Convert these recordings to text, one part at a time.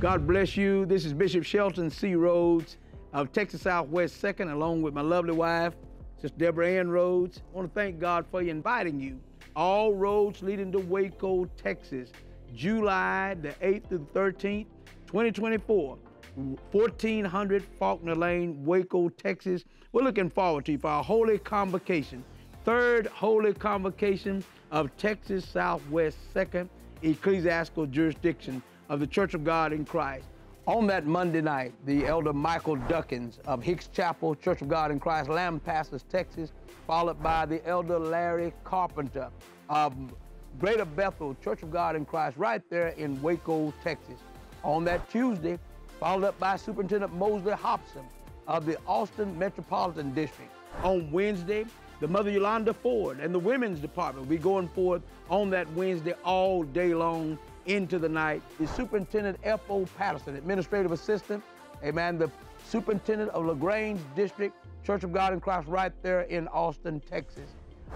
God bless you. This is Bishop Shelton C. Rhodes of Texas Southwest 2nd, along with my lovely wife, Sister Deborah Ann Rhodes. I want to thank God for inviting you. All roads leading to Waco, Texas, July the 8th through the 13th, 2024. 1400 Faulkner Lane, Waco, Texas. We're looking forward to you for our holy convocation, third holy convocation of Texas Southwest 2nd Ecclesiastical Jurisdiction of the Church of God in Christ. On that Monday night, the elder Michael Duckins of Hicks Chapel, Church of God in Christ, Lamb Lampasas, Texas, followed by the elder Larry Carpenter of Greater Bethel, Church of God in Christ, right there in Waco, Texas. On that Tuesday, followed up by Superintendent Mosley Hobson of the Austin Metropolitan District. On Wednesday, the Mother Yolanda Ford and the Women's Department will be going forth on that Wednesday all day long into the night. The Superintendent F.O. Patterson, Administrative Assistant, amen, the Superintendent of LaGrange District, Church of God in Christ, right there in Austin, Texas.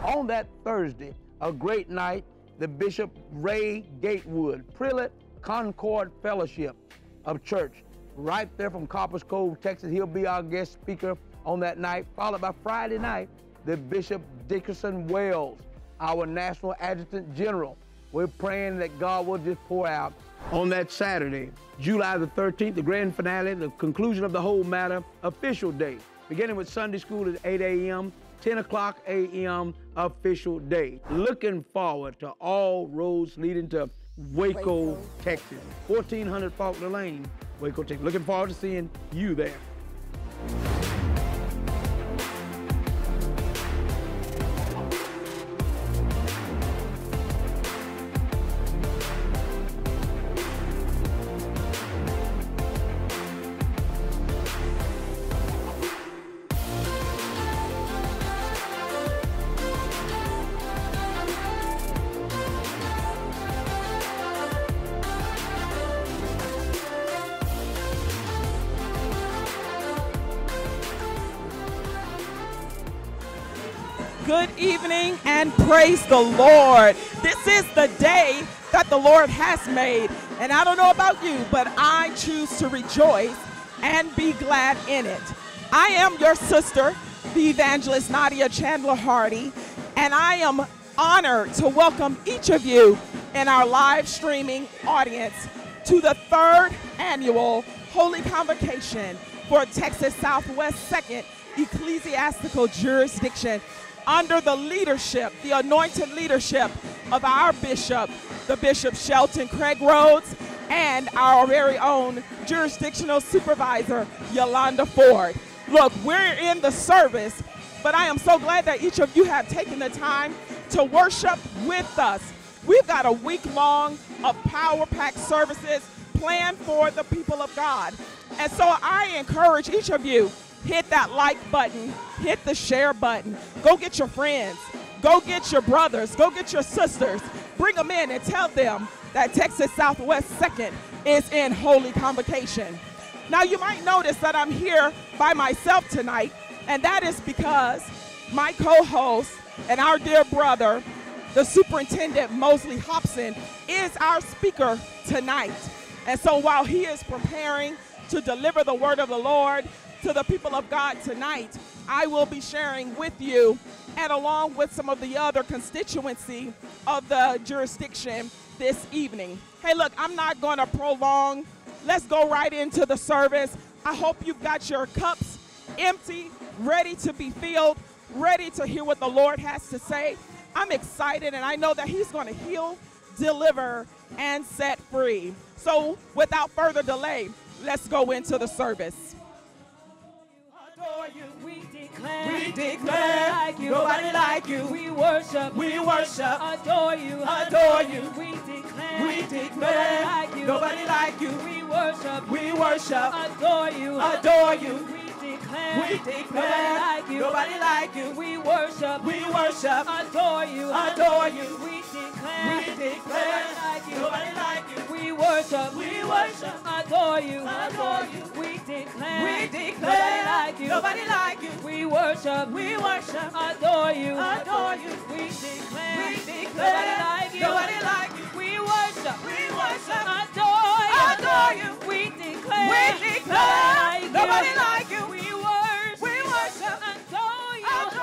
On that Thursday, a great night, the Bishop Ray Gatewood, Prelate Concord Fellowship of Church, right there from Copperas Cove, Texas. He'll be our guest speaker on that night, followed by Friday night, the Bishop Dickerson Wells, our National Adjutant General. We're praying that God will just pour out on that Saturday, July the 13th, the grand finale, the conclusion of the whole matter, official day, beginning with Sunday school at 8 a.m., 10 o'clock a.m., official day. Looking forward to all roads leading to Waco, Waco. Texas, 1400 Faulkner Lane, Waco, Texas. Looking forward to seeing you there. Praise the Lord. This is the day that the Lord has made. And I don't know about you, but I choose to rejoice and be glad in it. I am your sister, the evangelist Nadia Chandler Hardy, and I am honored to welcome each of you in our live streaming audience to the third annual Holy Convocation for Texas Southwest 2nd Ecclesiastical Jurisdiction under the leadership, the anointed leadership of our bishop, the Bishop Shelton Craig Rhodes, and our very own jurisdictional supervisor, Yolanda Ford. Look, we're in the service, but I am so glad that each of you have taken the time to worship with us. We've got a week long of power packed services planned for the people of God. And so I encourage each of you hit that like button, hit the share button. Go get your friends, go get your brothers, go get your sisters, bring them in and tell them that Texas Southwest 2nd is in holy convocation. Now, you might notice that I'm here by myself tonight, and that is because my co host and our dear brother, the Superintendent Mosley Hobson, is our speaker tonight. And so while he is preparing to deliver the word of the Lord, to the people of God tonight, I will be sharing with you and along with some of the other constituency of the jurisdiction this evening. Hey, look, I'm not going to prolong. Let's go right into the service. I hope you've got your cups empty, ready to be filled, ready to hear what the Lord has to say. I'm excited, and I know that He's going to heal, deliver, and set free. So, without further delay, let's go into the service you. We declare, we declare like you. Nobody like you. We worship, we worship, adore you, adore you. We declare, we declare like you. Nobody like you. We worship, we worship, adore you, adore you. We declare, we declare, like you, nobody like you. We worship, we worship, adore you, adore you. We declare, we declare, nobody like you, nobody like you. We worship, we worship, adore you, adore you. We declare, we declare, nobody like you, nobody like you. We worship, we worship, adore you, adore you. We declare, we declare, nobody like you, nobody like you. We worship, we worship, adore you, adore you. We declare, we declare, nobody like you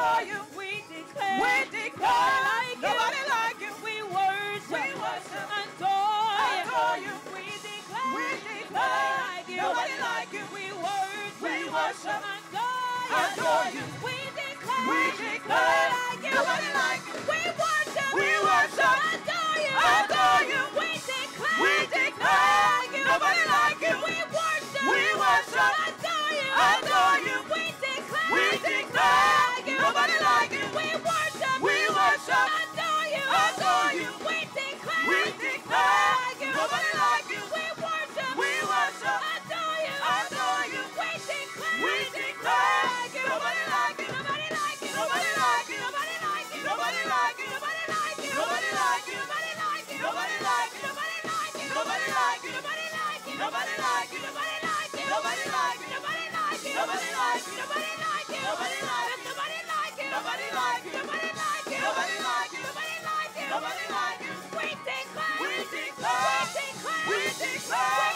for you. We declare. We declare. Nobody like nobody you. Like you. We worship. We worship. Adore, adore you. We declare. We declare. Like you. Nobody like you. We worship. We worship. Adore, adore you. We declare. We declare. Like you. Nobody like you. We worship. We worship. Adore you. Adore you. We like you. Nobody like you. Nobody like you. Nobody like you. Nobody like you. Nobody like you. Nobody like you. Nobody like you. Nobody like you. Nobody like you. Nobody like you. Nobody like you. Nobody like you. Nobody like you. Nobody like you. We declare. We declare. We declare.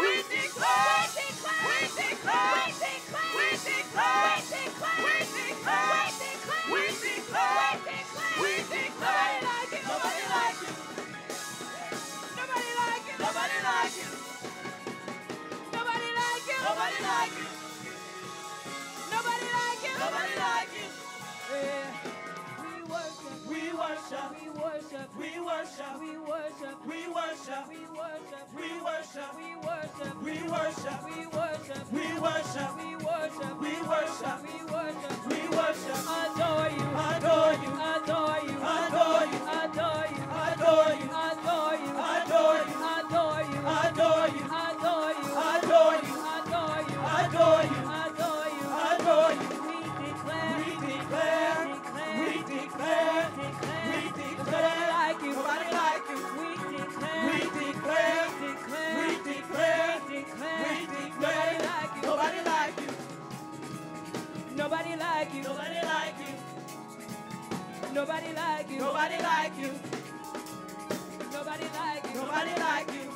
We declare. We declare. We declare. We declare. We declare. We declare. We declare. We declare. We declare. We declare. Nobody like you. Nobody like you. Nobody like you. Nobody like you. Nobody like you. Yeah. We worship. We worship. We worship. We worship. We worship. We worship. We worship. We worship. We worship. We worship. We worship. We worship. We worship. We worship. We worship. Adore you. Adore you. Adore you. Adore you. adore you. Adore you. Adore you. We declare. We declare. We declare. We declare. Nobody like you. We declare. We declare. We declare. We declare. Nobody like you. Nobody like you. Nobody like you. Nobody like you. Nobody like you. Nobody like you.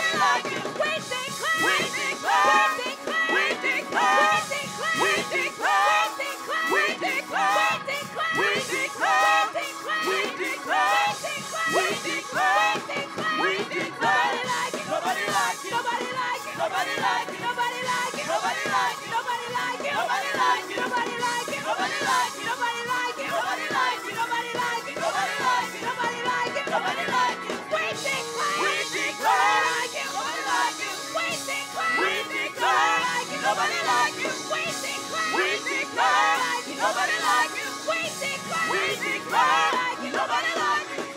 Nobody like you. Nobody like you. Nobody like you. Nobody like you. Nobody like you. Nobody like you. Wasting crime. Wasting crime. Nobody Nobody like you.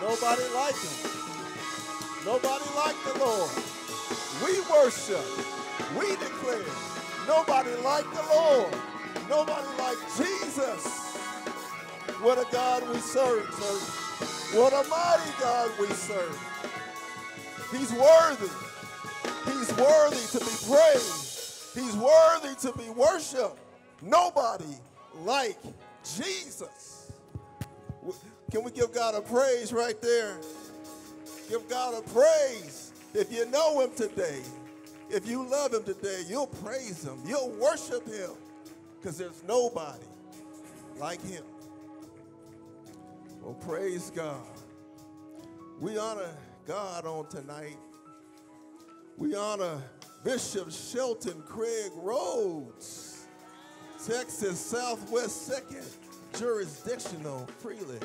Nobody like him. Nobody like the Lord. We worship. We declare. Nobody like the Lord. Nobody like Jesus. What a God we serve, church. What a mighty God we serve. He's worthy. He's worthy to be praised. He's worthy to be worshiped. Nobody like Jesus. Can we give God a praise right there? Give God a praise. If you know him today, if you love him today, you'll praise him. You'll worship him because there's nobody like him. Well, praise God. We honor God on tonight. We honor Bishop Shelton Craig Rhodes, Texas Southwest 2nd Jurisdictional Freely.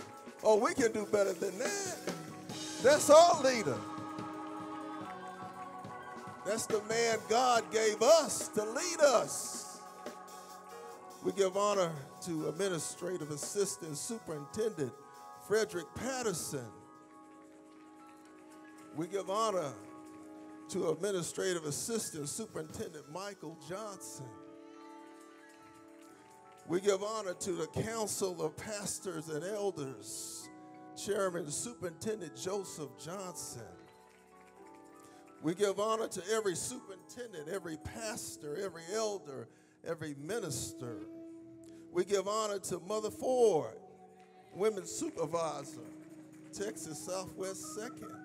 Oh, we can do better than that. That's our leader. That's the man God gave us to lead us. We give honor to Administrative Assistant Superintendent Frederick Patterson. We give honor to Administrative Assistant Superintendent Michael Johnson. We give honor to the Council of Pastors and Elders, Chairman Superintendent Joseph Johnson. We give honor to every superintendent, every pastor, every elder, every minister. We give honor to Mother Ford, Women's Supervisor, Texas Southwest 2nd.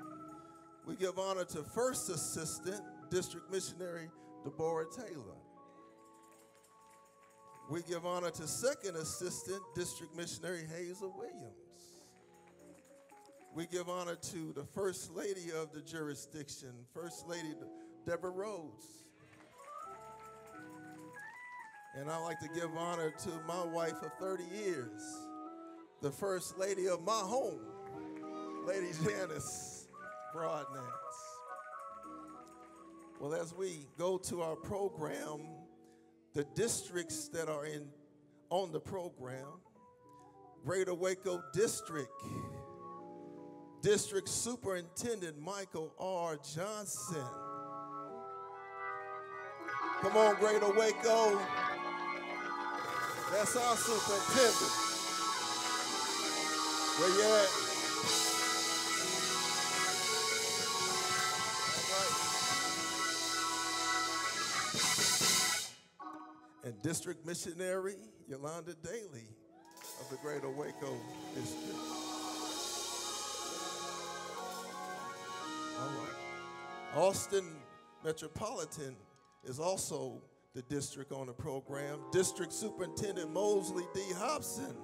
We give honor to First Assistant, District Missionary Deborah Taylor. We give honor to Second Assistant, District Missionary Hazel Williams. We give honor to the First Lady of the jurisdiction, First Lady Deborah Rhodes. And I'd like to give honor to my wife of 30 years, the First Lady of my home, Lady Janice Broadnax. Well, as we go to our program, the districts that are in on the program, Greater Waco District, District Superintendent Michael R. Johnson. Come on, Greater Waco. That's our superintendent. Where you at? And District Missionary Yolanda Daly of the Greater Waco District. All right. Austin Metropolitan is also the district on the program. District Superintendent Mosley D. Hobson.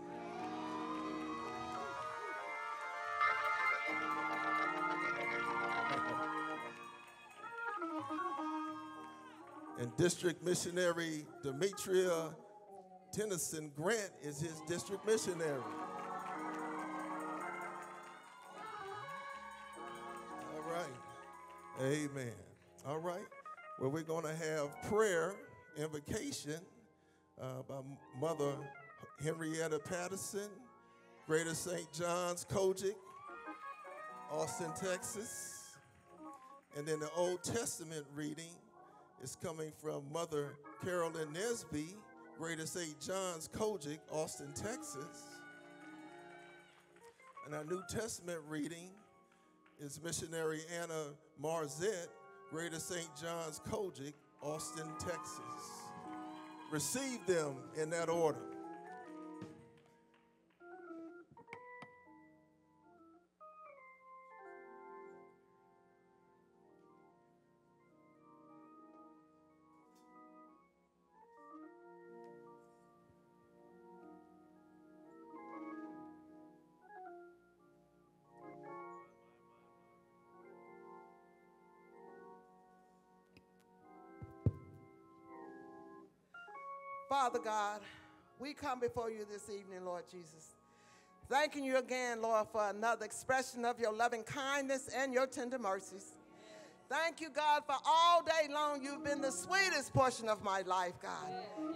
And District Missionary Demetria Tennyson Grant is his district missionary. Amen. All right. Well, we're going to have prayer invocation uh, by Mother Henrietta Patterson, Greater St. John's, COGIC, Austin, Texas. And then the Old Testament reading is coming from Mother Carolyn Nesby, Greater St. John's, COGIC, Austin, Texas. And our New Testament reading is Missionary Anna Marzette, Greater St. John's, COGIC, Austin, Texas. Receive them in that order. Father God, we come before you this evening, Lord Jesus. Thanking you again, Lord, for another expression of your loving kindness and your tender mercies. Thank you, God, for all day long you've been the sweetest portion of my life, God.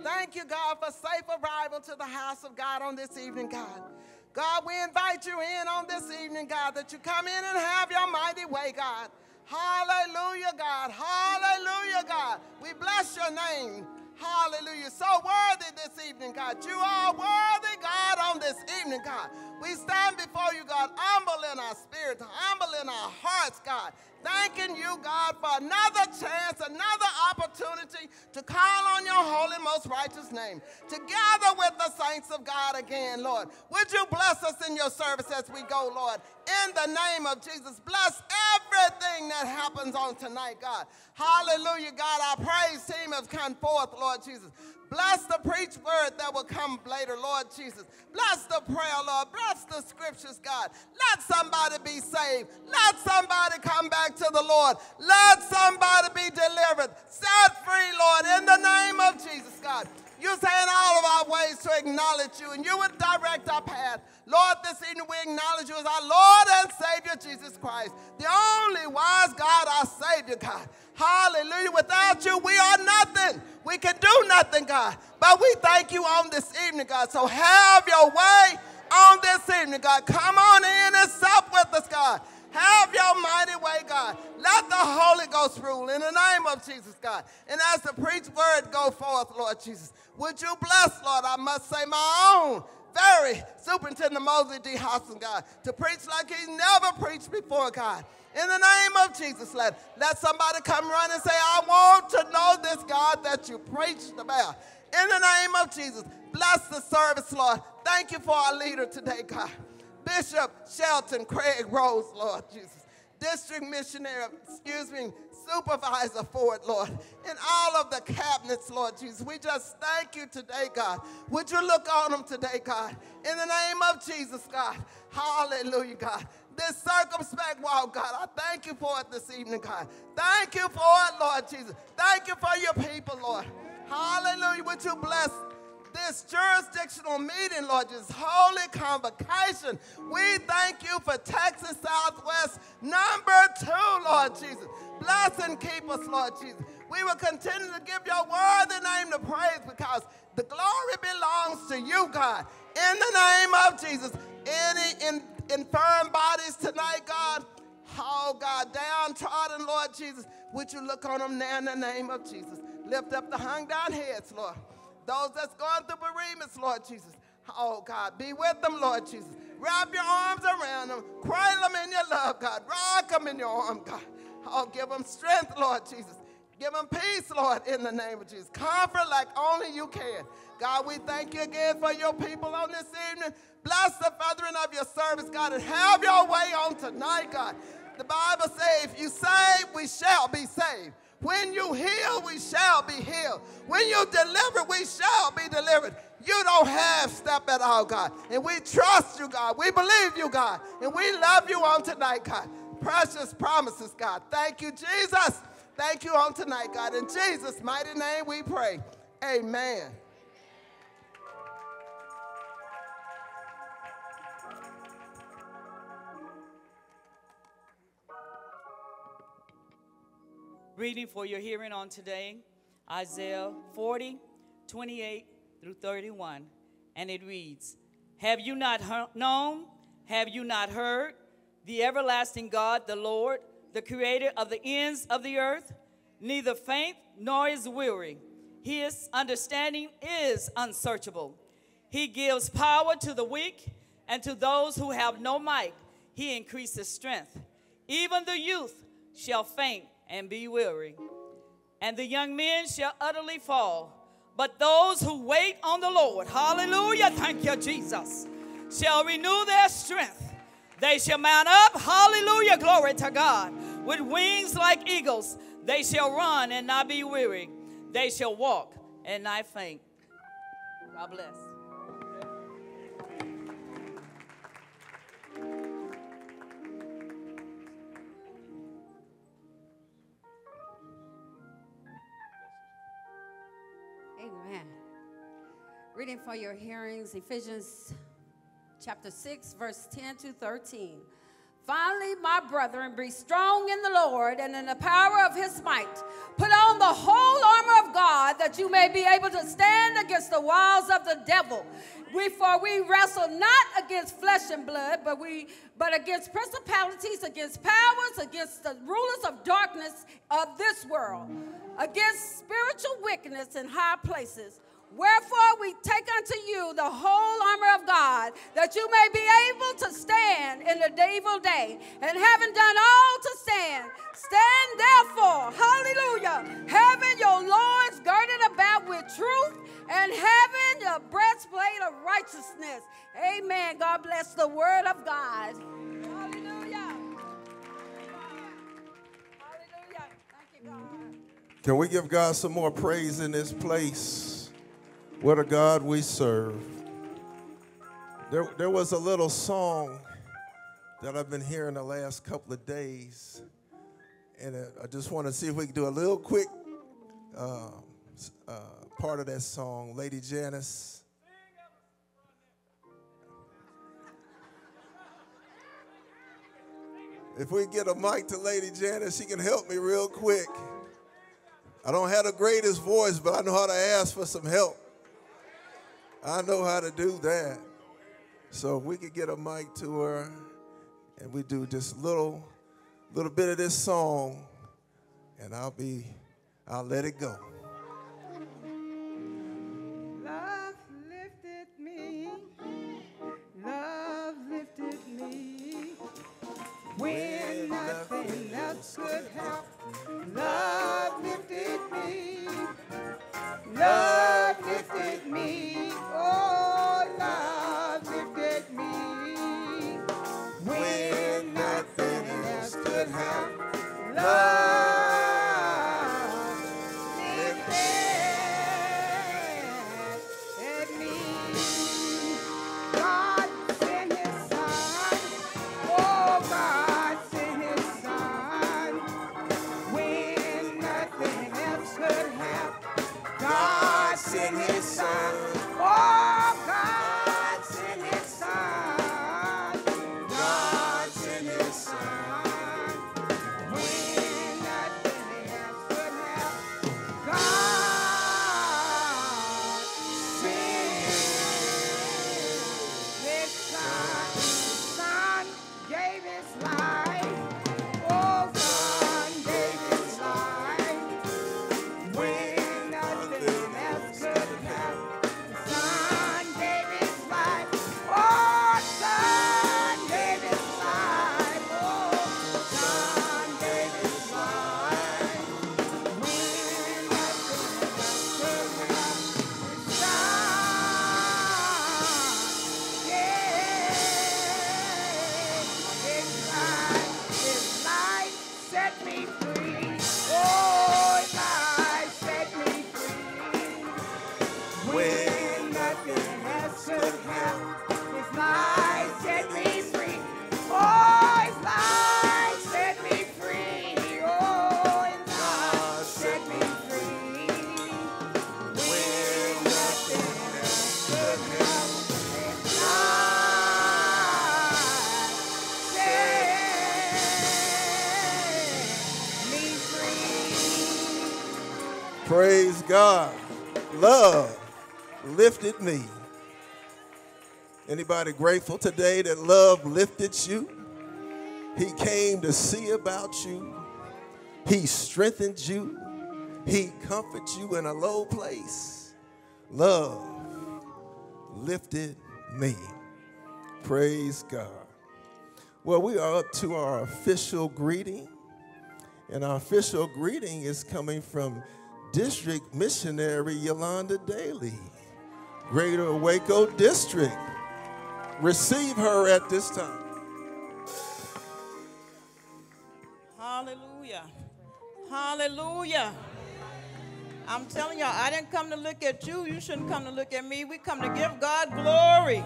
Thank you, God, for safe arrival to the house of God on this evening, God. God, we invite you in on this evening, God, that you come in and have your mighty way, God. Hallelujah, God. Hallelujah, God. We bless your name. Hallelujah. So worthy this evening, God. You are worthy, God, on this evening, God. We stand before you, God, humble in our spirits, humble in our hearts, God. Thanking you, God, for another chance, another opportunity to call on your holy, most righteous name. Together with the saints of God again, Lord. Would you bless us in your service as we go, Lord? In the name of Jesus, bless everything that happens on tonight, God. Hallelujah, God. Our praise team has come forth, Lord Jesus. Bless the preach word that will come later, Lord Jesus. Bless the prayer, Lord. Bless the scriptures, God. Let somebody be saved. Let somebody come back to the Lord. Let somebody be delivered. Set free, Lord, in the name of Jesus, God. You say in all of our ways to acknowledge you, and you would direct our path. Lord, this evening we acknowledge you as our Lord and Savior, Jesus Christ, the only wise God, our Savior, God. Hallelujah. Without you, we are nothing. We can do nothing, God. But we thank you on this evening, God. So have your way on this evening, God. Come on in and sup with us, God. Have your mighty way, God. Let the Holy Ghost rule in the name of Jesus, God. And as the preached word go forth, Lord Jesus, would you bless, Lord, I must say my own very Superintendent Mosley D. Hobson, God, to preach like he's never preached before, God. In the name of Jesus, let, let somebody come run and say, I want to know this God that you preached about. In the name of Jesus, bless the service, Lord. Thank you for our leader today, God. Bishop Shelton Craig Rhodes, Lord Jesus. District missionary, excuse me, supervisor for it, Lord, in all of the cabinets, Lord Jesus. We just thank you today, God. Would you look on them today, God? In the name of Jesus, God. Hallelujah, God. This circumspect walk, God, I thank you for it this evening, God. Thank you for it, Lord Jesus. Thank you for your people, Lord. Hallelujah. Would you bless this jurisdictional meeting, Lord, this holy convocation. We thank you for Texas Southwest number two, Lord Jesus. Bless and keep us, Lord Jesus. We will continue to give your worthy name the praise because the glory belongs to you, God. In the name of Jesus, any in, infirm bodies tonight, God, oh God, downtrodden, Lord Jesus, would you look on them now in the name of Jesus? Lift up the hung down heads, Lord. Those that's going through bereavements, Lord Jesus. Oh, God, be with them, Lord Jesus. Wrap your arms around them. Cradle them in your love, God. Rock them in your arm, God. Oh, give them strength, Lord Jesus. Give them peace, Lord, in the name of Jesus. Comfort like only you can. God, we thank you again for your people on this evening. Bless the feathering of your service, God, and have your way on tonight, God. The Bible says, if you save, we shall be saved. When you heal, we shall be healed. When you deliver, we shall be delivered. You don't have step at all, God. And we trust you, God. We believe you, God. And we love you on tonight, God. Precious promises, God. Thank you, Jesus. Thank you on tonight, God. In Jesus' mighty name we pray. Amen. Reading for your hearing on today, Isaiah 40, 28 through 31. And it reads Have you not known? Have you not heard? The everlasting God, the Lord, the creator of the ends of the earth, neither faint nor is weary. His understanding is unsearchable. He gives power to the weak, and to those who have no might, he increases strength. Even the youth shall faint and be weary, and the young men shall utterly fall. But those who wait on the Lord, hallelujah, thank you, Jesus, shall renew their strength. They shall mount up, hallelujah, glory to God, with wings like eagles. They shall run and not be weary. They shall walk and not faint. God bless. Amen. Reading for your hearings, Ephesians chapter 6, verse 10 to 13. Finally, my brethren, be strong in the Lord and in the power of his might. Put on the whole armor of God that you may be able to stand against the wiles of the devil. We, for we wrestle not against flesh and blood, but we but against principalities, against powers, against the rulers of darkness of this world, against spiritual wickedness in high places. Wherefore we take unto you the whole armor of God, that you may be able to stand in the evil day, and having done all to stand, stand therefore, hallelujah, having your loins girded about with truth, and having the breastplate of righteousness. Amen. God bless the word of God. Hallelujah. Hallelujah. Thank you, God. Can we give God some more praise in this place? What a God we serve. There, there was a little song that I've been hearing the last couple of days, and I just want to see if we can do a little quick uh, uh, part of that song. Lady Janice. If we get a mic to Lady Janice, she can help me real quick. I don't have the greatest voice, but I know how to ask for some help. I know how to do that. So if we could get a mic to her and we do just little, little bit of this song, and I'll be, I'll let it go. Love lifted me. Love lifted me. When nothing else could help. Love lifted me. Love me. Oh, love lifted me. When nothing else could help. Love Love lifted me. Anybody grateful today that love lifted you? He came to see about you. He strengthened you. He comforted you in a low place. Love lifted me. Praise God. Well, we are up to our official greeting. And our official greeting is coming from District Missionary Yolanda Daly, Greater Waco District. Receive her at this time. Hallelujah. Hallelujah. I'm telling y'all, I didn't come to look at you. You shouldn't come to look at me. We come to give God glory.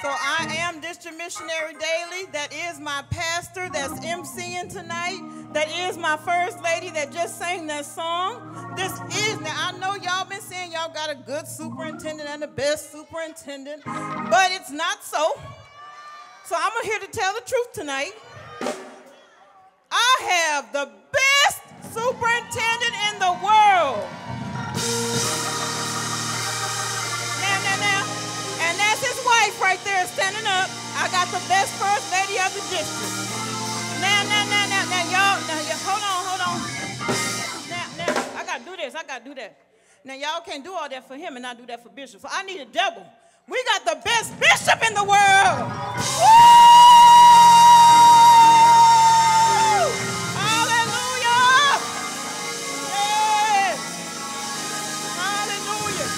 So I am District Missionary Daly. That is my pastor that's emceeing tonight. That is my first lady that just sang that song. This is, now I know y'all been saying y'all got a good superintendent and the best superintendent, but it's not so. So I'm here to tell the truth tonight. I have the best superintendent in the world. Now, now, now. And that's his wife right there standing up. I got the best first lady of the district. Now, now, now, now, y'all, now, y'all, hold on, hold on. Now, now, I gotta do this, I gotta do that. Now, y'all can't do all that for him and not do that for Bishop. So I need a double. We got the best bishop in the world. Woo! Hallelujah! Yes! Hallelujah!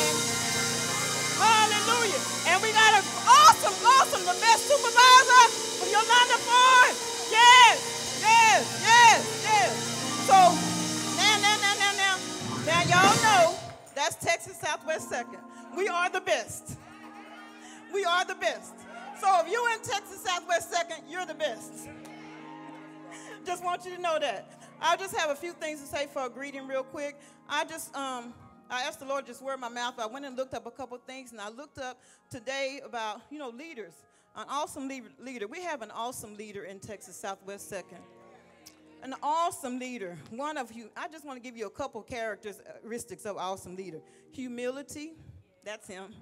And Hallelujah. And we got an awesome, awesome, the best supervisor from Yolanda Ford. Yes, yes, yes, yes. So now, now, now, now, now, now y'all know that's Texas Southwest Second. We are the best. We are the best. So if you're in Texas Southwest Second, you're the best. just want you to know that. I just have a few things to say for a greeting real quick. I just um I asked the Lord just word my mouth. I went and looked up a couple things, and I looked up today about you know leaders, an awesome le- leader. We have an awesome leader in Texas Southwest Second, an awesome leader. One of you. I just want to give you a couple characteristics of awesome leader: humility, that's him;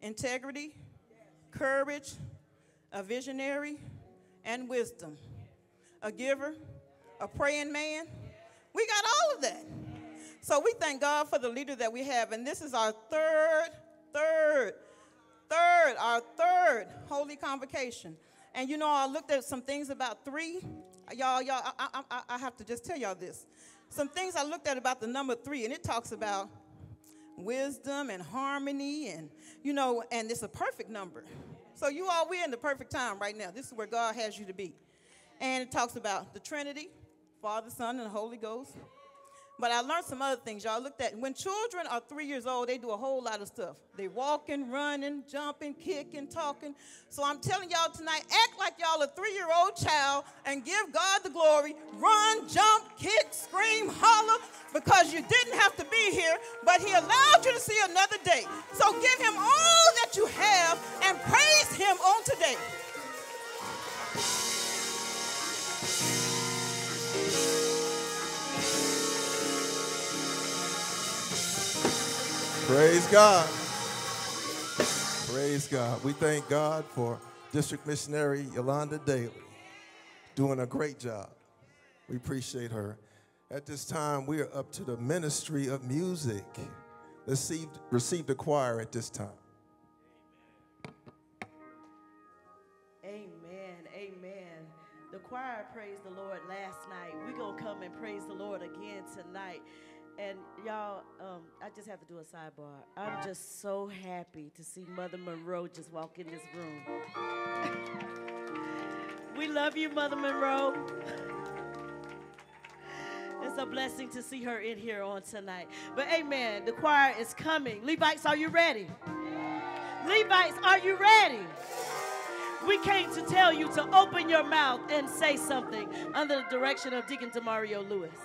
integrity, courage, a visionary, and wisdom, a giver, a praying man. We got all of that. So we thank God for the leader that we have. And this is our third, third, third, our third holy convocation. And you know, I looked at some things about three. Y'all, y'all, I, I, I have to just tell y'all this. Some things I looked at about the number three, and it talks about wisdom and harmony, and you know, and it's a perfect number. So you all, we're in the perfect time right now. This is where God has you to be. And it talks about the Trinity, Father, Son, and the Holy Ghost. But I learned some other things, y'all. Looked at when children are three years old, they do a whole lot of stuff. They walking, running, jumping, kicking, talking. So I'm telling y'all tonight, act like y'all a three-year-old child and give God the glory. Run, jump, kick, scream, holler, because you didn't have to be here, but He allowed you to see another day. So give Him all that you have and praise Him on today. Praise God. Praise God. We thank God for District Missionary Yolanda Daly doing a great job. We appreciate her. At this time, we are up to the ministry of music. Let's see, receive the choir at this time. Amen. Amen. The choir praised the Lord last night. We're going to come and praise the Lord again tonight. And y'all, um, I just have to do a sidebar. I'm just so happy to see Mother Monroe just walk in this room. we love you, Mother Monroe. It's a blessing to see her in here on tonight. But amen, the choir is coming. Levites, are you ready? Levites, are you ready? We came to tell you to open your mouth and say something under the direction of Deacon Demario Lewis.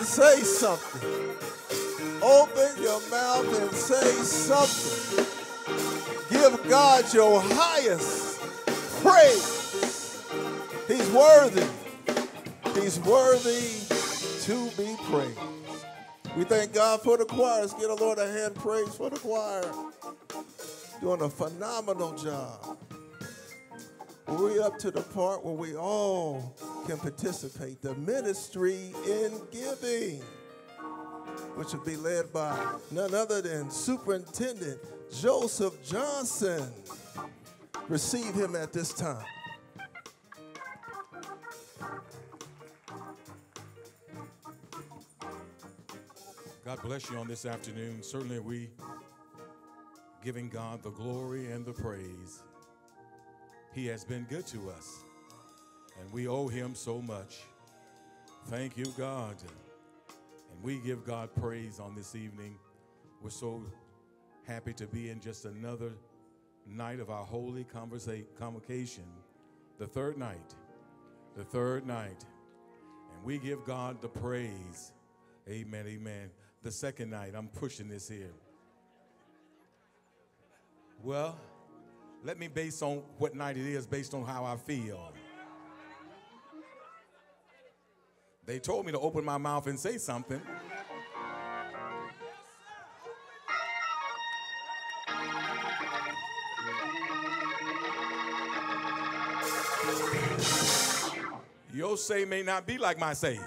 And say something. Open your mouth and say something. Give God your highest praise. He's worthy. He's worthy to be praised. We thank God for the choir. Let's get a Lord a hand praise for the choir. Doing a phenomenal job. We're up to the part where we all can participate. The ministry in giving, which will be led by none other than Superintendent Joseph Johnson. Receive him at this time. God bless you on this afternoon. Certainly, we giving God the glory and the praise. He has been good to us, and we owe him so much. Thank you, God. And we give God praise on this evening. We're so happy to be in just another night of our holy convocation, the third night, the third night. And we give God the praise. Amen, amen. The second night, I'm pushing this here. Well, let me base on what night it is based on how I feel. They told me to open my mouth and say something. Your say may not be like my say.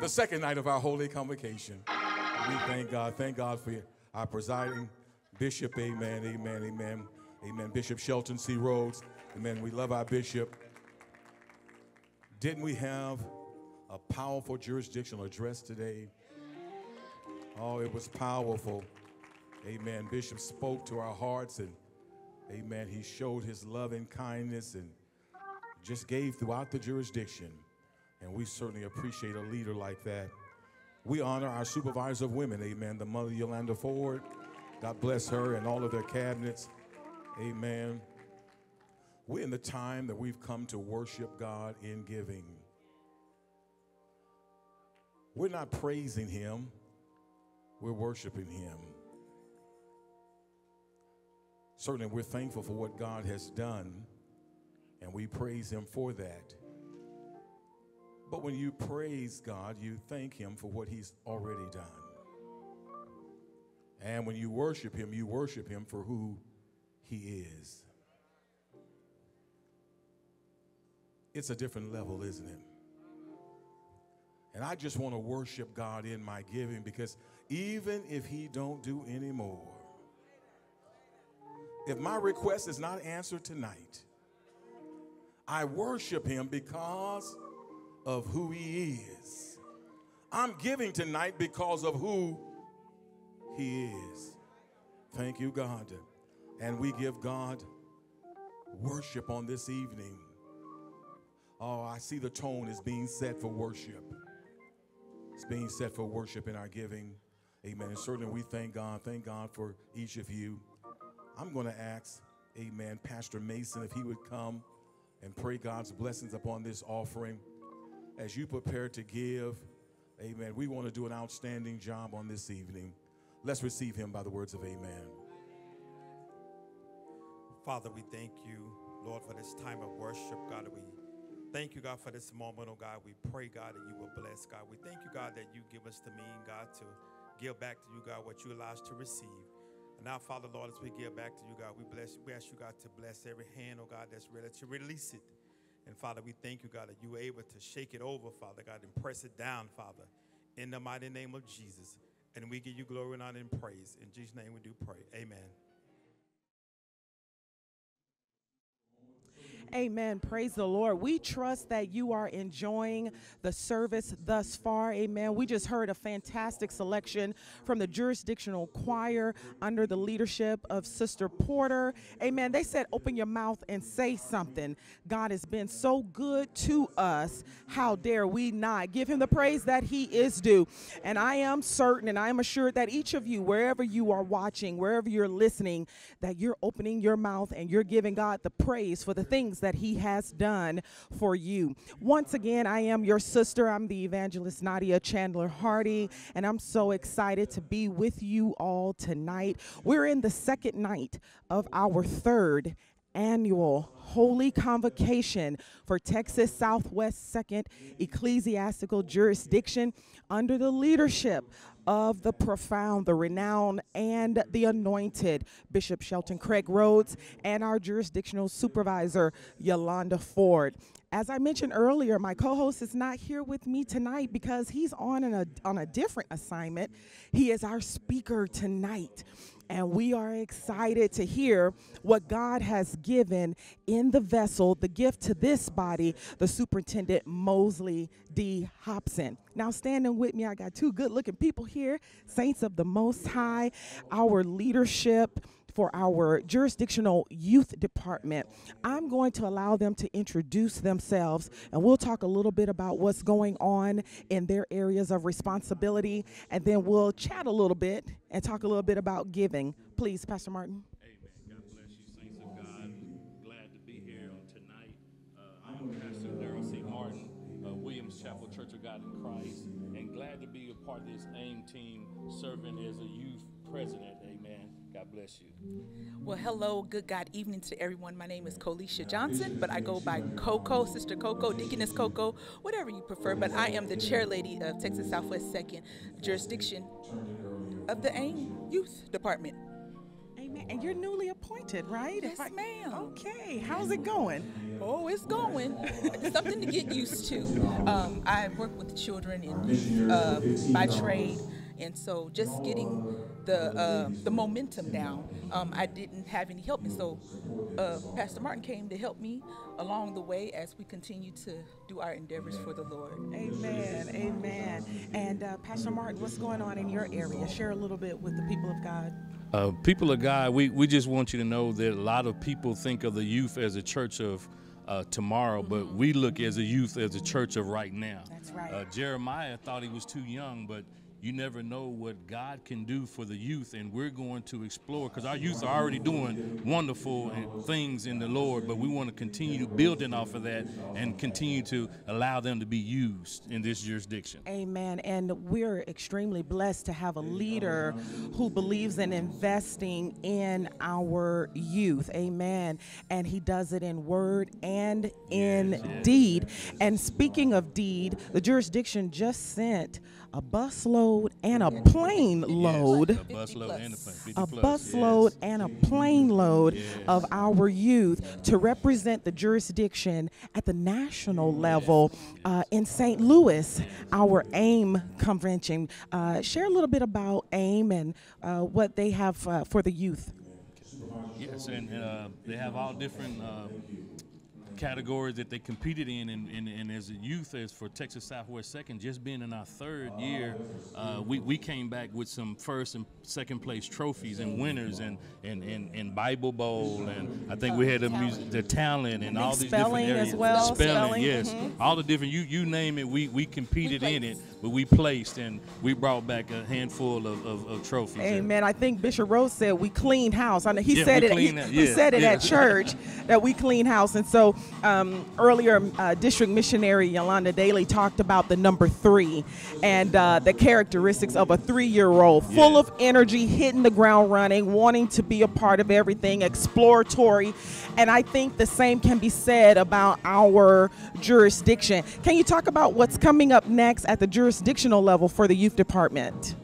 The second night of our holy convocation. We thank God. Thank God for our presiding bishop. Amen. Amen. Amen. Amen. Bishop Shelton C. Rhodes. Amen. We love our bishop. Didn't we have a powerful jurisdictional address today? Oh, it was powerful. Amen. Bishop spoke to our hearts and amen. He showed his love and kindness and just gave throughout the jurisdiction. And we certainly appreciate a leader like that. We honor our supervisor of women, amen, the mother Yolanda Ford. God bless her and all of their cabinets. Amen. We're in the time that we've come to worship God in giving. We're not praising Him, we're worshiping Him. Certainly, we're thankful for what God has done, and we praise Him for that. But when you praise God, you thank Him for what He's already done. And when you worship Him, you worship Him for who He is. It's a different level, isn't it? And I just want to worship God in my giving because even if He don't do any more, if my request is not answered tonight, I worship Him because of who He is. I'm giving tonight because of who He is. Thank you, God. And we give God worship on this evening. Oh, I see the tone is being set for worship. It's being set for worship in our giving. Amen. And certainly we thank God. Thank God for each of you. I'm going to ask, amen, Pastor Mason, if he would come and pray God's blessings upon this offering as you prepare to give. Amen. We want to do an outstanding job on this evening. Let's receive him by the words of amen. Father, we thank you, Lord, for this time of worship, God. We thank you, God, for this moment, oh God. We pray, God, that you will bless, God. We thank you, God, that you give us the mean, God, to give back to you, God, what you allow us to receive. And now, Father, Lord, as we give back to you, God, we bless you. we ask you, God, to bless every hand, oh God, that's ready to release it. And Father, we thank you, God, that you were able to shake it over, Father, God, and press it down, Father, in the mighty name of Jesus. And we give you glory and honor and praise. In Jesus' name we do pray. Amen. Amen. Praise the Lord. We trust that you are enjoying the service thus far. Amen. We just heard a fantastic selection from the jurisdictional choir under the leadership of Sister Porter. Amen. They said, open your mouth and say something. God has been so good to us. How dare we not give him the praise that he is due? And I am certain and I am assured that each of you, wherever you are watching, wherever you're listening, that you're opening your mouth and you're giving God the praise for the things that He has done for you. Once again, I am your sister. I'm the evangelist Nadia Chandler Hardy, and I'm so excited to be with you all tonight. We're in the second night of our third annual Holy Convocation for Texas Southwest Second Ecclesiastical Jurisdiction under the leadership of the profound, the renowned, and the anointed Bishop Shelton Craig Rhodes and our jurisdictional supervisor, Yolanda Ford. As I mentioned earlier, my co-host is not here with me tonight because he's on an, a, on a different assignment. He is our speaker tonight and we are excited to hear what God has given in the vessel, the gift to this body, the Superintendent Mosley D. Hobson. Now, standing with me, I got two good looking people here, saints of the Most High, our leadership for our jurisdictional youth department. I'm going to allow them to introduce themselves and we'll talk a little bit about what's going on in their areas of responsibility and then we'll chat a little bit and talk a little bit about giving. Please, Pastor Martin. Amen. God bless you, saints of God. Glad to be here tonight. I'm Pastor Darrell C. Martin, uh, Williams Chapel Church of God in Christ, and glad to be a part of this AIM team serving as a youth president. Amen. God bless you. Well, hello, good God evening to everyone. My name is Colisha Johnson, but I go by Coco, Sister Coco, Deaconess Coco, whatever you prefer. But I am the chair lady of Texas Southwest Second Jurisdiction of the AIM Youth Department. Amen. And you're newly appointed, right? Yes, ma'am. Okay. How's it going? Oh, it's going. Something to get used to. Um, I work with children in uh, by trade, and so just getting the uh, the momentum down. Um, I didn't have any help, and so uh, Pastor Martin came to help me along the way as we continue to do our endeavors for the Lord. Amen. Amen. And uh, Pastor Martin, what's going on in your area? Share a little bit with the people of God. Uh, people of God, we, we just want you to know that a lot of people think of the youth as a church of uh, tomorrow, mm-hmm. but we look as a youth as a church of right now. That's right. Uh, Jeremiah thought he was too young, but you never know what God can do for the youth, and we're going to explore because our youth are already doing wonderful things in the Lord, but we want to continue building off of that and continue to allow them to be used in this jurisdiction. Amen. And we're extremely blessed to have a leader who believes in investing in our youth. Amen. And he does it in word and in yes, yes. deed. And speaking of deed, the jurisdiction just sent a bus load and a plane load. Yes, a bus load and a plane. A bus load and a plane load yes. of our youth to represent the jurisdiction at the national level uh, in St. Louis, our AIM convention. Uh, share a little bit about AIM and uh, what they have uh, for the youth. Yes, and uh, they have all different uh, categories that they competed in, and, and, and, as a youth, as for Texas Southwest Second, just being in our third year, uh, we, we came back with some first and second place trophies and winners and and, and, and Bible Bowl, and I think we had the, music, the talent and all these different areas. as well. Spelling, spelling yes, mm-hmm. all the different you you name it, we we competed we in it, but we placed and we brought back a handful of, of, of trophies. Amen. I think Bishop Rhodes said we cleaned house. I know he yeah, said it. He, he, said it yeah. at church that we clean house, and so um, earlier, uh, District Missionary Yolanda Daly talked about the number three and uh, the characteristics of a three-year-old, full of energy, hitting the ground running, wanting to be a part of everything, exploratory, and I think the same can be said about our jurisdiction. Can you talk about what's coming up next at the jurisdictional level for the youth department?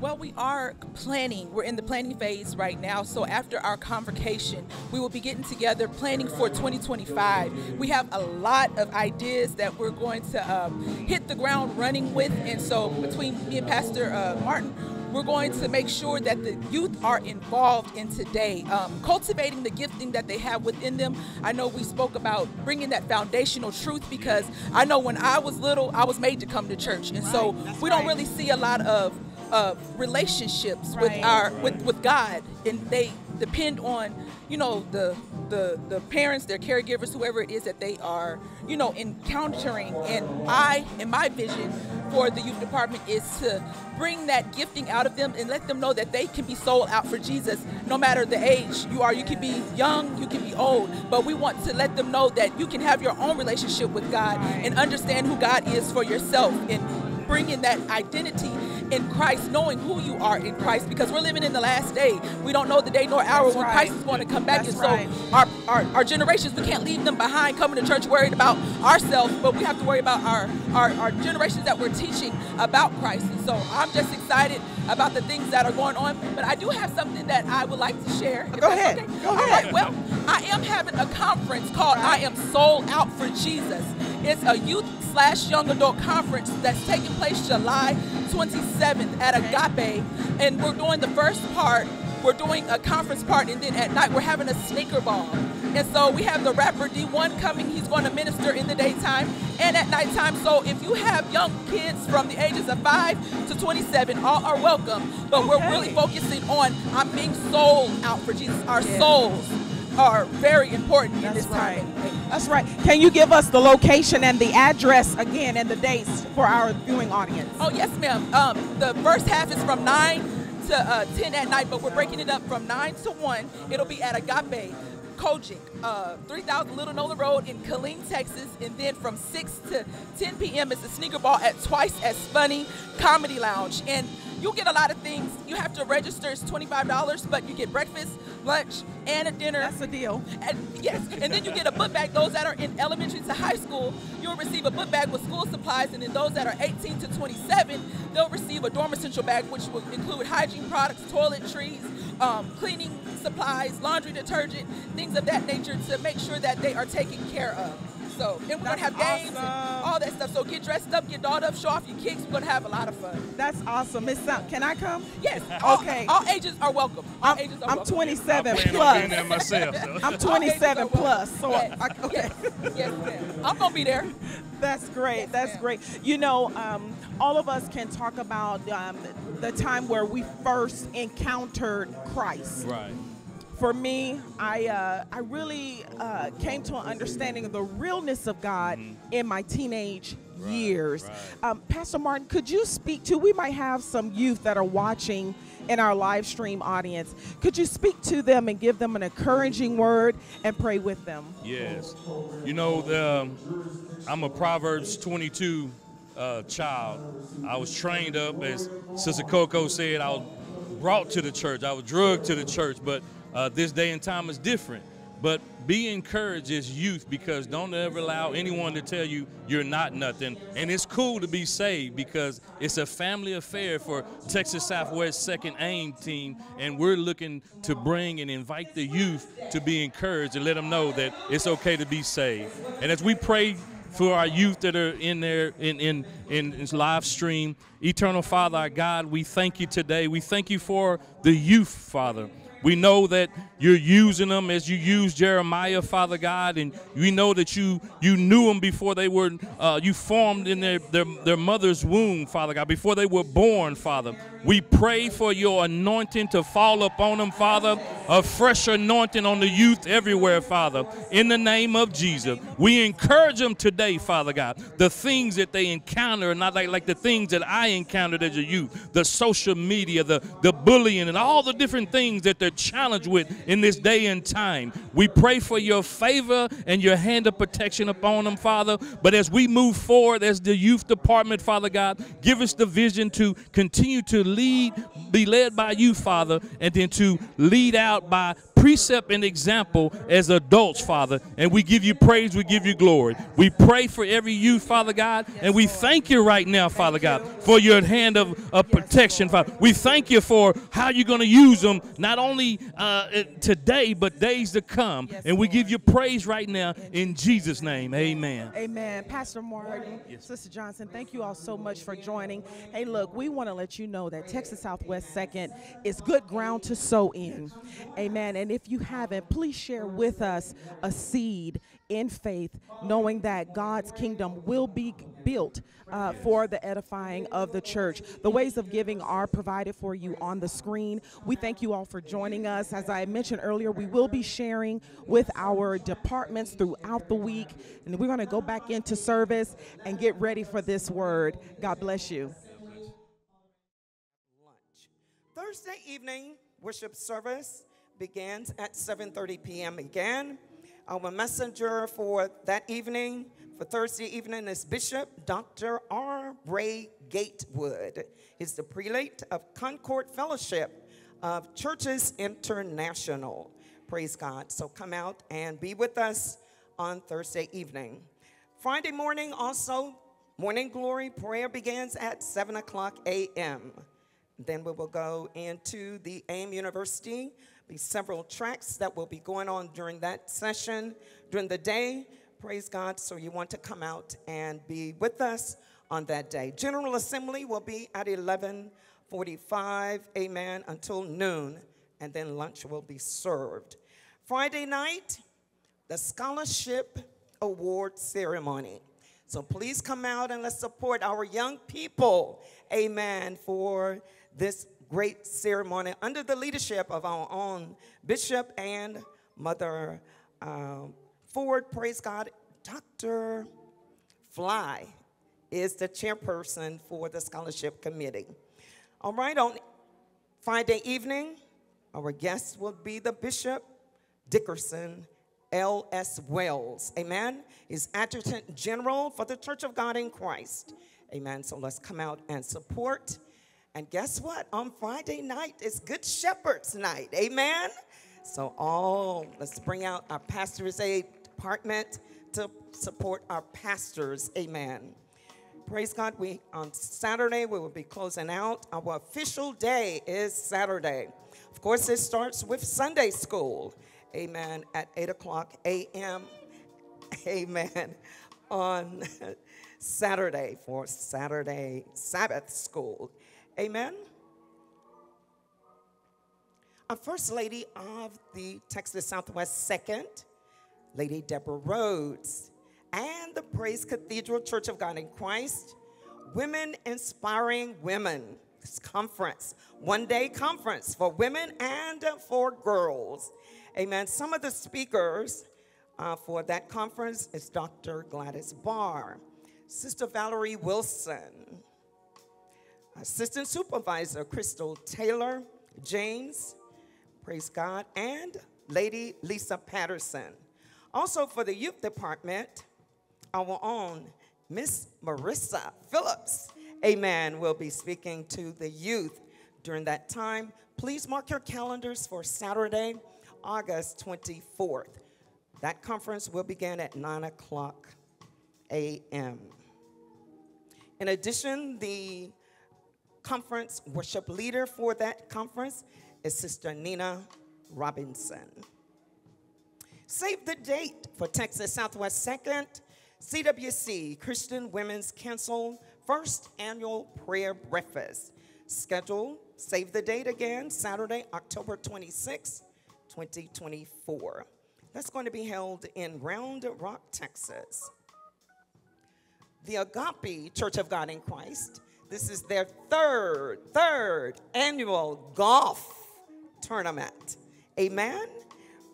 Well, we are planning. We're in the planning phase right now. So after our convocation, we will be getting together planning for 2025. We have a lot of ideas that we're going to um, hit the ground running with. And so between me and Pastor uh, Martin, we're going to make sure that the youth are involved in today, um, cultivating the gifting that they have within them. I know we spoke about bringing that foundational truth because I know when I was little, I was made to come to church. And so we don't really see a lot of of relationships with Right. our with, with God, and they depend on you know the the the parents, their caregivers, whoever it is that they are you know encountering. And I, in my vision for the youth department, is to bring that gifting out of them and let them know that they can be sold out for Jesus, no matter the age you are. You can be young, you can be old, but we want to let them know that you can have your own relationship with God and understand who God is for yourself and bring in that identity in Christ, knowing who you are in Christ, because we're living in the last day. We don't know the day nor hour That's when right. Christ is going to come back. That's and so right. our, our, our generations, we can't leave them behind coming to church worried about ourselves, but we have to worry about our, our, our generations that we're teaching about Christ. And so I'm just excited about the things that are going on. But I do have something that I would like to share. if Go that's ahead. okay. Go All ahead. right, well, I am having a conference called I Am Sold Out for Jesus. It's a youth slash young adult conference that's taking place July 27th at Agape. And we're doing the first part, we're doing a conference part, and then at night we're having a sneaker ball. And so we have the rapper D1 coming. He's going to minister in the daytime and at nighttime. So if you have young kids from the ages of 5 to 27, all are welcome. But we're really focusing on I'm being sold out for Jesus. Our Yeah. souls are very important in this right. time. That's right. Can you give us the location and the address again and the dates for our viewing audience? Oh yes, ma'am. Um, the first half is from nine to uh, ten at night, but we're breaking it up from nine to one. It'll be at Agape. COGIC, uh, 3000 Little Nolan Road in Killeen, Texas. And then from 6 to 10 p.m. is the sneaker ball at Twice as Funny Comedy Lounge. And you'll get a lot of things. You have to register, it's $25, but you get breakfast, lunch, and a dinner. That's a deal. And yes, and then you get a book bag. Those that are in elementary to high school, you'll receive a book bag with school supplies, and then those that are 18 to 27, they'll receive a dorm essential bag, which will include hygiene products, toiletries, um, cleaning supplies, laundry detergent, things of that nature to make sure that they are taken care of. So, and we're gonna have games and all that stuff. So get dressed up, get dolled up, show off your kicks. We're gonna have a lot of fun. That's awesome. Miss Sam, can I come? Yes. Okay. All ages are welcome. All I'm, ages are I'm welcome. 27 I plan on plus. being there myself, so. I'm 27 plus. So Yes, I, okay. yes, yes, ma'am. I'm gonna be there. That's great. That's great. You know, um, all of us can talk about um, the time where we first encountered Christ. Right. For me, I uh, I really uh, came to an understanding of the realness of God in my teenage years. Um, Pastor Martin, could you speak to? We might have some youth that are watching in our live stream audience. Could you speak to them and give them an encouraging word and pray with them? Yes. You know, the, um, I'm a Proverbs 22 uh, child. I was trained up, as Sister Coco said, I was brought to the church. I was drugged to the church, but uh, this day and time is different. But be encouraged as youth because don't ever allow anyone to tell you you're not nothing. And it's cool to be saved because it's a family affair for Texas Southwest Second AIM team, and we're looking to bring and invite the youth to be encouraged and let them know that it's okay to be saved. And as we pray for our youth that are in there in in in, in live stream, Eternal Father, our God, we thank you today. We thank you for the youth, Father. We know that you're using them as you use Jeremiah, Father God, and we know that you you knew them before they were uh, you formed in their, their their mother's womb, Father God, before they were born, Father. We pray for your anointing to fall upon them, Father, a fresh anointing on the youth everywhere, Father. In the name of Jesus, we encourage them today, Father God. The things that they encounter not like, like the things that I encountered as a youth, the social media, the, the bullying, and all the different things that they're challenged with in this day and time. We pray for your favor and your hand of protection upon them, Father. But as we move forward as the youth department, Father God, give us the vision to continue to lead, be led by you, Father, and then to lead out by precept and example as adults, Father. And we give you praise, we give you glory. We pray for every youth, Father God, and we thank you right now, Father God, for your hand of, of protection, Father. We thank you for how you're going to use them, not only uh, today, but days to come. and we give you praise right now in Jesus' name. Amen. Amen. Pastor Martin, Sister Johnson, thank you all so much for joining. Hey, look, we want to let you know that Texas Southwest Second is good ground to sow in. Amen. And if you haven't, please share with us a seed in faith, knowing that God's kingdom will be built uh, for the edifying of the church. The ways of giving are provided for you on the screen. We thank you all for joining us. As I mentioned earlier, we will be sharing with our departments throughout the week, and we're going to go back into service and get ready for this word. God bless you. Thursday evening worship service begins at 7:30 p.m. again. Our messenger for that evening, for Thursday evening, is Bishop Dr. R. Ray Gatewood. He's the prelate of Concord Fellowship of Churches International. Praise God. So come out and be with us on Thursday evening. Friday morning, also, morning glory prayer begins at 7 o'clock a.m. Then we will go into the AIM University. Be several tracks that will be going on during that session during the day. Praise God. So you want to come out and be with us on that day. General Assembly will be at 11:45, amen, until noon, and then lunch will be served. Friday night, the scholarship award ceremony. So please come out and let's support our young people, amen, for this great ceremony under the leadership of our own bishop and mother um, Ford. Praise God. Dr. Fly is the chairperson for the scholarship committee. All right, on Friday evening, our guest will be the Bishop Dickerson L.S. Wells. Amen. He's Adjutant General for the Church of God in Christ. Amen. So let's come out and support and guess what? On Friday night it's Good Shepherd's night. Amen. So all let's bring out our pastor's aid department to support our pastors. Amen. Praise God. We on Saturday we will be closing out. Our official day is Saturday. Of course, it starts with Sunday school. Amen. At 8 o'clock a.m. Amen. On Saturday for Saturday Sabbath school. Amen. A First Lady of the Texas Southwest Second, Lady Deborah Rhodes, and the Praise Cathedral Church of God in Christ, Women Inspiring Women Conference, one day conference for women and for girls. Amen. Some of the speakers uh, for that conference is Dr. Gladys Barr, Sister Valerie Wilson, Assistant Supervisor Crystal Taylor James, praise God, and Lady Lisa Patterson. Also for the youth department, our own Miss Marissa Phillips, amen, will be speaking to the youth during that time. Please mark your calendars for Saturday, August 24th. That conference will begin at 9 o'clock a.m. In addition, the conference worship leader for that conference is Sister Nina Robinson. Save the date for Texas Southwest 2nd CWC Christian Women's Council first annual prayer breakfast. Schedule, save the date again, Saturday, October 26, 2024. That's going to be held in Round Rock, Texas. The Agape Church of God in Christ this is their third, third annual golf tournament. Amen.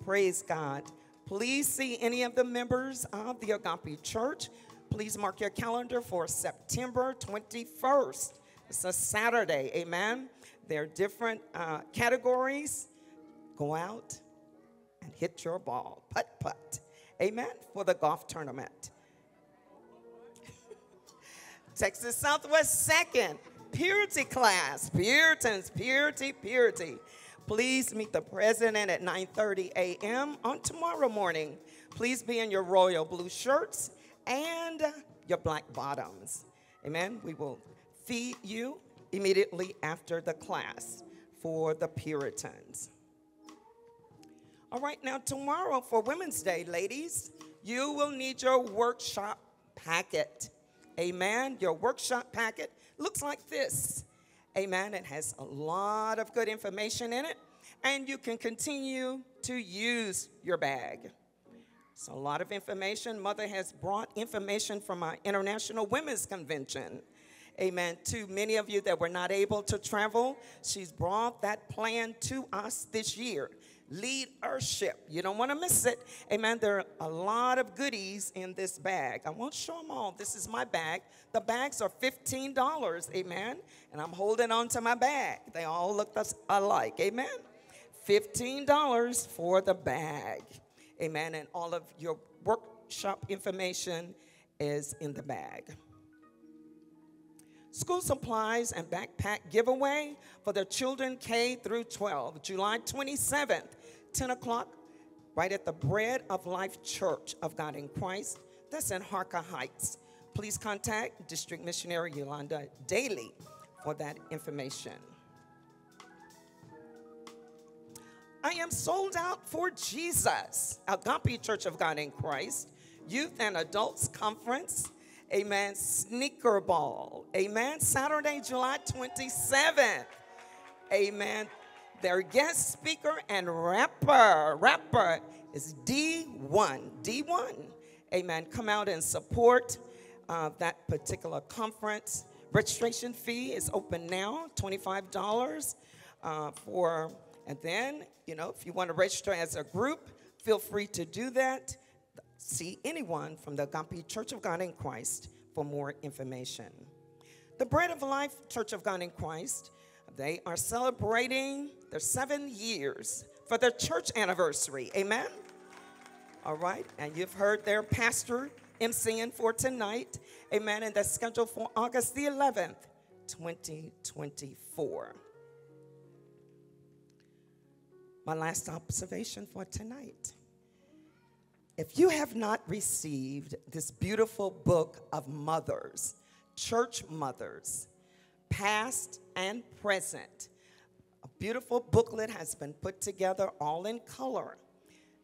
Praise God. Please see any of the members of the Agape Church. Please mark your calendar for September 21st. It's a Saturday. Amen. There are different uh, categories. Go out and hit your ball. Putt, putt. Amen. For the golf tournament. Texas Southwest second, purity class, Puritans, purity, purity. Please meet the president at 9:30 a.m. on tomorrow morning. Please be in your royal blue shirts and your black bottoms. Amen. We will feed you immediately after the class for the Puritans. All right, now tomorrow for Women's Day, ladies, you will need your workshop packet. Amen. Your workshop packet looks like this. Amen. It has a lot of good information in it. and you can continue to use your bag. So, a lot of information. Mother has brought information from our International Women's Convention. Amen. To many of you that were not able to travel, she's brought that plan to us this year. Leadership. You don't want to miss it. Amen. There are a lot of goodies in this bag. I won't show them all. This is my bag. The bags are $15. Amen. And I'm holding on to my bag. They all look alike. Amen. $15 for the bag. Amen. And all of your workshop information is in the bag. School supplies and backpack giveaway for the children K through 12, July 27th, 10 o'clock, right at the Bread of Life Church of God in Christ. That's in Harker Heights. Please contact District Missionary Yolanda Daly for that information. I am sold out for Jesus. Agape Church of God in Christ, Youth and Adults Conference. Amen. Sneaker Ball. Amen. Saturday, July 27th. Amen. Their guest speaker and rapper, rapper is D1. D1. Amen. Come out and support uh, that particular conference. Registration fee is open now, $25 uh, for, and then you know, if you want to register as a group, feel free to do that. See anyone from the Agape Church of God in Christ for more information. The Bread of Life Church of God in Christ, they are celebrating their seven years for their church anniversary. Amen? All right, and you've heard their pastor MCing for tonight. Amen, and that's scheduled for August the 11th, 2024 my last observation for tonight. If you have not received this beautiful book of mothers, church mothers, past and present, beautiful booklet has been put together all in color.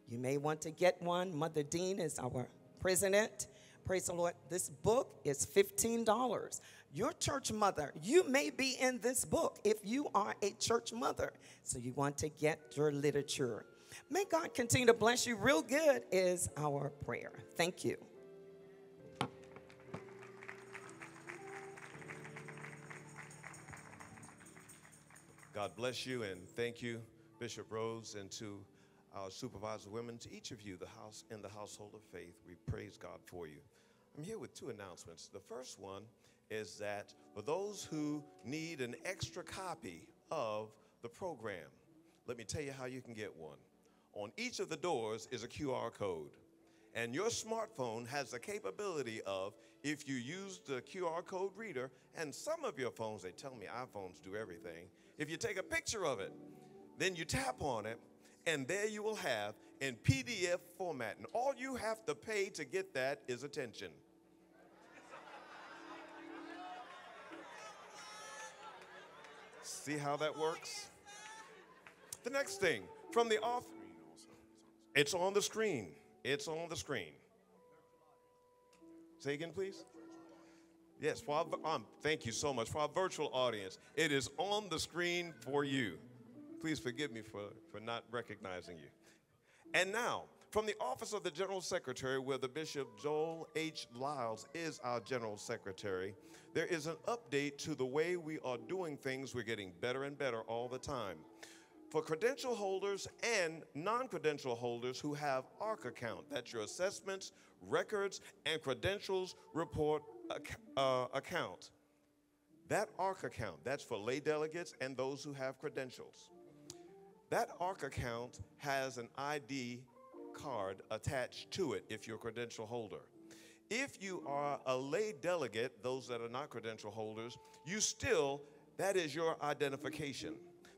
You may want to get one. Mother Dean is our president. Praise the Lord. This book is $15 your church mother, you may be in this book if you are a church mother. So you want to get your literature. May God continue to bless you real good, is our prayer. Thank you. God bless you and thank you, Bishop Rhodes, and to our supervisor women, to each of you, the house in the household of faith. We praise God for you. I'm here with two announcements. The first one is that for those who need an extra copy of the program, let me tell you how you can get one. On each of the doors is a QR code. And your smartphone has the capability of, if you use the QR code reader, and some of your phones, they tell me iPhones do everything, if you take a picture of it, then you tap on it, and there you will have in PDF format. And all you have to pay to get that is attention. See how that works? The next thing, from the off, it's on the screen. It's on the screen. Say again, please. Yes, for our, um, thank you so much. For our virtual audience, it is on the screen for you. Please forgive me for, for not recognizing you. And now, from the office of the General Secretary, where the Bishop Joel H. Lyles is our General Secretary, there is an update to the way we are doing things. We're getting better and better all the time. For credential holders and non credential holders who have ARC account, that's your assessments, records, and credentials report uh, account. That ARC account, that's for lay delegates and those who have credentials. That ARC account has an ID card attached to it if you're a credential holder. If you are a lay delegate, those that are not credential holders, you still, that is your identification.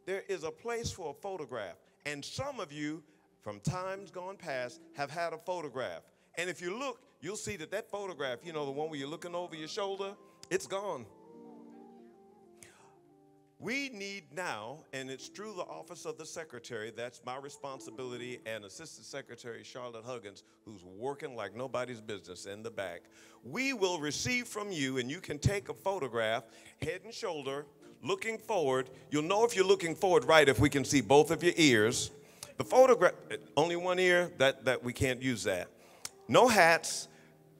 There is a place for a photograph, and some of you, from times gone past, have had a photograph. And if you look, you'll see that that photograph, you know, the one where you're looking over your shoulder, it's gone. We need now, and it's through the office of the secretary, that's my responsibility, and Assistant Secretary Charlotte Huggins, who's working like nobody's business in the back. We will receive from you, and you can take a photograph, head and shoulder, looking forward. You'll know if you're looking forward right if we can see both of your ears. The photograph, only one ear, that, that we can't use that. No hats.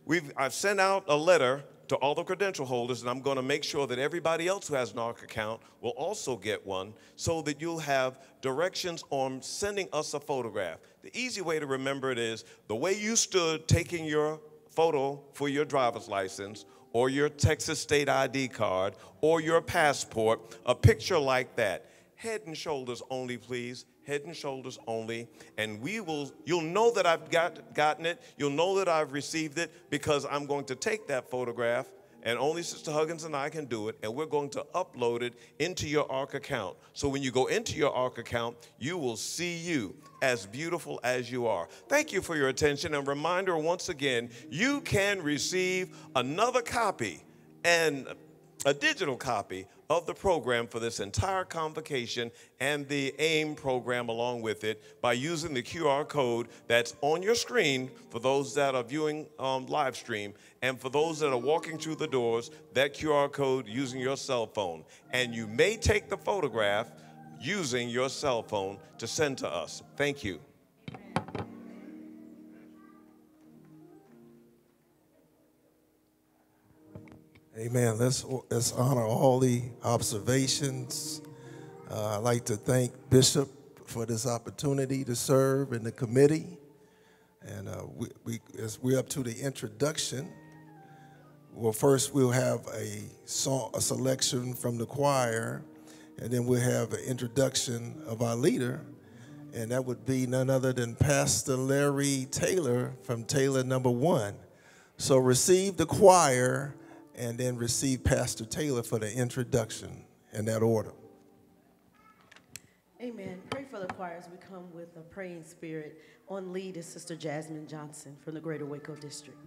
We've, I've sent out a letter to all the credential holders, and I'm going to make sure that everybody else who has an ARC account will also get one so that you'll have directions on sending us a photograph. The easy way to remember it is the way you stood taking your photo for your driver's license or your Texas state ID card or your passport, a picture like that. Head and shoulders only, please. Head and shoulders only. And we will, you'll know that I've got, gotten it. You'll know that I've received it because I'm going to take that photograph and only Sister Huggins and I can do it, and we're going to upload it into your ARC account. So when you go into your ARC account, you will see you as beautiful as you are. Thank you for your attention, and reminder once again, you can receive another copy and a digital copy of the program for this entire convocation and the AIM program along with it by using the QR code that's on your screen for those that are viewing um, live stream and for those that are walking through the doors, that QR code using your cell phone. And you may take the photograph using your cell phone to send to us. Thank you. Amen. Let's, let's honor all the observations. Uh, I'd like to thank Bishop for this opportunity to serve in the committee. And uh, we, we, as we're up to the introduction, well, first we'll have a song, a selection from the choir, and then we'll have an introduction of our leader, and that would be none other than Pastor Larry Taylor from Taylor Number One. So receive the choir and then receive Pastor Taylor for the introduction in that order. Amen. Pray for the choir as we come with a praying spirit. On lead is Sister Jasmine Johnson from the Greater Waco District.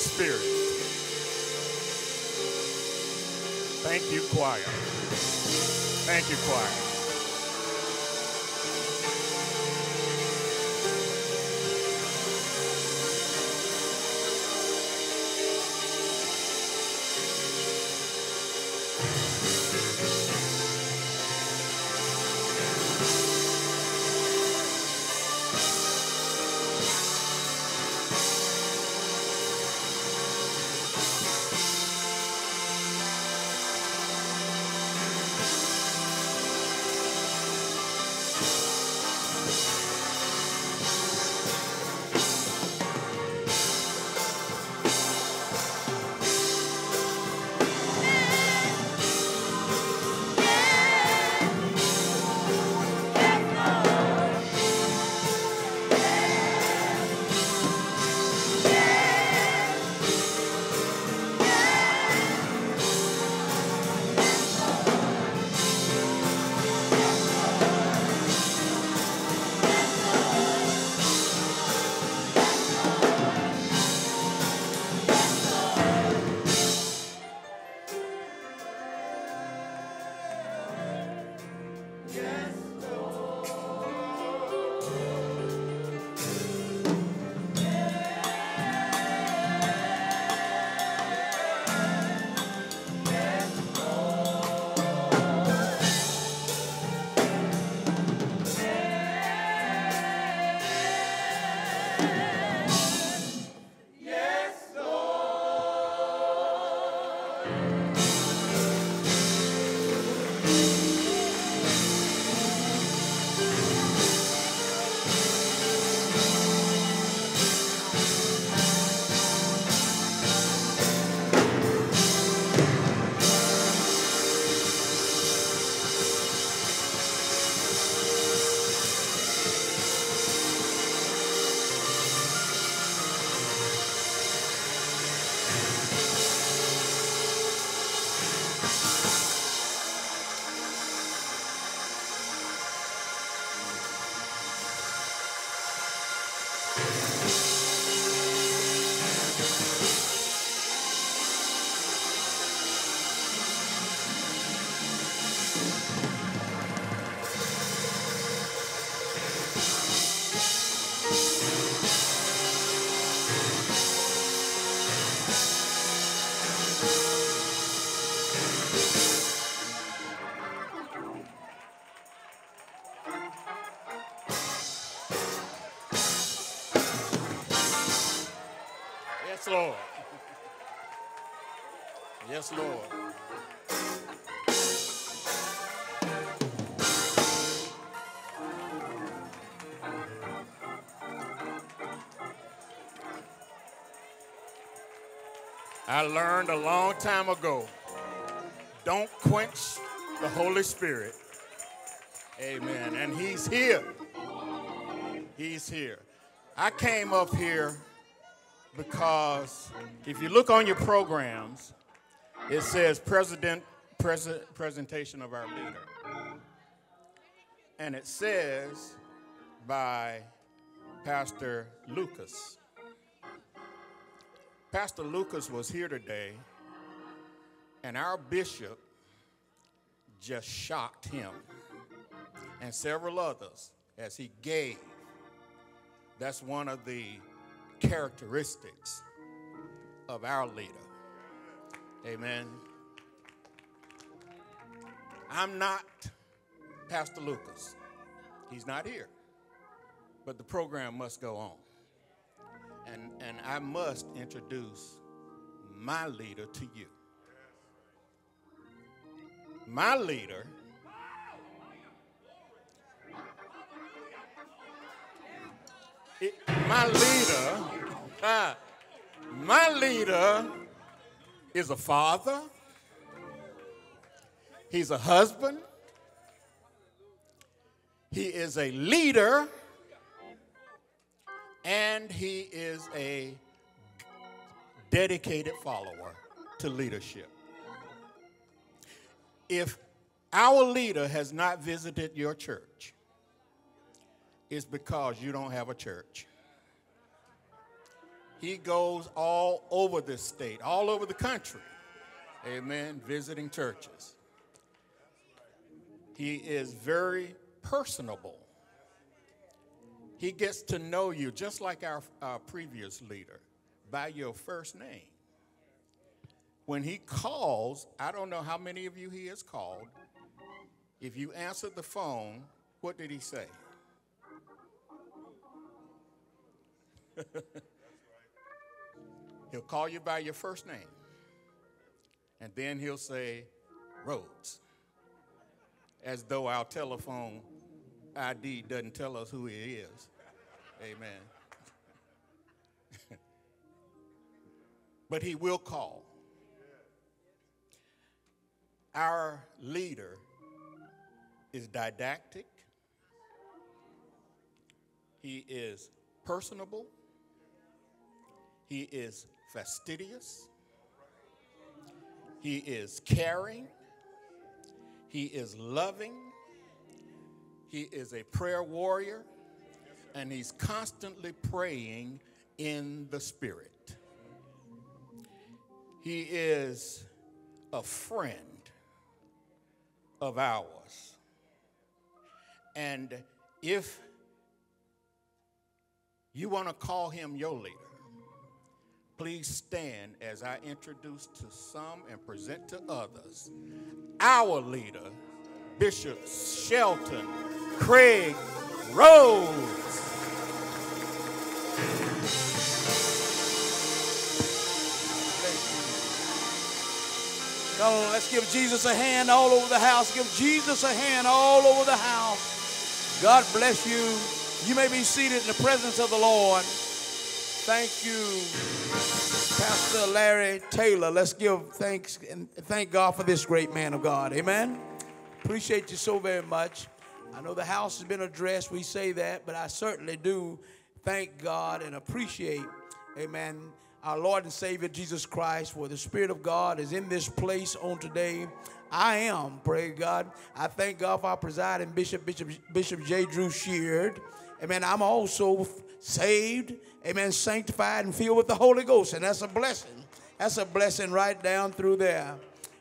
Spirit. Thank you, choir. Thank you, choir. I learned a long time ago don't quench the Holy Spirit. Amen. And He's here. He's here. I came up here because if you look on your programs, it says President Pres- presentation of our leader. And it says by Pastor Lucas. Pastor Lucas was here today, and our bishop just shocked him and several others as he gave. That's one of the characteristics of our leader. Amen. I'm not Pastor Lucas. He's not here. But the program must go on. And, and I must introduce my leader to you. My leader it- my leader, uh, my leader is a father. He's a husband. He is a leader. And he is a dedicated follower to leadership. If our leader has not visited your church, it's because you don't have a church. He goes all over the state, all over the country. Amen. Visiting churches. He is very personable. He gets to know you just like our, previous leader by your first name. When he calls, I don't know how many of you he has called. If you answered the phone, what did he say? he'll call you by your first name. And then he'll say, Rhodes, as though our telephone ID doesn't tell us who he is. Amen. but he will call. Our leader is didactic, he is personable, he is fastidious, he is caring, he is loving, he is a prayer warrior, and he's constantly praying in the Spirit. He is a friend of ours. And if you want to call him your leader, please stand as I introduce to some and present to others our leader, Bishop Shelton Craig Rhodes. Come on, let's give Jesus a hand all over the house. Give Jesus a hand all over the house. God bless you. You may be seated in the presence of the Lord. Thank you, Pastor Larry Taylor. Let's give thanks and thank God for this great man of God. Amen. Appreciate you so very much. I know the house has been addressed. We say that, but I certainly do thank God and appreciate, amen, our Lord and Savior Jesus Christ, for the Spirit of God is in this place on today. I am, praise God. I thank God for our presiding Bishop, Bishop, Bishop J. Drew Sheard. Amen. I'm also saved, amen, sanctified and filled with the Holy Ghost, and that's a blessing. That's a blessing right down through there.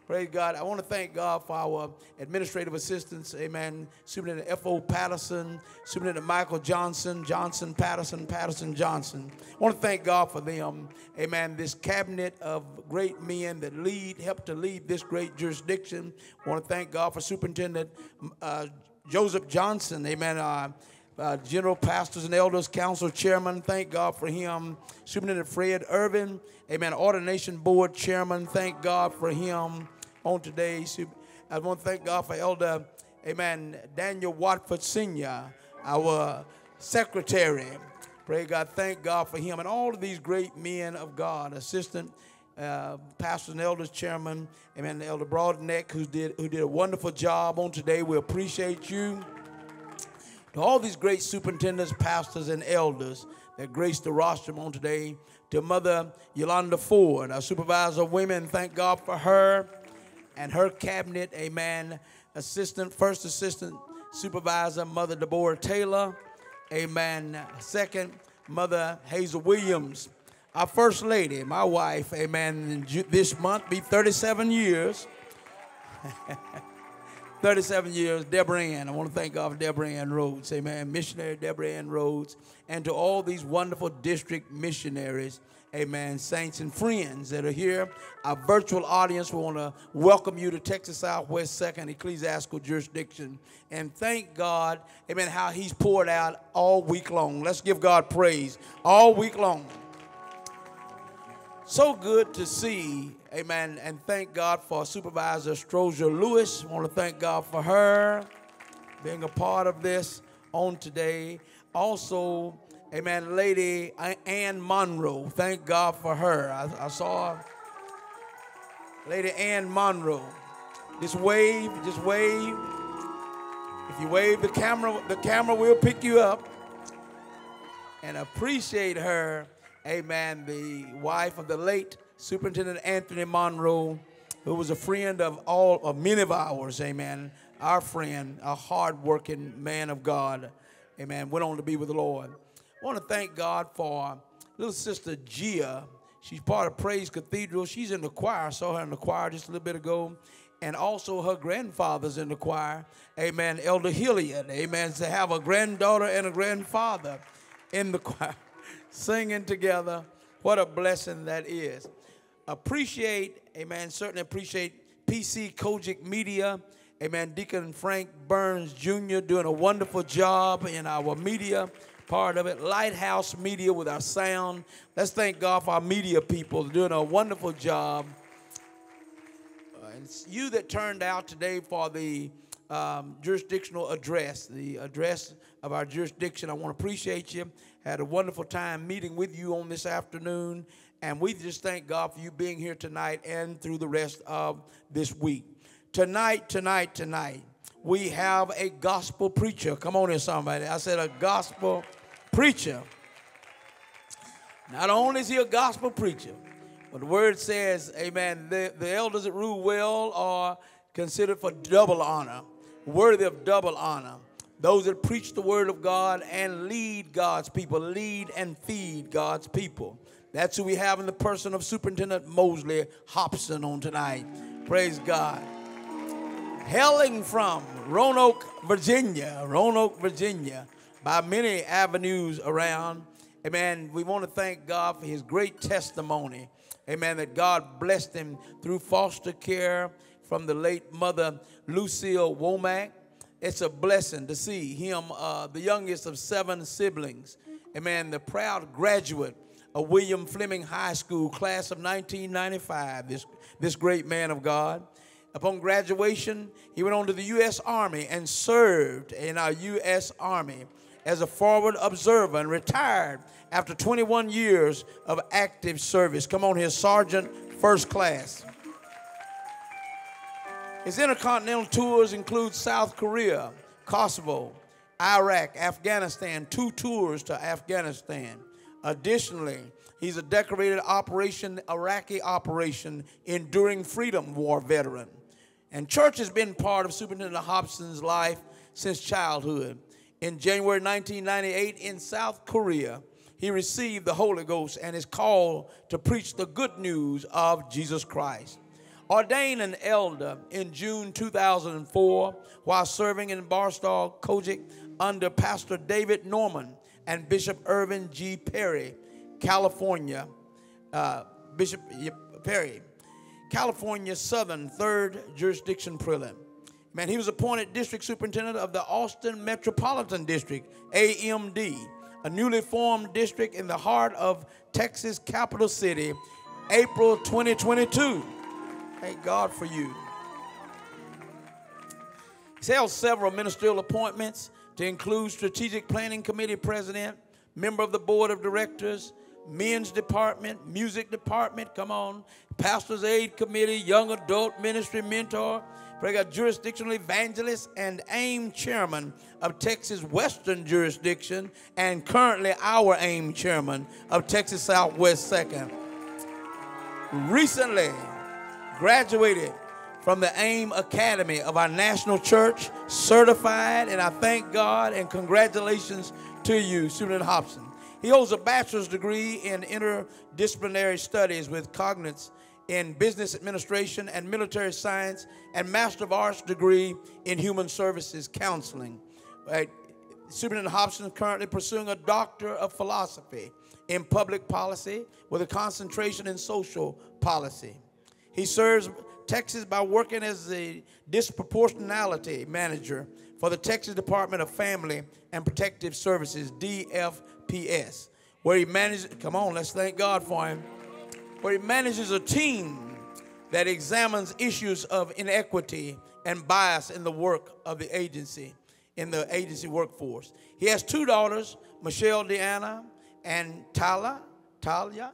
Praise God. I want to thank God for our administrative assistants. Amen. Superintendent F.O. Patterson, Superintendent Michael Johnson, Johnson, Patterson, Patterson, Johnson. I want to thank God for them. Amen. This cabinet of great men that lead, help to lead this great jurisdiction. I want to thank God for Superintendent uh, Joseph Johnson. Amen. Uh, uh, General Pastors and Elders Council Chairman. Thank God for him. Superintendent Fred Irvin. Amen. Ordination Board Chairman. Thank God for him on today. I want to thank God for Elder, Amen, Daniel Watford Sr., our secretary. Pray God, thank God for him and all of these great men of God, assistant uh, pastors and elders chairman, Amen, Elder Broadneck, who did who did a wonderful job on today. We appreciate you. To all these great superintendents, pastors, and elders that graced the rostrum on today. To Mother Yolanda Ford, our supervisor of women, thank God for her and her cabinet, amen, assistant, first assistant supervisor, Mother Deborah Taylor, amen, second, Mother Hazel Williams, our first lady, my wife, amen, this month be 37 years. 37 years, Deborah Ann. I want to thank God for Deborah Ann Rhodes, amen. Missionary Deborah Ann Rhodes, and to all these wonderful district missionaries amen, saints and friends that are here. Our virtual audience, we want to welcome you to Texas Southwest 2nd Ecclesiastical Jurisdiction. And thank God, amen, how he's poured out all week long. Let's give God praise all week long. So good to see, amen, and thank God for Supervisor Strozier Lewis. I want to thank God for her being a part of this on today. Also, Amen. Lady Ann Monroe. Thank God for her. I, I saw Lady Ann Monroe. Just wave, just wave. If you wave the camera, the camera will pick you up. And appreciate her, amen, the wife of the late Superintendent Anthony Monroe, who was a friend of all of many of ours, amen. Our friend, a hardworking man of God, amen, went on to be with the Lord. I want to thank God for, little sister Gia. She's part of Praise Cathedral. She's in the choir. I saw her in the choir just a little bit ago. And also her grandfather's in the choir. Amen. Elder Hilliard. Amen. To have a granddaughter and a grandfather in the choir singing together. What a blessing that is. Appreciate, amen, certainly appreciate PC COGIC Media. Amen. Deacon Frank Burns Jr. doing a wonderful job in our media part of it. Lighthouse Media with our sound. Let's thank God for our media people doing a wonderful job. Uh, and it's you that turned out today for the um, jurisdictional address, the address of our jurisdiction. I want to appreciate you. Had a wonderful time meeting with you on this afternoon. And we just thank God for you being here tonight and through the rest of this week. Tonight, tonight, tonight, we have a gospel preacher. Come on in, somebody. I said a gospel preacher. Not only is he a gospel preacher, but the word says, amen, the, the elders that rule well are considered for double honor, worthy of double honor. Those that preach the word of God and lead God's people, lead and feed God's people. That's who we have in the person of Superintendent Mosley Hobson on tonight. Praise God. Hailing from Roanoke, Virginia, Roanoke, Virginia, by many avenues around. Amen. We want to thank God for his great testimony. Amen. That God blessed him through foster care from the late mother Lucille Womack. It's a blessing to see him, uh, the youngest of seven siblings. Amen. The proud graduate of William Fleming High School, class of 1995, this, this great man of God. Upon graduation, he went on to the U.S. Army and served in our U.S. Army as a forward observer and retired after 21 years of active service. Come on here, Sergeant First Class. His intercontinental tours include South Korea, Kosovo, Iraq, Afghanistan, two tours to Afghanistan. Additionally, he's a decorated Operation Iraqi Operation Enduring Freedom War veteran. And church has been part of Superintendent Hobson's life since childhood. In January 1998 in South Korea, he received the Holy Ghost and is called to preach the good news of Jesus Christ. Ordained an elder in June 2004 while serving in Barstow, COGIC under Pastor David Norman and Bishop Irvin G. Perry, California. Uh, Bishop Perry, California Southern 3rd Jurisdiction Prelate. Man, he was appointed district superintendent of the Austin Metropolitan District, AMD, a newly formed district in the heart of Texas capital city, April 2022. Thank God for you. He's held several ministerial appointments to include Strategic Planning Committee President, member of the Board of Directors, Men's Department, Music Department, come on, Pastor's Aid Committee, Young Adult Ministry Mentor, Pray God, jurisdictional evangelist and AIM chairman of Texas Western Jurisdiction, and currently our AIM chairman of Texas Southwest 2nd. Recently graduated from the AIM Academy of our national church, certified, and I thank God and congratulations to you, Superintendent Hobson. He holds a bachelor's degree in interdisciplinary studies with cognates in business administration and military science and Master of Arts degree in human services counseling. Right. Superintendent Hobson is currently pursuing a doctor of philosophy in public policy with a concentration in social policy. He serves Texas by working as the disproportionality manager for the Texas Department of Family and Protective Services, DFPS, where he manages, come on, let's thank God for him where he manages a team that examines issues of inequity and bias in the work of the agency, in the agency workforce. He has two daughters, Michelle Deanna and Talia, Talia,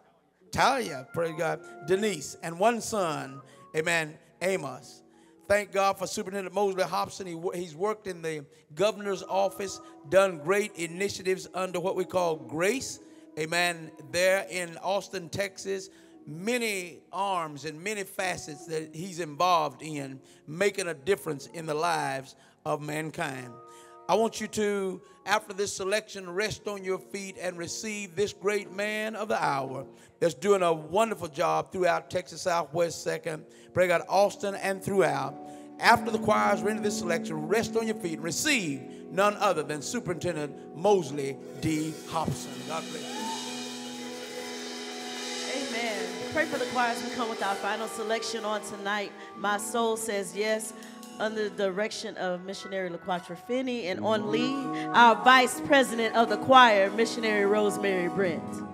Talia, praise God, Denise, and one son, amen, Amos. Thank God for Superintendent Mosley Hobson. He, he's worked in the governor's office, done great initiatives under what we call GRACE, amen, there in Austin, Texas many arms and many facets that he's involved in, making a difference in the lives of mankind. I want you to, after this selection, rest on your feet and receive this great man of the hour that's doing a wonderful job throughout Texas Southwest 2nd. Pray God, Austin and throughout. After the choirs render this selection, rest on your feet and receive none other than Superintendent Mosley D. Hobson. God bless you. Pray for the choir as we come with our final selection on tonight. My soul says yes. Under the direction of missionary LaQuatra Finney and on lead, our vice president of the choir, missionary Rosemary Brent.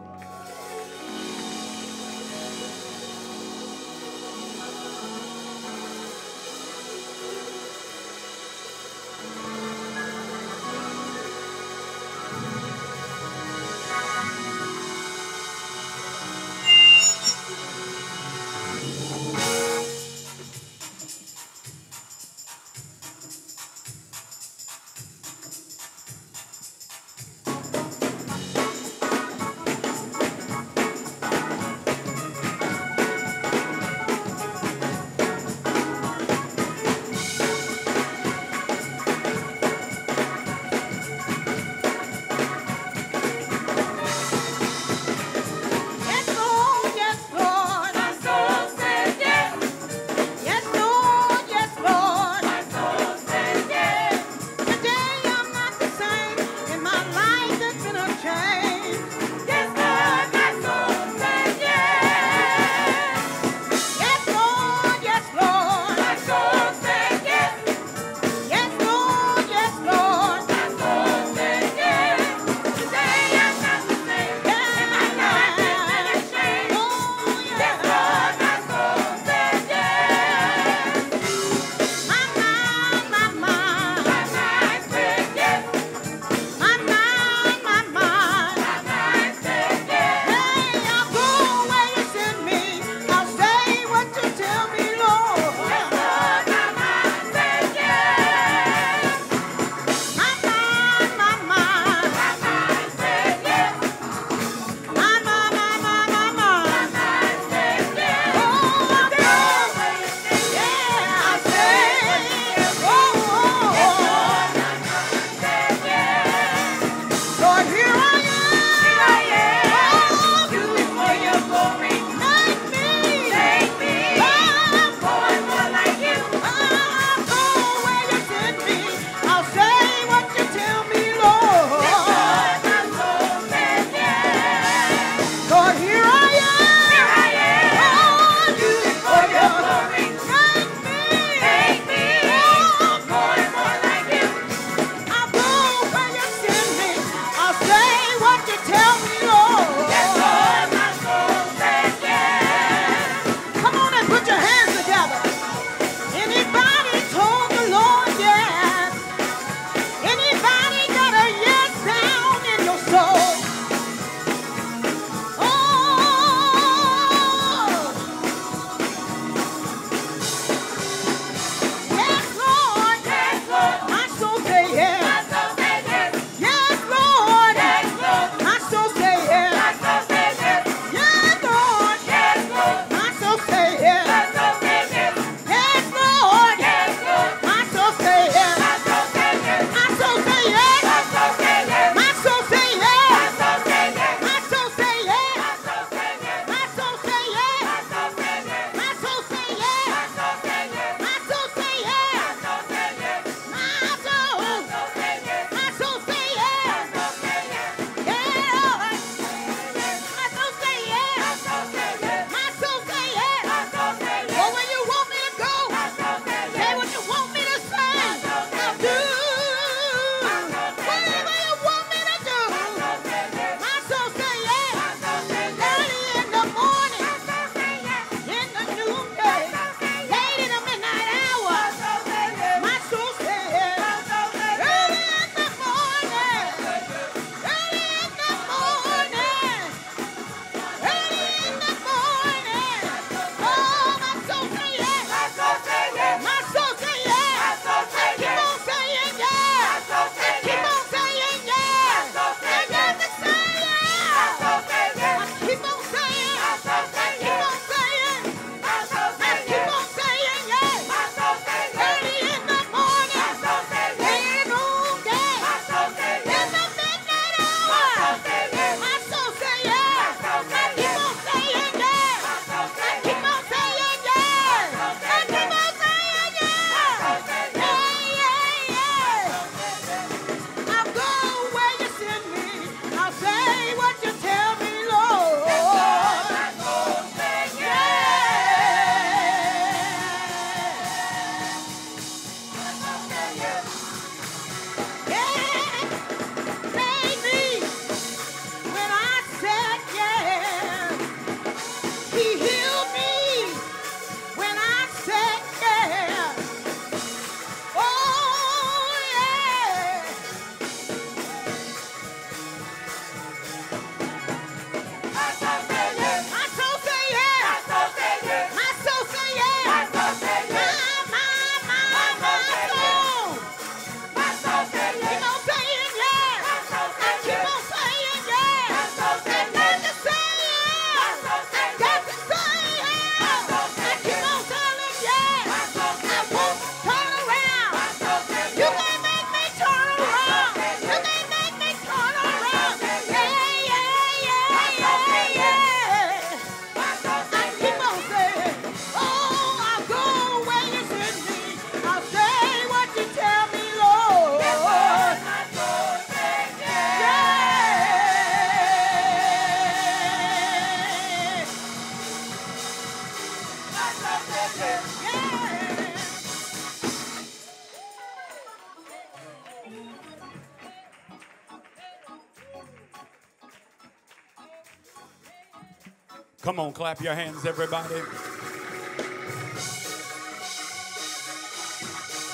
Clap your hands, everybody.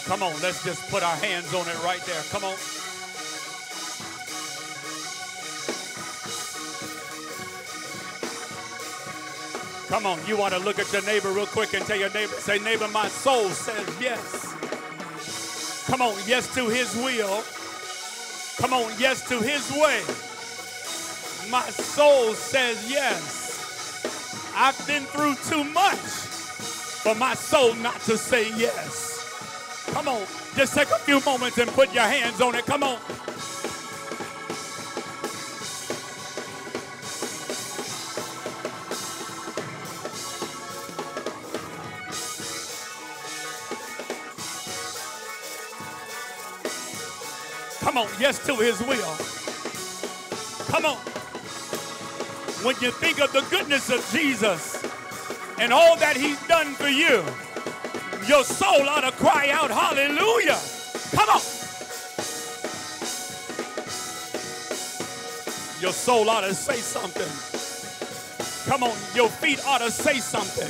Come on, let's just put our hands on it right there. Come on. Come on, you want to look at your neighbor real quick and tell your neighbor, say, neighbor, my soul says yes. Come on, yes to his will. Come on, yes to his way. My soul says yes. I've been through too much for my soul not to say yes. Come on, just take a few moments and put your hands on it. Come on. Come on, yes to his will. When you think of the goodness of Jesus and all that he's done for you, your soul ought to cry out, Hallelujah. Come on. Your soul ought to say something. Come on, your feet ought to say something.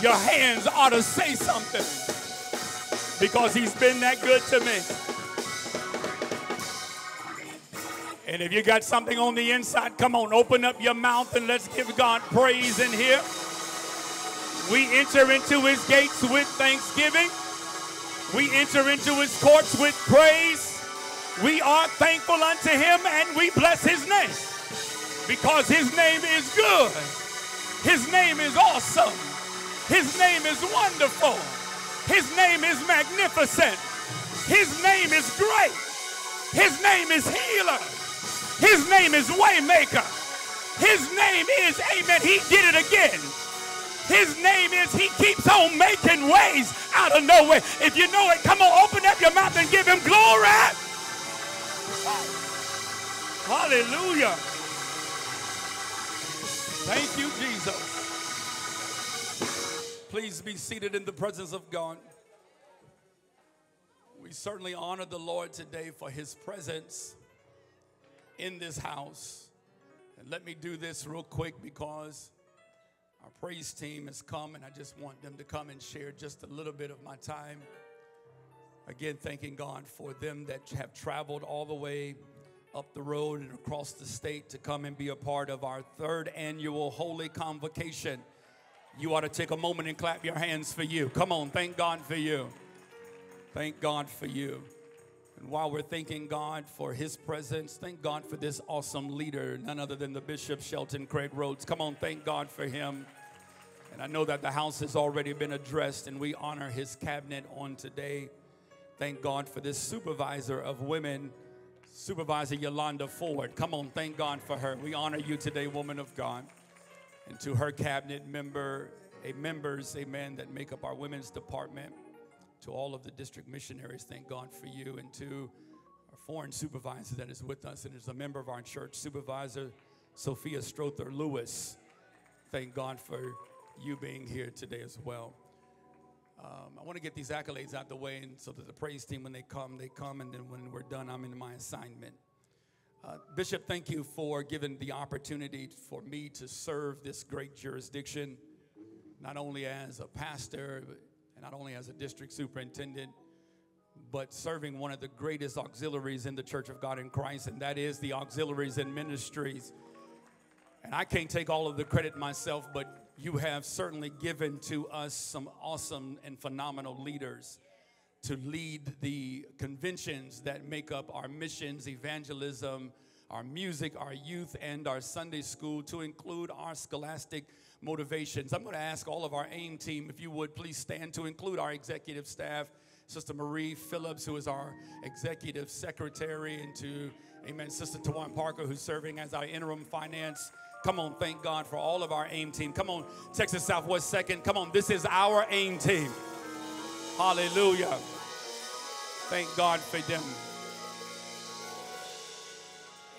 Your hands ought to say something because he's been that good to me. And if you got something on the inside, come on, open up your mouth and let's give God praise in here. We enter into his gates with thanksgiving. We enter into his courts with praise. We are thankful unto him and we bless his name because his name is good. His name is awesome. His name is wonderful. His name is magnificent. His name is great. His name is healer. His name is Waymaker. His name is, amen, he did it again. His name is, he keeps on making ways out of nowhere. If you know it, come on, open up your mouth and give him glory. Hallelujah. Thank you, Jesus. Please be seated in the presence of God. We certainly honor the Lord today for his presence in this house. And let me do this real quick because our praise team has come and I just want them to come and share just a little bit of my time. Again, thanking God for them that have traveled all the way up the road and across the state to come and be a part of our third annual Holy Convocation. You ought to take a moment and clap your hands for you. Come on, thank God for you. Thank God for you. And while we're thanking God for his presence, thank God for this awesome leader, none other than the Bishop Shelton Craig Rhodes. Come on, thank God for him. And I know that the house has already been addressed, and we honor his cabinet on today. Thank God for this supervisor of women, Supervisor Yolanda Ford. Come on, thank God for her. We honor you today, woman of God. And to her cabinet member, a members, amen, that make up our women's department to all of the district missionaries, thank God for you, and to our foreign supervisor that is with us and is a member of our church, Supervisor Sophia Strother Lewis. Thank God for you being here today as well. Um, I want to get these accolades out the way, and so that the praise team, when they come, they come, and then when we're done, I'm in my assignment. Uh, Bishop, thank you for giving the opportunity for me to serve this great jurisdiction, not only as a pastor, not only as a district superintendent, but serving one of the greatest auxiliaries in the Church of God in Christ, and that is the auxiliaries and ministries. And I can't take all of the credit myself, but you have certainly given to us some awesome and phenomenal leaders to lead the conventions that make up our missions, evangelism, our music, our youth, and our Sunday school, to include our scholastic motivations. I'm going to ask all of our AIM team, if you would please stand to include our executive staff, Sister Marie Phillips, who is our executive secretary, and to, amen, Sister Tawan Parker, who's serving as our interim finance. Come on, thank God for all of our AIM team. Come on, Texas Southwest Second. Come on, this is our AIM team. Hallelujah. Thank God for them.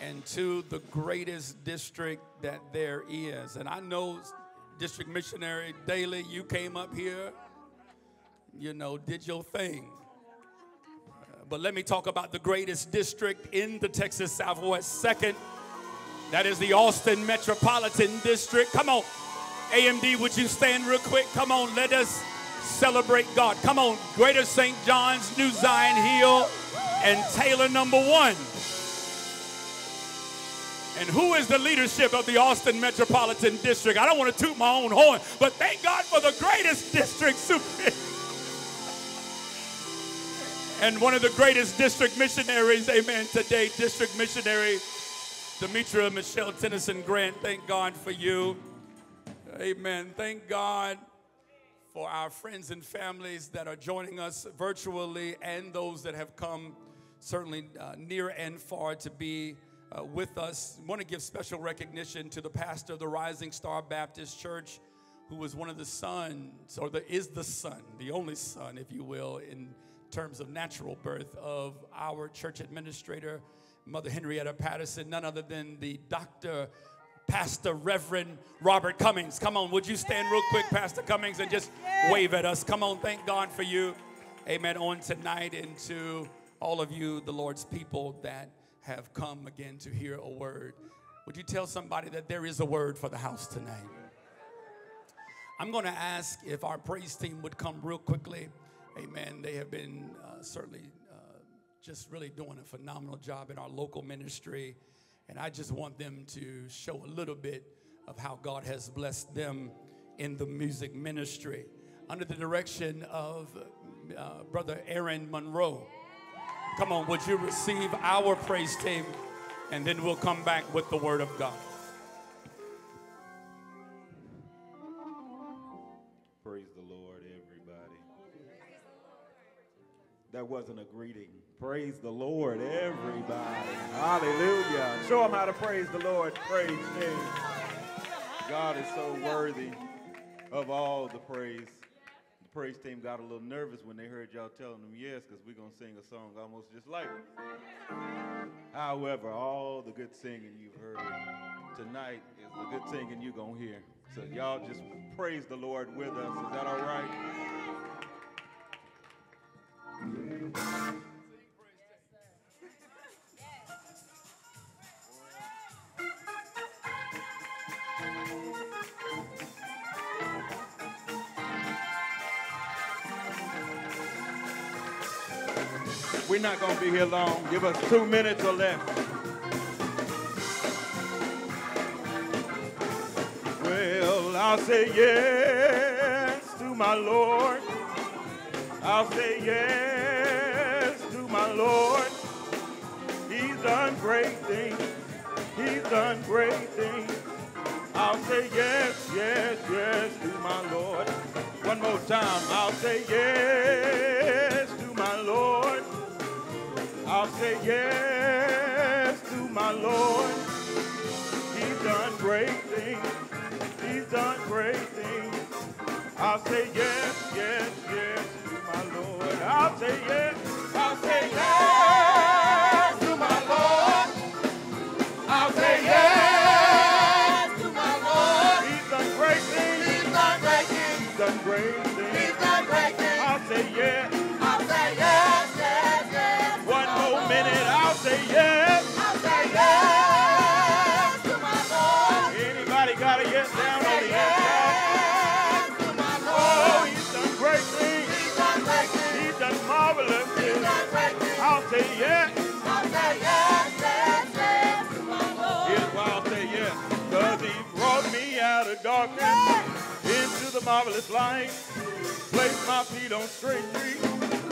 And to the greatest district that there is. And I know district missionary Daly, you came up here, you know, did your thing. Uh, but let me talk about the greatest district in the Texas Southwest. Second, That is the Austin Metropolitan District. Come on. AMD, would you stand real quick? Come on, let us celebrate God. Come on, Greater St. John's, New Zion Hill, and Taylor number one. And who is the leadership of the Austin Metropolitan District? I don't want to toot my own horn, but thank God for the greatest district super. and one of the greatest district missionaries, amen, today, district missionary Demetra Michelle Tennyson Grant. Thank God for you. Amen. Thank God for our friends and families that are joining us virtually and those that have come certainly uh, near and far to be uh, with us. I want to give special recognition to the pastor of the Rising Star Baptist Church, who was one of the sons, or the, is the son, the only son, if you will, in terms of natural birth of our church administrator, Mother Henrietta Patterson, none other than the Dr. Pastor Reverend Robert Cummings. Come on, would you stand real quick, Pastor Cummings, and just wave at us? Come on, thank God for you. Amen. On tonight, and to all of you, the Lord's people that have come again to hear a word. Would you tell somebody that there is a word for the house tonight? I'm going to ask if our praise team would come real quickly. Amen. They have been uh, certainly uh, just really doing a phenomenal job in our local ministry. And I just want them to show a little bit of how God has blessed them in the music ministry under the direction of uh, Brother Aaron Monroe. Come on, would you receive our praise team? And then we'll come back with the word of God. Praise the Lord, everybody. That wasn't a greeting. Praise the Lord, everybody. Hallelujah. Show them how to praise the Lord. Praise Him. God is so worthy of all the praise. Praise team got a little nervous when they heard y'all telling them yes, because we're going to sing a song almost just like it. However, all the good singing you've heard tonight is the good singing you're going to hear. So y'all just praise the Lord with us. Is that all right? We're not going to be here long. Give us two minutes or less. Well, I'll say yes to my Lord. I'll say yes to my Lord. He's done great things. He's done great things. I'll say yes, yes, yes to my Lord. One more time. I'll say yes I'll say yes to my Lord. He's done great things. He's done great things. I'll say yes, yes, yes to my Lord. I'll say yes. I'll say yes to my Lord. I'll say yes to my Lord. He's done great things. He's done great things. He's done great out of darkness into the marvelous light. Placed my feet on straight street.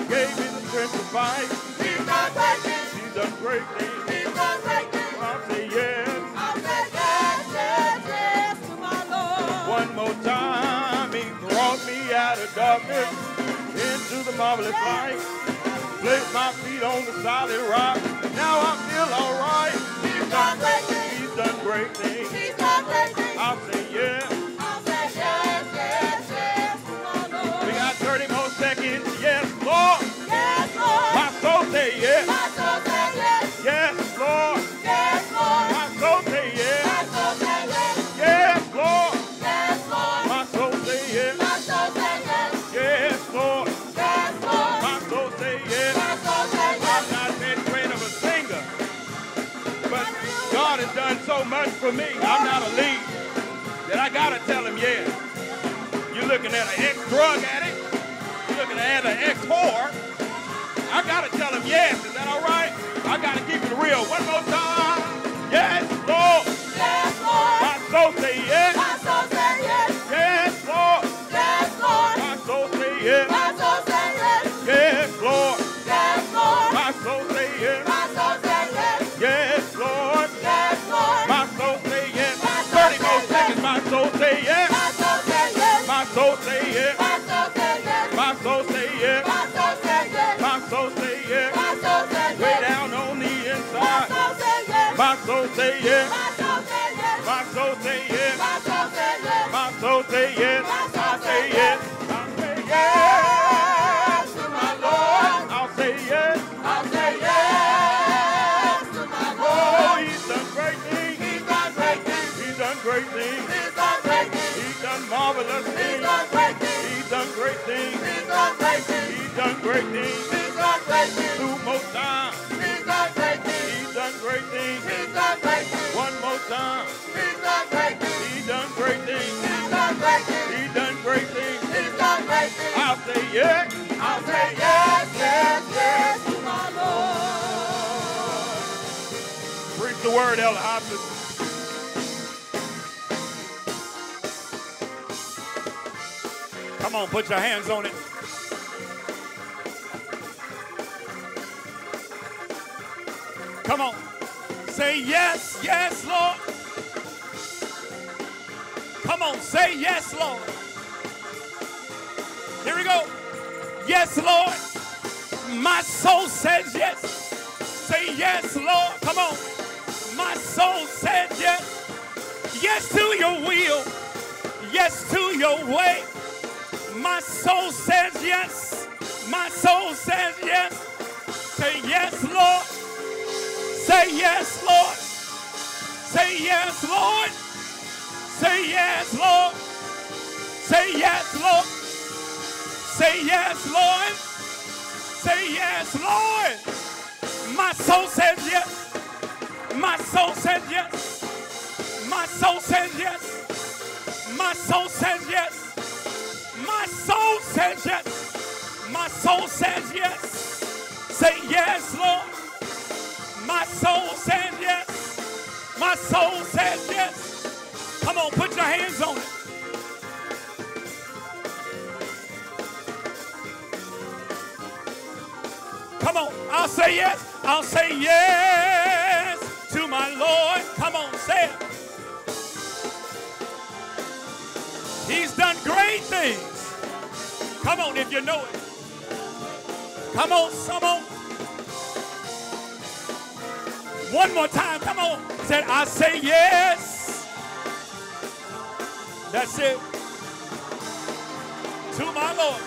Gave me the strength to fight. He's done great things. He's done great things. He's great things. I'll say yes. I'll say yes, yes, yes to my Lord. One more time, he brought me out of darkness into the marvelous light. Placed my feet on the solid rock. Now I feel alright. He's done great things. He's done great things. He's done great things. I'll say yes. For me. I'm not a lead. That I gotta tell him yes. You're looking at an ex-drug addict. You're looking at an ex-whore. I gotta tell him yes. Is that all right? I gotta keep it real. One more time. Soul say yes. My soul say yes. Way down on the inside. soul say yes. My soul say yes. My soul say yes. My soul say yes. My soul say yes. My soul say yes. My soul I say yes. I say yes to my Lord. I'll say yes. I'll say yes to my Oh, Lord. he's done great things. He's done great things. He's done great things. He's done great things. He's done marvelous He's done great things. He's done great things. He's done great things. He's done great things. Time. He's done great things. He's done great things. He's done great things. He's done great things. He's done great things. I'll say yes. I'll say yes, yes, yes to my Lord. Preach the word, Elder. Come on, put your hands on it. Come on. Say yes, yes, Lord. Come on, say yes, Lord. Here we go. Yes, Lord. My soul says yes. Say yes, Lord. Come on. My soul says yes. Yes to your will. Yes to your way. My soul says yes. My soul says yes. Say yes, Lord. Say yes, Lord. Say yes, Lord. Say yes, Lord. Say yes, Lord. Say yes, Lord. Say yes, Lord. My soul says yes. My soul says yes. My soul says yes. My soul says yes. My soul says yes. My soul says yes. Say yes, Lord. My soul says yes. My soul says yes. Come on, put your hands on it. Come on, I'll say yes. I'll say yes to my Lord. Come on, say it. He's done great things. Come on, if you know it. Come on, come on. One more time, come on. Said, I say yes. That's it. To my Lord.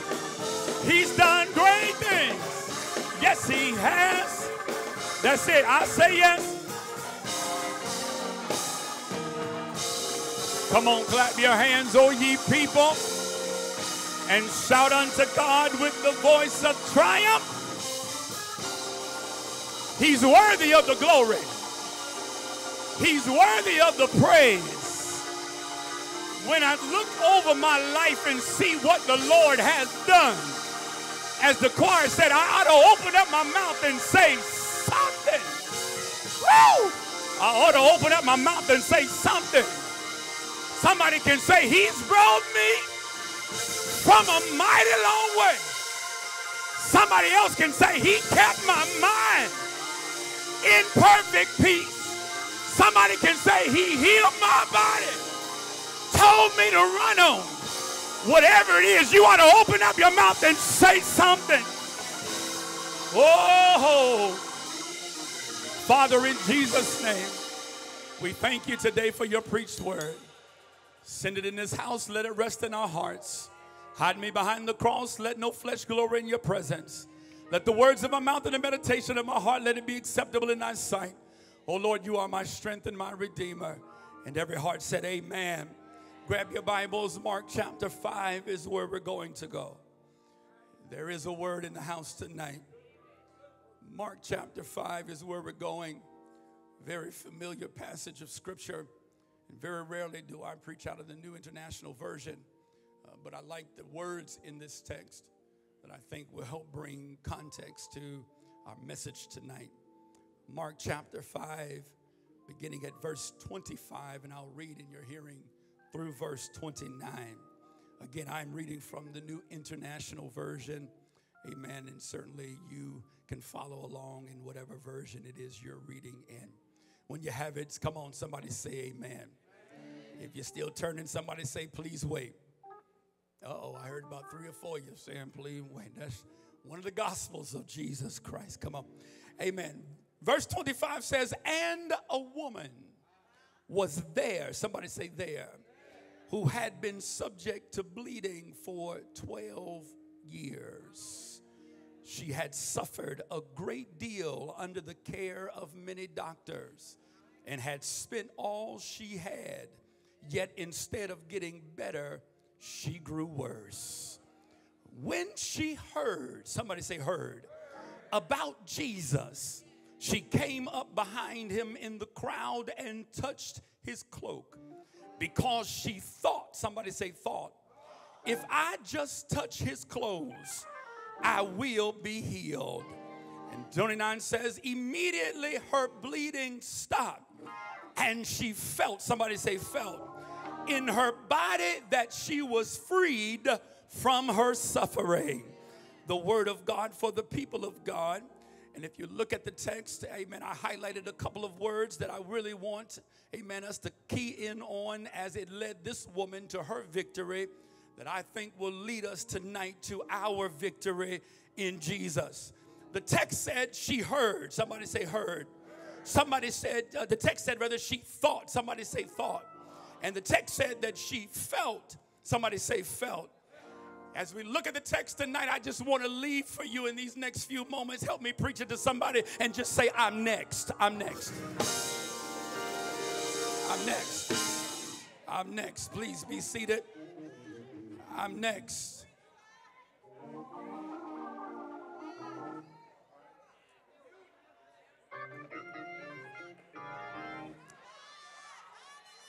He's done great things. Yes, he has. That's it. I say yes. Come on, clap your hands, O ye people, and shout unto God with the voice of triumph. He's worthy of the glory. He's worthy of the praise. When I look over my life and see what the Lord has done, as the choir said, I ought to open up my mouth and say something. Woo! I ought to open up my mouth and say something. Somebody can say, He's brought me from a mighty long way. Somebody else can say, He kept my mind in perfect peace. Somebody can say, He healed my body, told me to run on. Whatever it is, you ought to open up your mouth and say something. Oh, Father, in Jesus' name, we thank you today for your preached word. Send it in this house, let it rest in our hearts. Hide me behind the cross, let no flesh glory in your presence. Let the words of my mouth and the meditation of my heart, let it be acceptable in thy sight. Oh Lord, you are my strength and my redeemer. And every heart said, Amen. Grab your Bibles. Mark chapter 5 is where we're going to go. There is a word in the house tonight. Mark chapter 5 is where we're going. very familiar passage of Scripture. And very rarely do I preach out of the New International Version. Uh, but I like the words in this text that I think will help bring context to our message tonight. Mark chapter 5, beginning at verse 25, and I'll read in your hearing through verse 29. Again, I'm reading from the New International Version. Amen. And certainly you can follow along in whatever version it is you're reading in. When you have it, come on, somebody say amen. amen. If you're still turning, somebody say, please wait. Oh, I heard about three or four of you saying, please wait. That's one of the gospels of Jesus Christ. Come on. Amen. Verse 25 says, And a woman was there, somebody say there, who had been subject to bleeding for 12 years. She had suffered a great deal under the care of many doctors and had spent all she had, yet instead of getting better, she grew worse. When she heard, somebody say, heard, about Jesus, she came up behind him in the crowd and touched his cloak because she thought, somebody say, thought, if I just touch his clothes, I will be healed. And 29 says, immediately her bleeding stopped and she felt, somebody say, felt, in her body that she was freed from her suffering. The word of God for the people of God. And if you look at the text, amen, I highlighted a couple of words that I really want, amen, us to key in on as it led this woman to her victory that I think will lead us tonight to our victory in Jesus. The text said she heard. Somebody say heard. Somebody said, uh, the text said rather she thought. Somebody say thought. And the text said that she felt. Somebody say felt. As we look at the text tonight, I just want to leave for you in these next few moments. Help me preach it to somebody and just say, I'm next. I'm next. I'm next. I'm next. Please be seated. I'm next.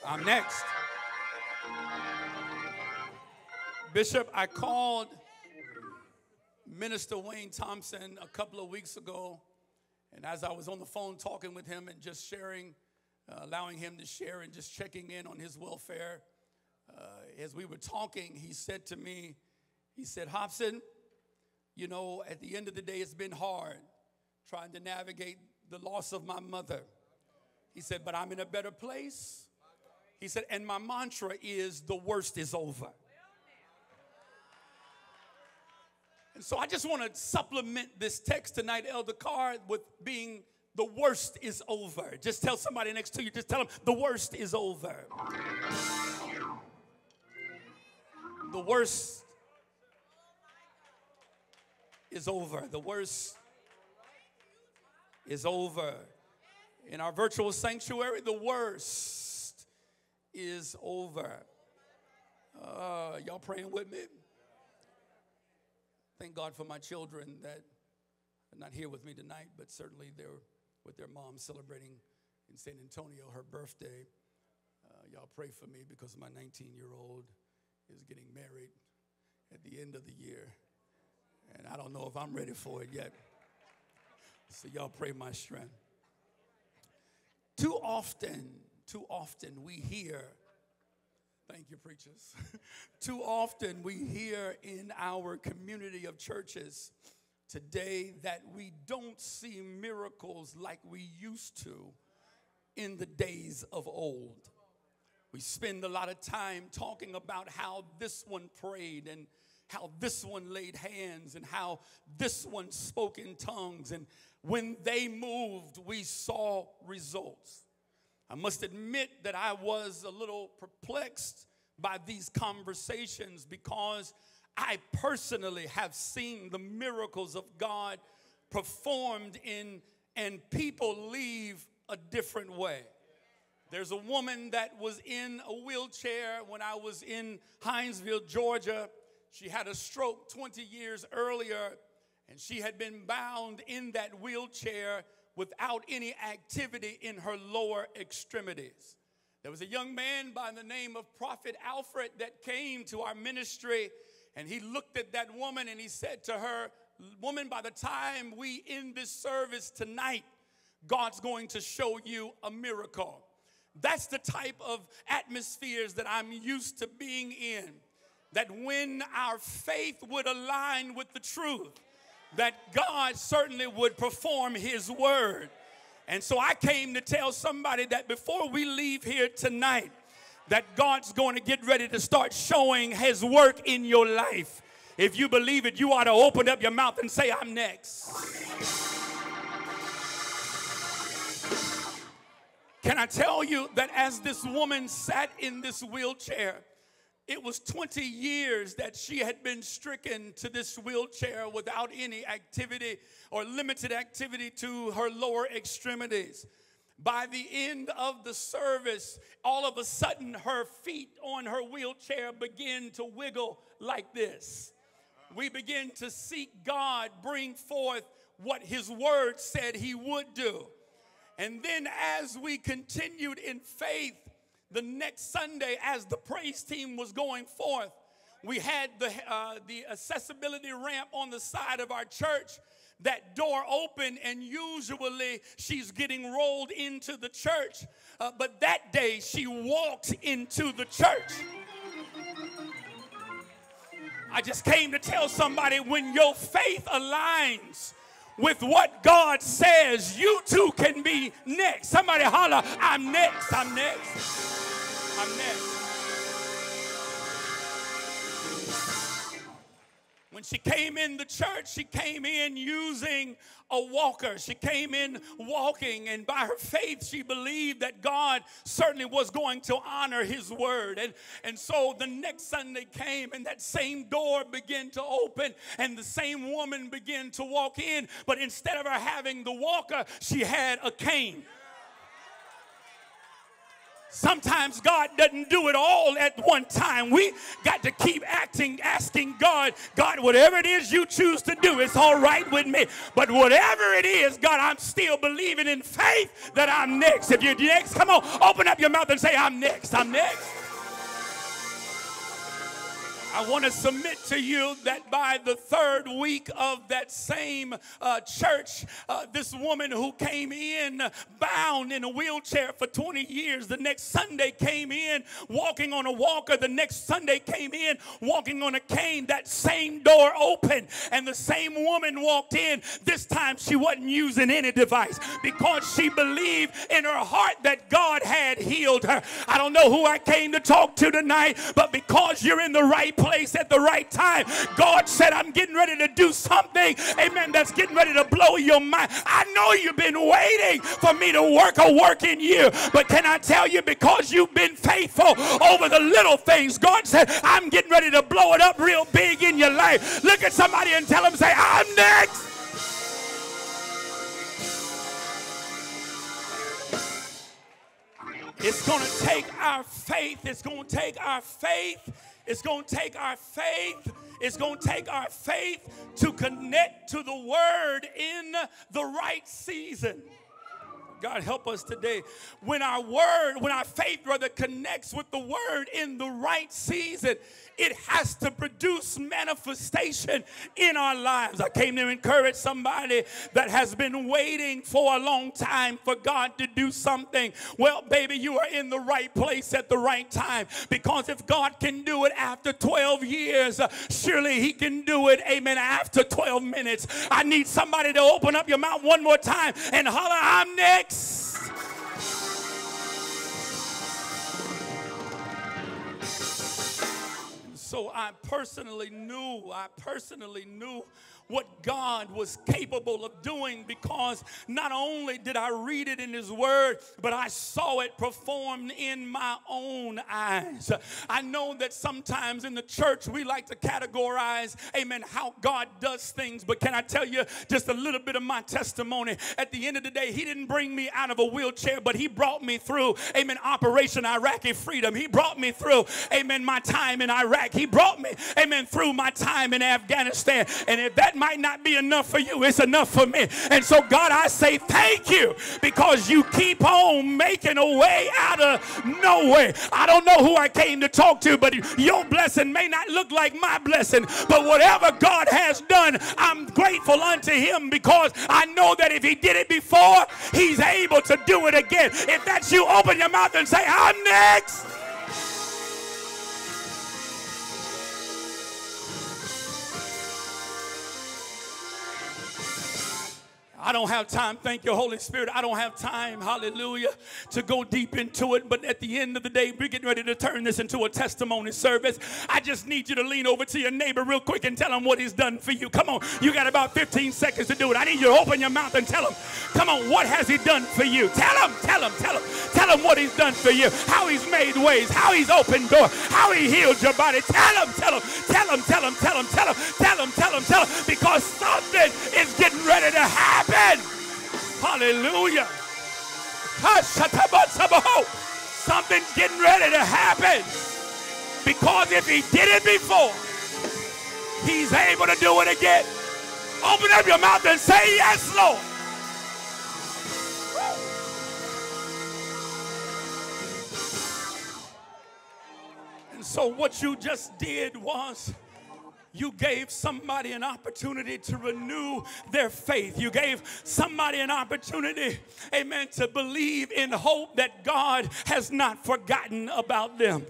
I'm next. Bishop, I called Minister Wayne Thompson a couple of weeks ago, and as I was on the phone talking with him and just sharing, uh, allowing him to share and just checking in on his welfare, uh, as we were talking, he said to me, he said, Hobson, you know, at the end of the day, it's been hard trying to navigate the loss of my mother. He said, but I'm in a better place. He said, and my mantra is the worst is over. And so I just want to supplement this text tonight, Elder Carr, with being the worst is over. Just tell somebody next to you, just tell them the worst is over. The worst is over. The worst is over. In our virtual sanctuary, the worst is over. Uh, y'all praying with me? Thank God for my children that are not here with me tonight, but certainly they're with their mom celebrating in San Antonio her birthday. Uh, y'all pray for me because my 19 year old is getting married at the end of the year. And I don't know if I'm ready for it yet. So y'all pray my strength. Too often, too often we hear Thank you, preachers. Too often we hear in our community of churches today that we don't see miracles like we used to in the days of old. We spend a lot of time talking about how this one prayed and how this one laid hands and how this one spoke in tongues. And when they moved, we saw results. I must admit that I was a little perplexed by these conversations because I personally have seen the miracles of God performed in, and people leave a different way. There's a woman that was in a wheelchair when I was in Hinesville, Georgia. She had a stroke 20 years earlier, and she had been bound in that wheelchair without any activity in her lower extremities. There was a young man by the name of Prophet Alfred that came to our ministry, and he looked at that woman and he said to her, Woman, by the time we end this service tonight, God's going to show you a miracle. That's the type of atmospheres that I'm used to being in. That when our faith would align with the truth, that God certainly would perform His word. And so I came to tell somebody that before we leave here tonight, that God's going to get ready to start showing His work in your life. If you believe it, you ought to open up your mouth and say, I'm next. Can I tell you that as this woman sat in this wheelchair, it was 20 years that she had been stricken to this wheelchair without any activity or limited activity to her lower extremities. By the end of the service, all of a sudden her feet on her wheelchair begin to wiggle like this. We begin to seek God bring forth what his word said he would do. And then as we continued in faith, the next Sunday, as the praise team was going forth, we had the, uh, the accessibility ramp on the side of our church. That door open, and usually she's getting rolled into the church. Uh, but that day, she walked into the church. I just came to tell somebody when your faith aligns with what God says, you too can be next. Somebody holler, I'm next, I'm next, I'm next. When she came in the church, she came in using a walker. She came in walking, and by her faith, she believed that God certainly was going to honor his word. And, and so the next Sunday came, and that same door began to open, and the same woman began to walk in. But instead of her having the walker, she had a cane. Sometimes God doesn't do it all at one time. We got to keep acting, asking God, God, whatever it is you choose to do, it's all right with me. But whatever it is, God, I'm still believing in faith that I'm next. If you're next, come on, open up your mouth and say, I'm next. I'm next. I want to submit to you that by the third week of that same uh, church, uh, this woman who came in bound in a wheelchair for 20 years, the next Sunday came in walking on a walker, the next Sunday came in walking on a cane. That same door opened, and the same woman walked in. This time she wasn't using any device because she believed in her heart that God had healed her. I don't know who I came to talk to tonight, but because you're in the right place at the right time. God said, I'm getting ready to do something, amen, that's getting ready to blow your mind. I know you've been waiting for me to work a work in you, but can I tell you, because you've been faithful over the little things, God said, I'm getting ready to blow it up real big in your life. Look at somebody and tell them, say, I'm next. It's going to take our faith. It's going to take our faith it's going to take our faith. It's going to take our faith to connect to the word in the right season. God help us today. When our word, when our faith brother connects with the word in the right season, it has to produce manifestation in our lives. I came to encourage somebody that has been waiting for a long time for God to do something. Well, baby, you are in the right place at the right time because if God can do it after 12 years, uh, surely He can do it, amen, after 12 minutes. I need somebody to open up your mouth one more time and holler, I'm next. So I personally knew, I personally knew what God was capable of doing because not only did I read it in His Word, but I saw it performed in my own eyes. I know that sometimes in the church we like to categorize, amen, how God does things, but can I tell you just a little bit of my testimony? At the end of the day, He didn't bring me out of a wheelchair, but He brought me through, amen, Operation Iraqi Freedom. He brought me through, amen, my time in Iraq. He brought me, amen, through my time in Afghanistan. And if that that might not be enough for you, it's enough for me. And so, God, I say thank you because you keep on making a way out of no way. I don't know who I came to talk to, but your blessing may not look like my blessing. But whatever God has done, I'm grateful unto Him because I know that if He did it before, He's able to do it again. If that's you, open your mouth and say, I'm next. I don't have time, thank you, Holy Spirit. I don't have time, hallelujah, to go deep into it. But at the end of the day, we're getting ready to turn this into a testimony service. I just need you to lean over to your neighbor real quick and tell him what he's done for you. Come on, you got about 15 seconds to do it. I need you to open your mouth and tell him, come on, what has he done for you? Tell him, tell him, tell him, tell him what he's done for you, how he's made ways, how he's opened doors, how he healed your body. Tell him, tell him, tell him, tell him, tell him, tell him, tell him, tell him, tell him, because something is getting ready to happen. Hallelujah. Something's getting ready to happen. Because if he did it before, he's able to do it again. Open up your mouth and say, Yes, Lord. And so, what you just did was you gave somebody an opportunity to renew their faith. You gave somebody an opportunity, amen, to believe in hope that God has not forgotten about them.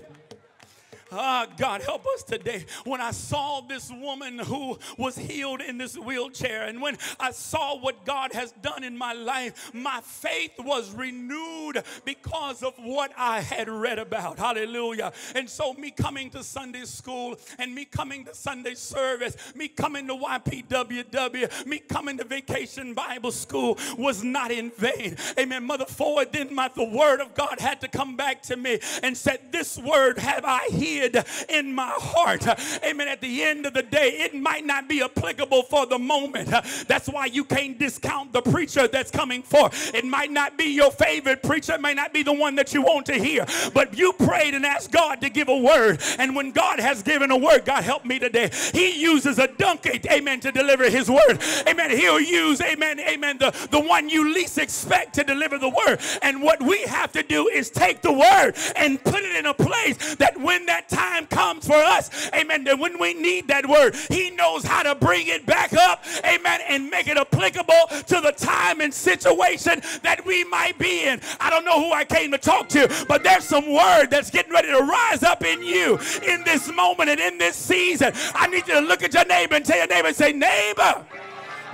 Ah, God, help us today. When I saw this woman who was healed in this wheelchair, and when I saw what God has done in my life, my faith was renewed because of what I had read about. Hallelujah. And so, me coming to Sunday school and me coming to Sunday service, me coming to YPWW, me coming to Vacation Bible School was not in vain. Amen. Mother Ford, then my, the word of God had to come back to me and said, This word have I hid in my heart. Amen. At the end of the day, it might not be applicable for the moment. That's why you can't discount the preacher that's coming forth. It might not be your favorite preacher, it may not be the one that you want to hear, but you prayed and asked God to give a word. And when God has given a word, God help me today. He uses a donkey, amen, to deliver his word. Amen. He'll use, amen, amen, the, the one you least expect to deliver the word. And what we have to do is take the word and put it in a place that when that time comes for us, amen, that when we need that word, he knows how to bring it back up, amen, and make it applicable to the time and situation that we might be in. I don't know who I came to talk to, but there's some word that's getting ready to rise up in you in this moment and in this season. I need you to look at your neighbor and tell your neighbor, say, neighbor,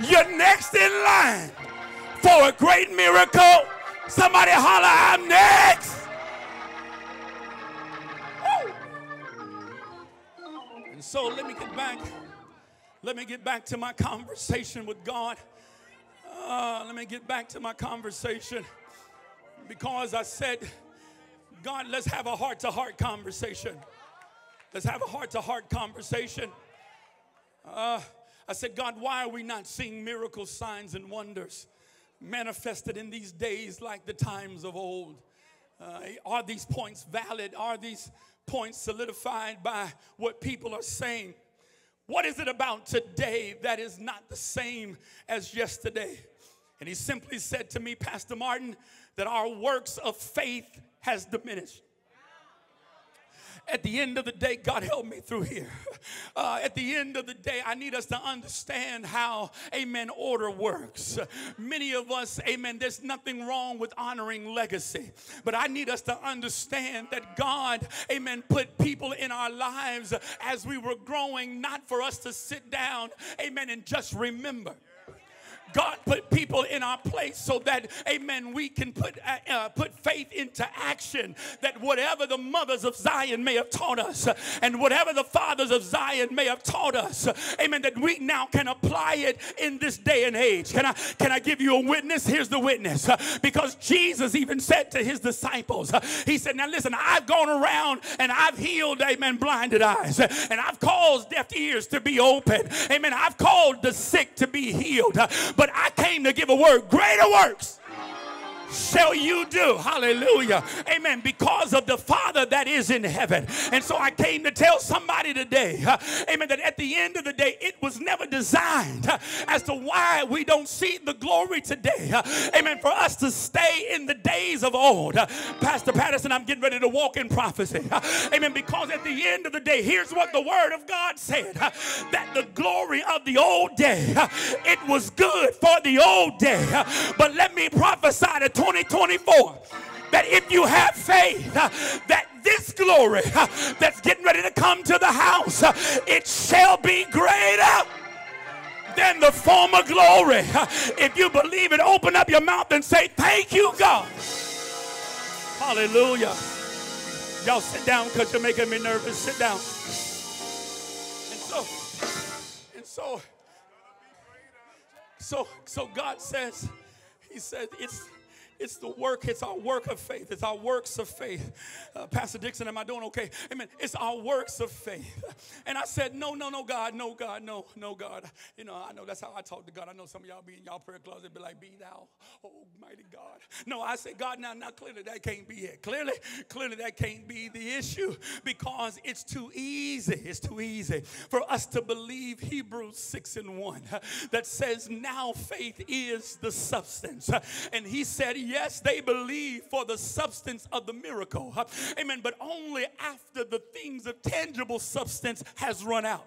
you're next in line for a great miracle. Somebody holler, I'm next. So let me get back. Let me get back to my conversation with God. Uh, let me get back to my conversation because I said, God, let's have a heart to heart conversation. Let's have a heart to heart conversation. Uh, I said, God, why are we not seeing miracles, signs, and wonders manifested in these days like the times of old? Uh, are these points valid? Are these points solidified by what people are saying? What is it about today that is not the same as yesterday? And he simply said to me, Pastor Martin, that our works of faith has diminished at the end of the day, God help me through here. Uh, at the end of the day, I need us to understand how, amen, order works. Many of us, amen, there's nothing wrong with honoring legacy, but I need us to understand that God, amen, put people in our lives as we were growing, not for us to sit down, amen, and just remember. God put people in our place so that, amen, we can put, uh, uh, put faith into action. That whatever the mothers of Zion may have taught us, uh, and whatever the fathers of Zion may have taught us, uh, amen, that we now can apply it in this day and age. Can I, can I give you a witness? Here's the witness. Because Jesus even said to his disciples, He said, Now listen, I've gone around and I've healed, amen, blinded eyes, and I've caused deaf ears to be open. Amen. I've called the sick to be healed. But I came to give a word greater works shall you do. Hallelujah. Amen. Because of the Father that is in heaven. And so I came to tell somebody today, uh, amen, that at the end of the day, it was never designed uh, as to why we don't see the glory today. Uh, amen. For us to stay in the days of old. Pastor Patterson, I'm getting ready to walk in prophecy. Amen. Because at the end of the day, here's what the word of God said that the glory of the old day, it was good for the old day. But let me prophesy to 2024 that if you have faith, uh, that this glory uh, that's getting ready to come to the house, uh, it shall be greater than the former glory. If you believe it, open up your mouth and say, Thank you, God. Hallelujah. Y'all sit down because you're making me nervous. Sit down. And so, and so, so, so God says, He says, it's it's the work, it's our work of faith, it's our works of faith. Uh, Pastor Dixon, am I doing okay? Amen. It's our works of faith. And I said, No, no, no, God, no, God, no, no, God. You know, I know that's how I talk to God. I know some of y'all be in y'all prayer closet, be like, Be thou, almighty God. No, I said, God, now, now clearly that can't be it. Clearly, clearly that can't be the issue because it's too easy. It's too easy for us to believe Hebrews 6 and 1 uh, that says, Now faith is the substance. And he said, Yes, they believe for the substance of the miracle. Amen. But only after the things of tangible substance has run out.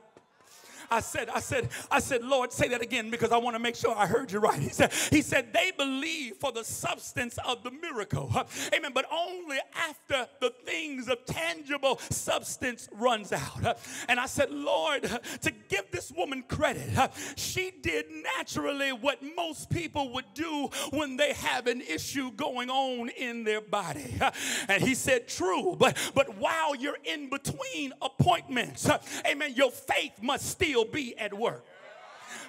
I said, I said, I said, Lord, say that again because I want to make sure I heard you right. He said, He said, they believe for the substance of the miracle. Amen. But only after the things of tangible substance runs out. And I said, Lord, to give this woman credit, she did naturally what most people would do when they have an issue going on in their body. And he said, True, but but while you're in between appointments, amen, your faith must still be at work.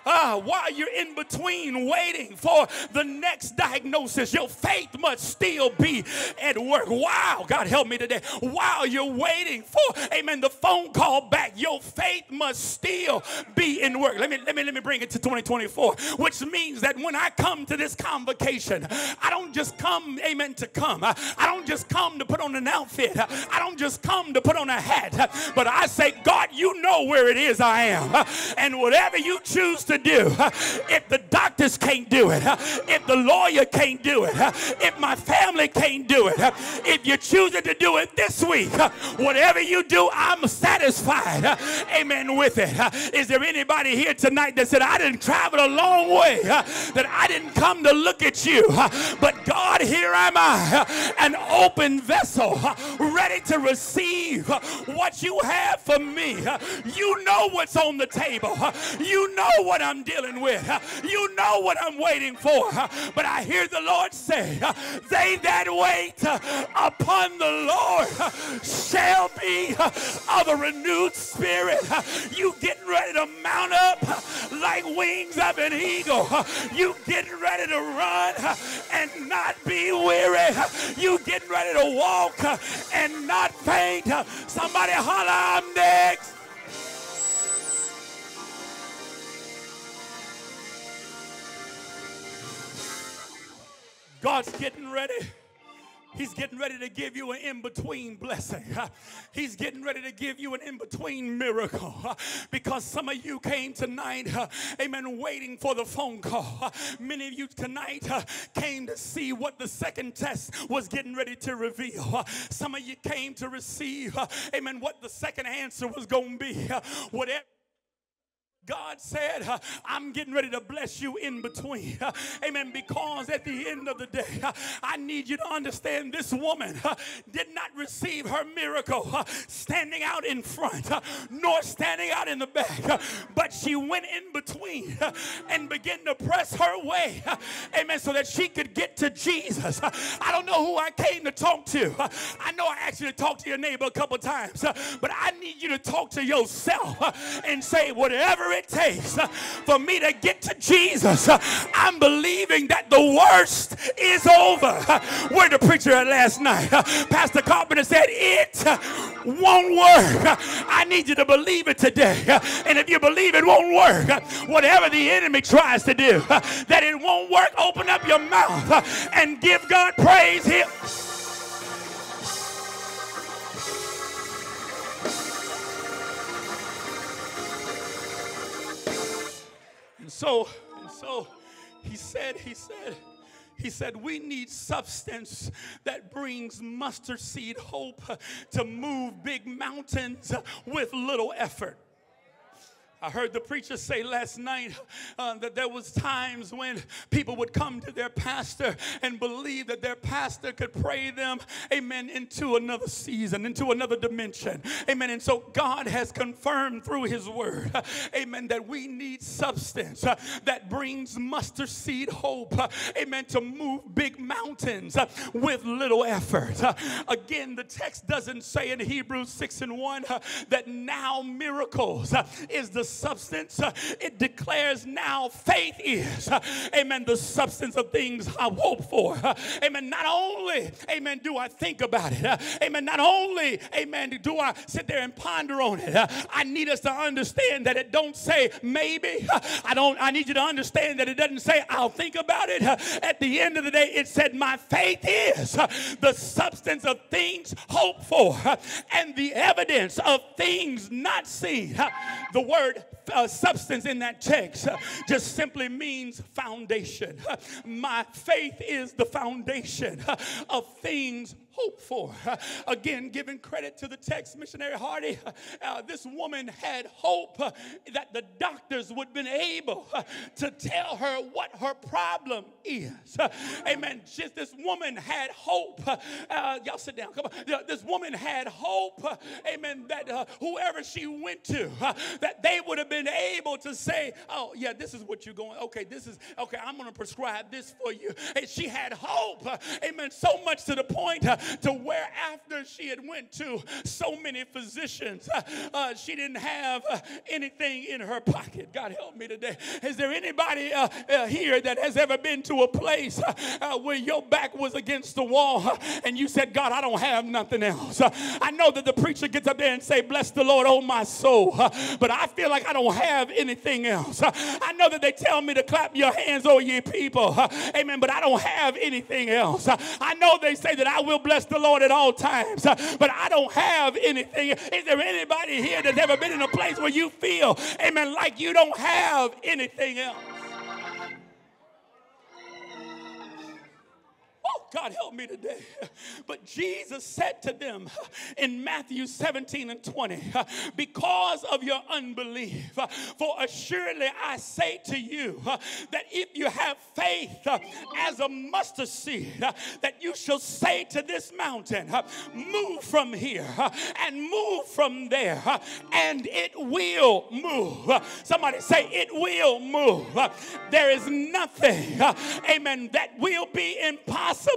Ah, while you're in between waiting for the next diagnosis, your faith must still be at work. Wow, God help me today. While you're waiting for, amen, the phone call back, your faith must still be in work. Let me let me let me bring it to 2024, which means that when I come to this convocation, I don't just come, amen, to come. I I don't just come to put on an outfit. I don't just come to put on a hat, but I say, God, you know where it is I am. And whatever you choose to do, if the doctors can't do it, if the lawyer can't do it, if my family can't do it, if you're choosing to do it this week, whatever you do, I'm satisfied, amen, with it. Is there anybody here tonight that said, I didn't travel a long way, that I didn't come to look at you, but God, here am I, an open vessel, ready to receive what you have for me. You know what's on the table. You know what I'm dealing with. You know what I'm waiting for. But I hear the Lord say, They that wait upon the Lord shall be of a renewed spirit. You getting ready to mount up like wings of an eagle. You getting ready to run and not be weary. You getting ready to walk and not faint. Somebody holler, I'm next. God's getting ready. He's getting ready to give you an in between blessing. He's getting ready to give you an in between miracle because some of you came tonight, amen, waiting for the phone call. Many of you tonight came to see what the second test was getting ready to reveal. Some of you came to receive, amen, what the second answer was going to be. Whatever. God said, I'm getting ready to bless you in between. Amen. Because at the end of the day, I need you to understand this woman did not receive her miracle standing out in front, nor standing out in the back, but she went in between and began to press her way. amen. So that she could get to Jesus. I don't know who I came to talk to. I know I asked you to talk to your neighbor a couple times, but I need you to talk to yourself and say, whatever it takes for me to get to Jesus, I'm believing that the worst is over. Where the preacher at last night? Pastor Carpenter said, It won't work. I need you to believe it today. And if you believe it won't work, whatever the enemy tries to do, that it won't work, open up your mouth and give God praise. Here. So, and so he said, he said, he said, we need substance that brings mustard seed hope to move big mountains with little effort. I heard the preacher say last night uh, that there was times when people would come to their pastor and believe that their pastor could pray them, amen, into another season, into another dimension. Amen. And so God has confirmed through his word, amen, that we need substance uh, that brings mustard seed hope, uh, amen, to move big mountains uh, with little effort. Again, the text doesn't say in Hebrews 6 and 1 uh, that now miracles is the substance. Uh, it declares now faith is, uh, amen, the substance of things I hope for. Uh, amen. Not only, amen, do I think about it, uh, amen, not only, amen, do I sit there and ponder on it, uh, I need us to understand that it don't say maybe. Uh, I don't, I need you to understand that it doesn't say I'll think about it. At the end of the day, it said my faith is the substance of things hoped for and the evidence of things not seen. The word uh, substance in that text uh, just simply means foundation. Uh, My faith is the foundation uh, of things hoped for. Again, giving credit to the text, missionary Hardy, uh, this woman had hope that the doctors would have been able uh, to tell her what her problem is. Amen. Just this woman had hope. Uh, y'all sit down. Come on. This woman had hope. uh, Amen. That whoever she went to, that they would have been able to say, "Oh, yeah, this is what you're going. Okay, this is okay. I'm going to prescribe this for you." And she had hope. Amen. So much to the point to where after she had went to so many physicians, uh, uh, she didn't have uh, anything in her pocket. God help me today. Is there anybody uh, uh, here that has ever been to a place uh, where your back was against the wall and you said, God, I don't have nothing else? I know that the preacher gets up there and say, bless the Lord, oh my soul, but I feel like I don't have anything else. I know that they tell me to clap your hands, oh ye people, amen, but I don't have anything else. I know they say that I will bless the Lord at all times, uh, but I don't have anything. Is there anybody here that's ever been in a place where you feel, amen, like you don't have anything else? God help me today. But Jesus said to them in Matthew 17 and 20, because of your unbelief, for assuredly I say to you that if you have faith as a mustard seed, that you shall say to this mountain, move from here and move from there, and it will move. Somebody say, it will move. There is nothing, amen, that will be impossible,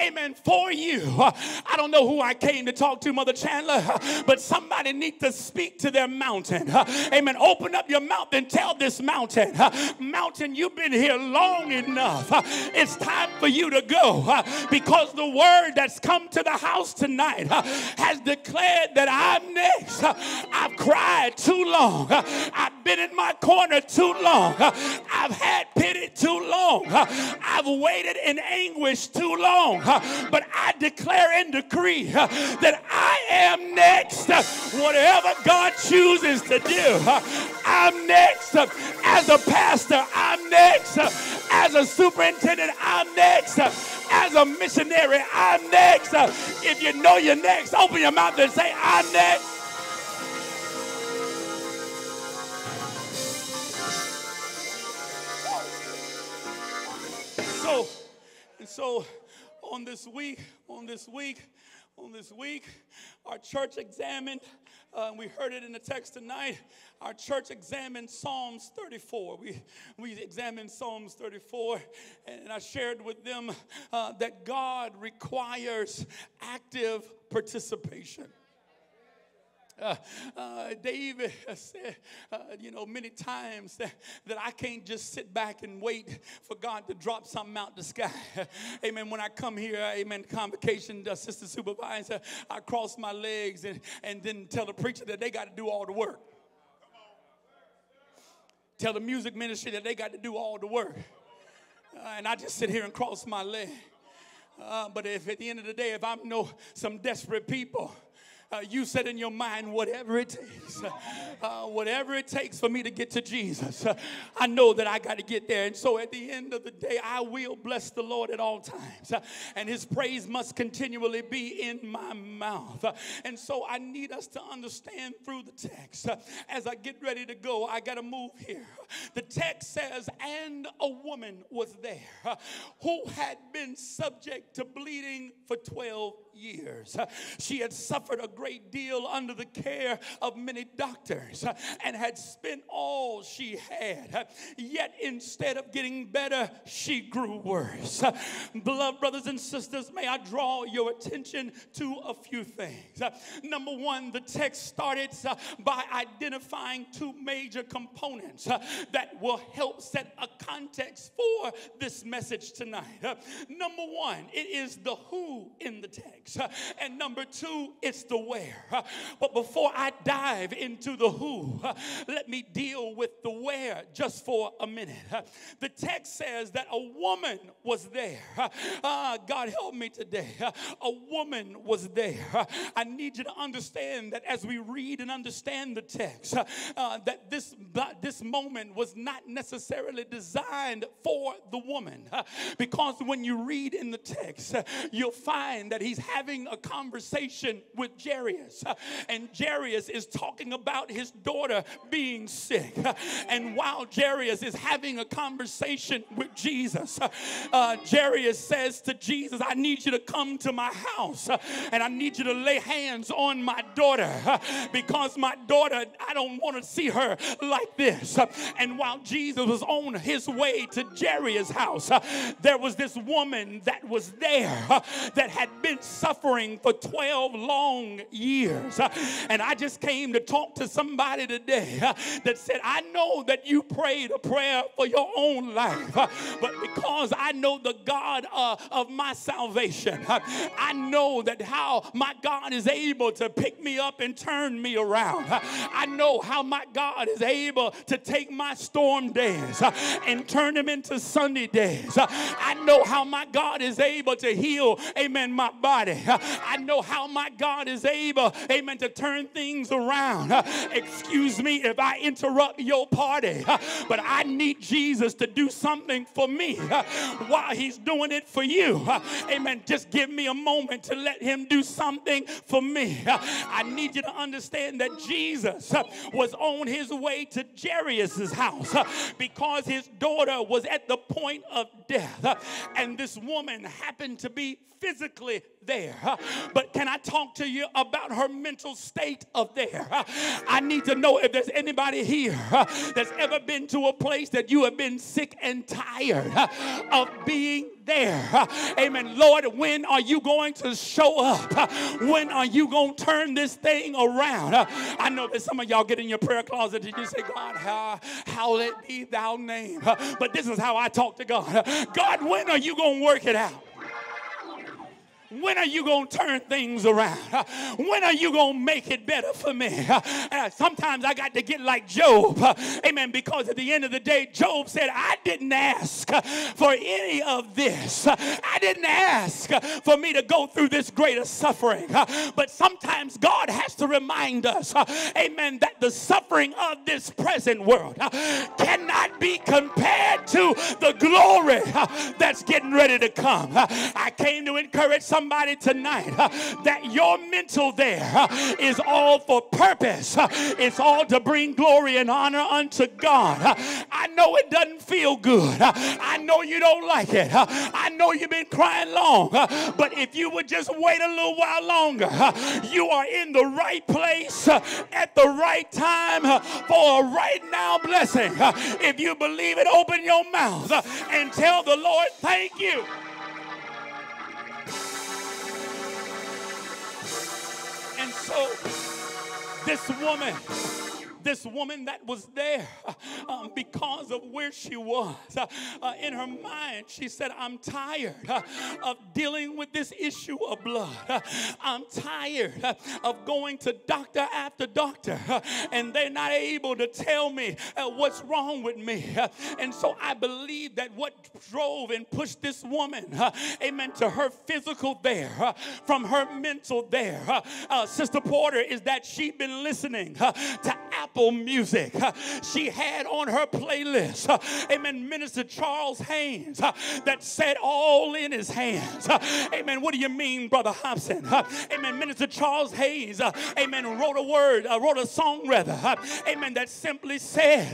amen, for you. I don't know who I came to talk to, Mother Chandler, but somebody needs to speak to their mountain. Amen. Open up your mouth and tell this mountain, mountain, you've been here long enough. It's time for you to go because the word that's come to the house tonight has declared that I'm next. I've cried too long. I've been in my corner too long. I've had pity too long. I've waited in anguish too long. But I declare and decree that I am next. Whatever God chooses to do, I'm next. As a pastor, I'm next. As a superintendent, I'm next. As a missionary, I'm next. If you know you're next, open your mouth and say, I'm next. So, so on this week, on this week, on this week, our church examined, uh, we heard it in the text tonight. Our church examined Psalms 34. We, we examined Psalms 34, and I shared with them uh, that God requires active participation. Uh, uh, David said, uh, you know, many times that, that I can't just sit back and wait for God to drop something out the sky. amen. When I come here, amen, convocation, assistant supervisor, I cross my legs and, and then tell the preacher that they got to do all the work. Tell the music ministry that they got to do all the work. Uh, and I just sit here and cross my leg. Uh, but if at the end of the day, if I know some desperate people, uh, you said in your mind, whatever it takes, uh, whatever it takes for me to get to Jesus, uh, I know that I got to get there. And so at the end of the day, I will bless the Lord at all times, uh, and his praise must continually be in my mouth. Uh, and so I need us to understand through the text. Uh, as I get ready to go, I got to move here. The text says, and a woman was there who had been subject to bleeding for 12 years. She had suffered a great deal under the care of many doctors and had spent all she had. Yet instead of getting better, she grew worse. Beloved brothers and sisters, may I draw your attention to a few things. Number one, the text started uh, by identifying two major components uh, that will help set a context for this message tonight. Number one, it is the who in the text. Uh, and number two, it's the where. Uh, but before I dive into the who, uh, let me deal with the where just for a minute. The text says that a woman was there. Uh, ah, God help me today. A woman was there. I need you to understand that as we read and understand the text, uh, that this, this moment was not necessarily designed for the woman. Because when you read in the text, you'll find that he's having a conversation with Jairus. And Jairus is talking about his daughter being sick. And while Jairus is having a conversation with Jesus, uh, Jairus says to Jesus, I need you to come to my house and I need you to lay hands on my daughter because my daughter, I don't want to see her like this. And while Jesus was on his way to Jairus' house, there was this woman that was there that had been suffering for 12 long years. And I just came to talk to somebody today that said, I know that you prayed a prayer for your own life, but because I know the God uh, of my salvation, I know that how my God is able to pick me up and turn me around. I know how my God is able to take my storm days and turn them into sunny days. I know how my God is able to heal, amen, my body. I know how my God is able, amen, to turn things around. Excuse me if I interrupt your party, but I need Jesus to do something for me while he's doing it for you. Amen. Just give me a moment to let him do something for me. I need you to understand that Jesus was on his way to Jairus' house because his daughter was at the point of death. And this woman happened to be physically there. But can I talk to you about her mental state of there? I need to know if there's anybody here that's ever been to a place that you have been sick and tired of being there. Amen. Lord, when are you going to show up? When are you going to turn this thing around? I know that some of y'all get in your prayer closet and you say, God, how, how let be thou name. But this is how I talk to God. God, when are you going to work it out? When are you going to turn things around? When are you going to make it better for me? Sometimes I got to get like Job. Amen. Because at the end of the day, Job said, I didn't ask for any of this. I didn't ask for me to go through this greater suffering. But sometimes God has to remind us, amen, that the suffering of this present world cannot be compared to the glory that's getting ready to come. I came to encourage some somebody tonight uh, that your mental there uh, all for purpose. Uh, it's all to bring glory and honor unto God. Uh, I know it doesn't feel good. Uh, I know you don't like it. Uh, I know you've been crying long. But if you would just wait a little while longer, you are in the right place at the right time for a right now blessing. If you believe it, open your mouth and tell the Lord, thank you. And so This woman this woman that was there um, because of where she was. Uh, uh, in her mind, she said, I'm tired uh, of dealing with this issue of blood. I'm tired uh, of going to doctor after doctor, uh, and they're not able to tell me uh, what's wrong with me. and so I believe that what drove and pushed this woman, amen, to her physical there, from her mental there, Sister Porter, is that she'd been listening to Apple Apple Music. She had on her playlist, amen, Minister Charles Hayes that said all in his hands. Amen. What do you mean, Brother Hobson? Amen. Minister Charles Hayes, amen, wrote a word, uh, wrote a song rather, amen, that simply said,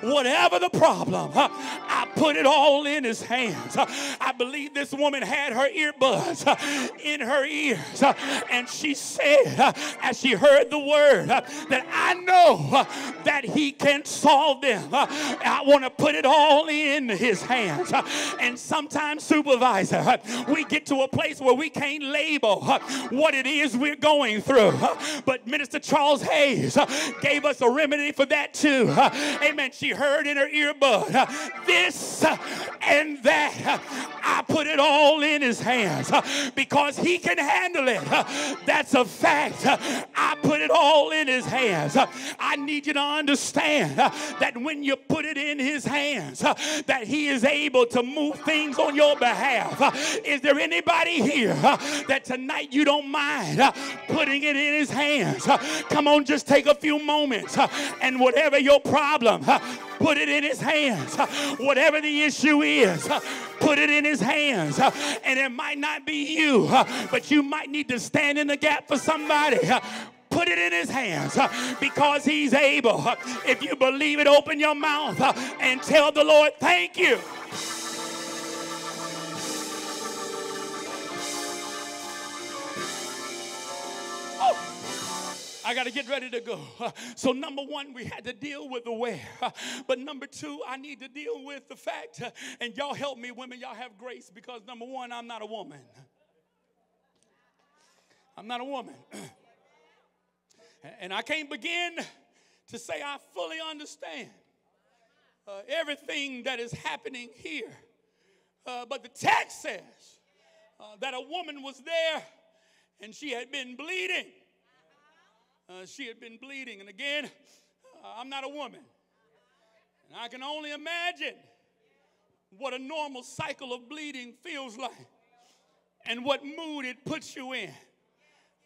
whatever the problem, I put it all in his hands. I believe this woman had her earbuds in her ears and she said, as she heard the word, that I know that He can solve them. I want to put it all in His hands. And sometimes, supervisor, we get to a place where we can't label what it is we're going through. But Minister Charles Hayes gave us a remedy for that too. Amen. She heard in her earbud this and that. I put it all in his hands because he can handle it. That's a fact. I put it all in his hands. I need need you to understand uh, that when you put it in his hands, uh, that he is able to move things on your behalf. Uh, is there anybody here uh, that tonight you don't mind uh, putting it in his hands? Uh, come on, just take a few moments and whatever your problem, put it in his hands. Whatever the issue is, put it in his hands. And it might not be you, but you might need to stand in the gap for somebody put it in his hands uh, because he's able. Uh, if you believe it, open your mouth uh, and tell the Lord, thank you. Oh. I got to get ready to go. So, number one, we had to deal with the where. But number two, I need to deal with the fact, and y'all help me, women, y'all have grace because number one, I'm not a woman. I'm not a woman. And I can't begin to say I fully understand uh, everything that is happening here. Uh, but the text says uh, that a woman was there and she had been bleeding. Uh, she had been bleeding. And again, uh, I'm not a woman. And I can only imagine what a normal cycle of bleeding feels like and what mood it puts you in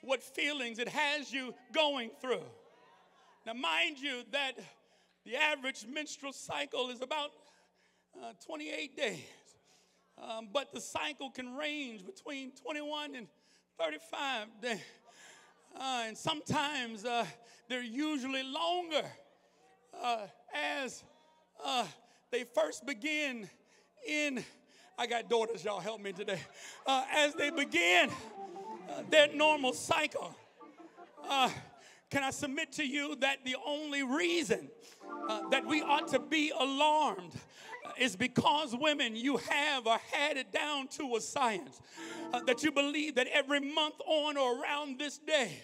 what feelings it has you going through. Now, mind you, that the average menstrual cycle is about uh, 28 days, um, but the cycle can range between 21 and 35 days. Uh, and sometimes uh, they're usually longer uh, as uh, they first begin in. I got daughters, y'all help me today. Uh, as they begin their normal cycle. Uh, can I submit to you that the only reason uh, that we ought to be alarmed is because women, you have or had it down to a science uh, that you believe that every month on or around this day,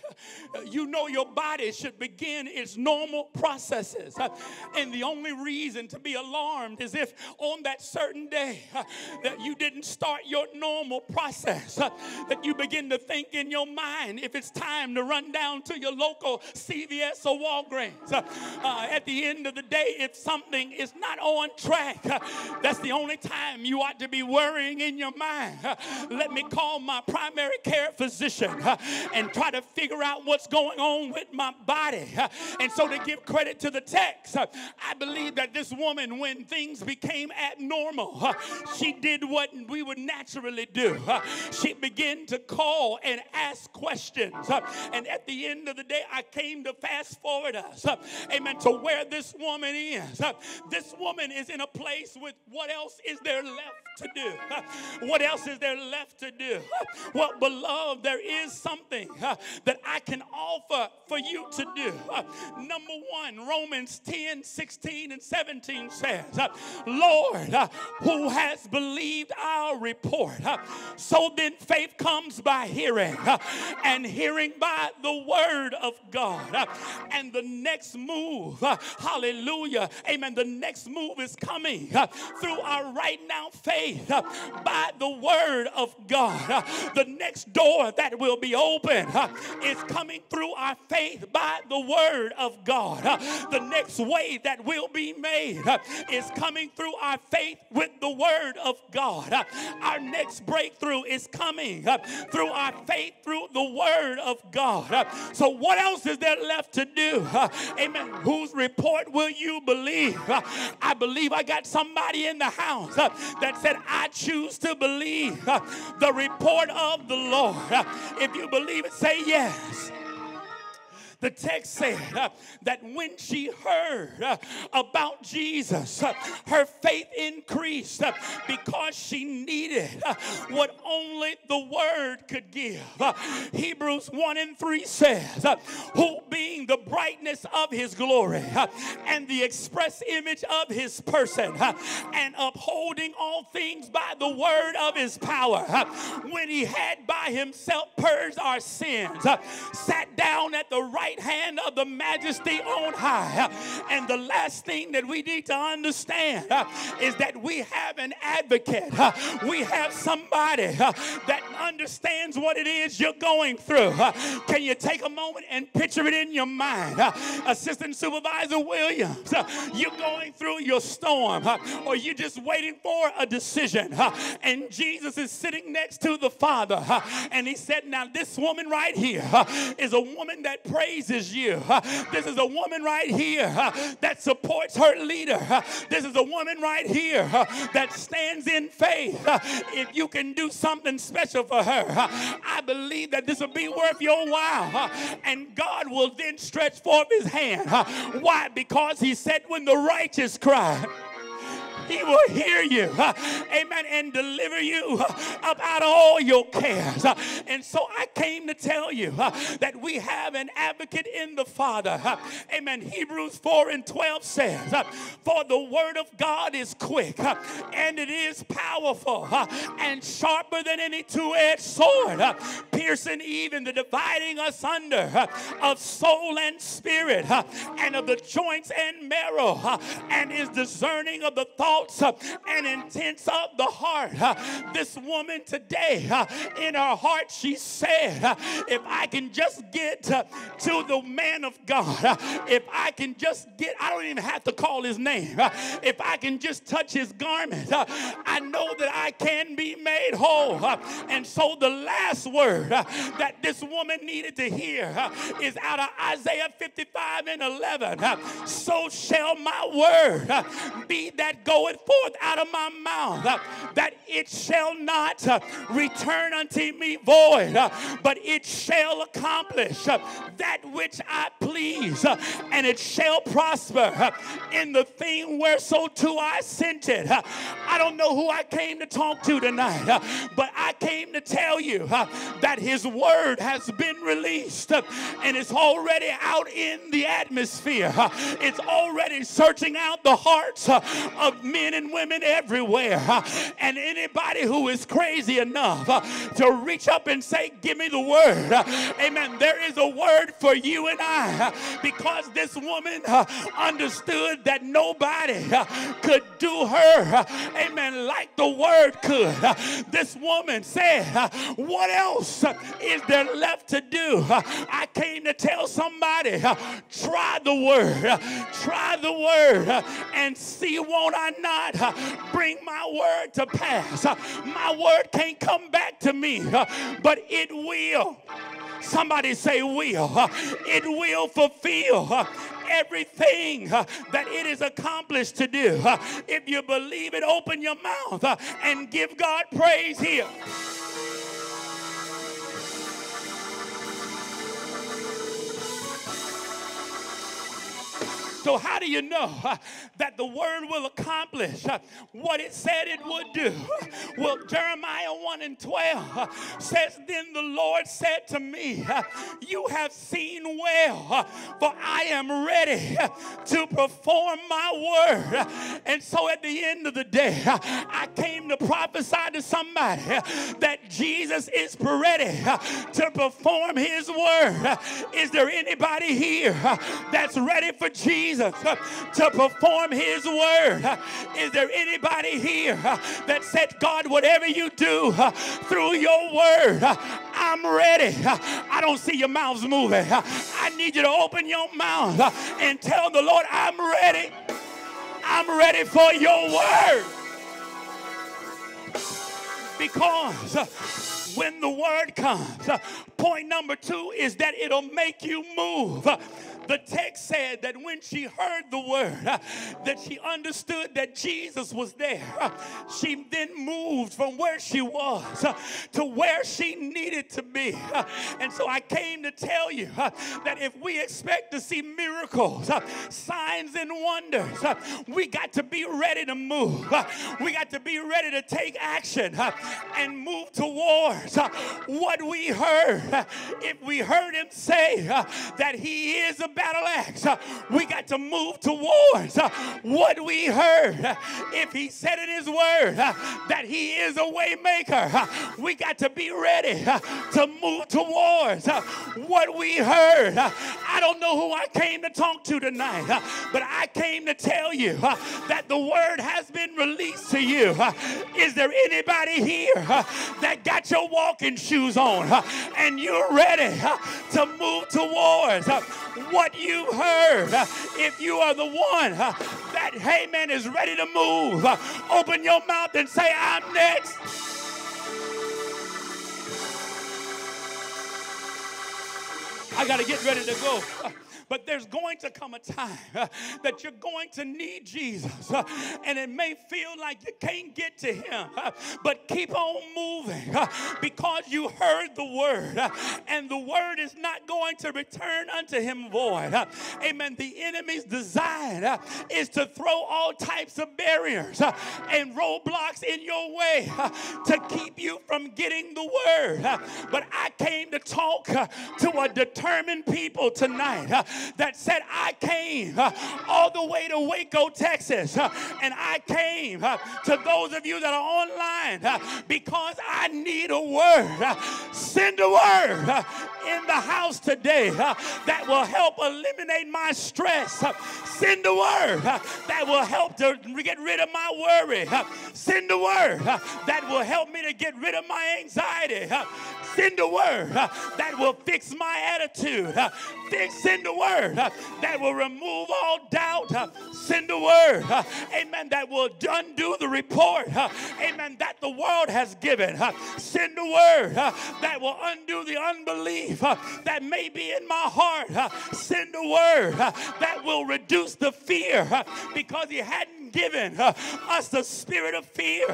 uh, you know your body should begin its normal processes. Uh, and the only reason to be alarmed is if on that certain day uh, that you didn't start your normal process, uh, that you begin to think in your mind if it's time to run down to your local CVS or Walgreens. Uh, at the end of the day, if something is not on track, that's the only time you ought to be worrying in your mind. Let me call my primary care physician uh, and try to figure out what's going on with my body. Uh, and so, to give credit to the text, uh, I believe that this woman, when things became abnormal, she did what we would naturally do. She began to call and ask questions. And at the end of the day, I came to fast forward us, amen, to where this woman is. This woman is in a place with what else is there left to do? What else is there left to do? Well, beloved, there is something that I can offer for you to do. Number one, Romans 10 16 and 17 says, Lord, who has believed our report? So then faith comes by hearing, and hearing by the word of God. And the next move, hallelujah, amen, the next move is coming through our right now faith uh, by the word of God. Uh, the next door that will be open uh, is coming through our faith by the word of God. The next way that will be made is coming through our faith with the word of God. Our next breakthrough is coming through our faith through the word of God. So, what else is there left to do? Amen. Whose report will you believe? I believe I got somebody in the house uh, that said, I choose to believe uh, the report of the Lord. Uh, if you believe it, say yes. The text said uh, that when she heard uh, about Jesus, uh, her faith increased uh, because she needed uh, what only the Word could give. Uh, Hebrews 1 and 3 says, Who being the brightness of his glory and the express image of his person, and upholding all things by the word of his power, when he had by himself purged our sins, sat down at the right right hand of the majesty on high. And the last thing that we need to understand uh, is that we have an advocate. Uh, we have somebody uh, that understands what it is you're going through. Uh, can you take a moment and picture it in your mind? Uh, Assistant Supervisor Williams, uh, you're going through your storm or you're just waiting for a decision. And Jesus is sitting next to the Father. And he said, Now, this woman right here is a woman that prays praises you. This is a woman right here uh, that supports her leader. Uh, this is a woman right here uh, that stands in faith. If you can do something special for her, I believe that this will be worth your while. And God will then stretch forth his hand. Why? Because he said, when the righteous cry, he will hear you, amen, and deliver you up out of all your cares. And so I came to tell you that we have an advocate in the Father. Amen. Hebrews 4 and 12 says, For the word of God is quick and it is powerful and sharper than any two edged sword, piercing even the dividing asunder of soul and spirit and of the joints and marrow and is discerning of the thoughts thoughts uh, and intents of the heart. Uh, this woman today, uh, in her heart, she said, uh, If I can just get to the man of God, uh, if I can just get, I don't even have to call his name, uh, if I can just touch his garment, I know that I can be made whole. And so the last word that this woman needed to hear is out of Isaiah 55 and 11. So shall my word be that goes goeth forth out of my mouth, uh, that it shall not uh, return unto me void, uh, but it shall accomplish uh, that which I please, uh, and it shall prosper uh, in the thing wheresoever I sent it. I don't know who I came to talk to tonight, but I came to tell you that His word has been released and it's already out in the atmosphere. It's already searching out the hearts of men and women everywhere. And anybody who is crazy enough to reach up and say, Give me the word. Amen. There is a word for you and I because this woman understood that nobody could do her, amen, like the word could. This woman said, What else is there left to do? I came to tell somebody, try the word, try the word, and see, won't I not uh, bring my word to pass. Uh, my word can't come back to me, uh, but it will. Somebody say, will. It will fulfill everything that it is accomplished to do. If you believe it, open your mouth and give God praise here. So, how do you know uh, that the word will accomplish uh, what it said it would do? Well, Jeremiah 1 and 12 uh, says, Then the Lord said to me, uh, You have seen well, uh, for I am ready uh, to perform my word. And so, at the end of the day, I came to prophesy to somebody that Jesus is ready to perform his word. Is there anybody here that's ready for Jesus uh, to perform his word? Uh, Is there anybody here uh, that said, God, whatever you do uh, through your word, uh, I'm ready. Uh, I don't see your mouths moving. I need you to open your mouth and tell the Lord, I'm ready. I'm ready for your word. Because when the word comes, point number two is that it'll make you move. The text said that when she heard the word, uh, that she understood that Jesus was there. Uh, she then moved from where she was uh, to where she needed to be. And so I came to tell you that if we expect to see miracles, signs, and wonders, we got to be ready to move. We got to be ready to take action and move towards what we heard. If we heard him say that he is a battle axe, uh, we got to move towards uh, what we heard. Uh, If he said in his word that he is a way maker, uh, we got to be ready to move towards what we heard. I don't know who I came to talk to tonight, but I came to tell you that the word has been released to you. Is there anybody here that got your walking shoes on and you're ready to move towards uh, what you heard? If you are the one that, hey man, is ready to move, open your mouth and say, I'm next. I got to get ready to go. But there's going to come a time uh, that you're going to need Jesus. uh, and it may feel like you can't get to him. uh, but keep on moving uh, because you heard the word. Uh, and the word is not going to return unto him void. Uh, amen. The enemy's design is to throw all types of barriers and roadblocks in your way to keep you from getting the word. but I came to talk to a determined people tonight that said, I came uh, all the way to Waco, Texas, uh, and I came uh, to those of you that are online uh, because I need a word. Uh, send a word uh, in the house today that will help eliminate my stress. Send a word that will help to get rid of my worry. Send a word that will help me to get rid of my anxiety. Send a word that will fix my attitude. Fix, send a word that will remove all doubt. Send a word, amen, that will undo the report, amen, that the world has given. Send a word that will undo the unbelief that may be in my heart. Send a word that will reduce the fear because he hadn't given us the spirit of fear.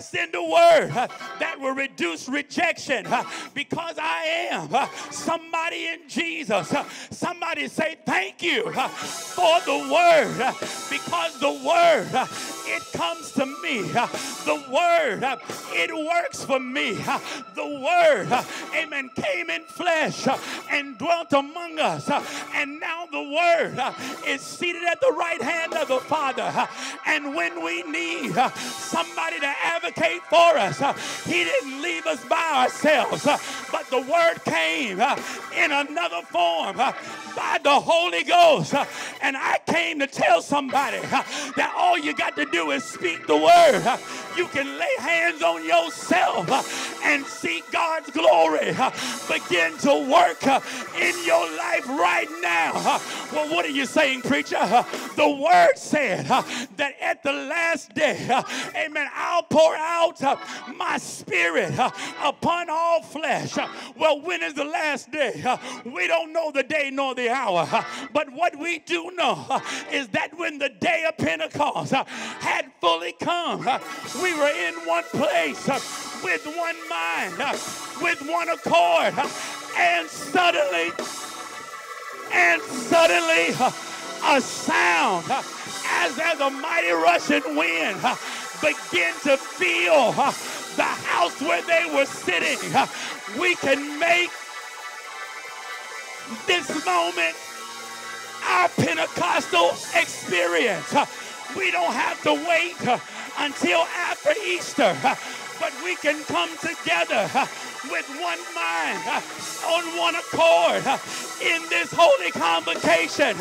Send a word that will reduce rejection because I am somebody in Jesus. Somebody say thank you for the word because the word it comes to me. The word it works for me. The word, amen, came in flesh and dwelt among us. and now the word is seated at the right hand of the Father. And when we need uh, somebody to advocate for us, uh, He didn't leave us by ourselves, uh, but the word came uh, in another form uh, by the Holy Ghost. Uh, and I came to tell somebody that all you got to do is speak the word. you can lay hands on yourself and see God's glory begin to work in your life right now. Well, what are you saying, preacher? The word said uh, that at the last day, uh, amen, I'll pour out uh, my spirit uh, upon all flesh. Uh, well, when is the last day? Uh, we don't know the day nor the hour, uh, but what we do know is that when the day of Pentecost had fully come, we were in one place with one mind, with one accord, and suddenly, and suddenly, a sound as as a mighty rushing wind begin to fill the house where they were sitting. We can make this moment our Pentecostal experience. We don't have to wait until after Easter, but we can come together with one mind, on one accord in this holy convocation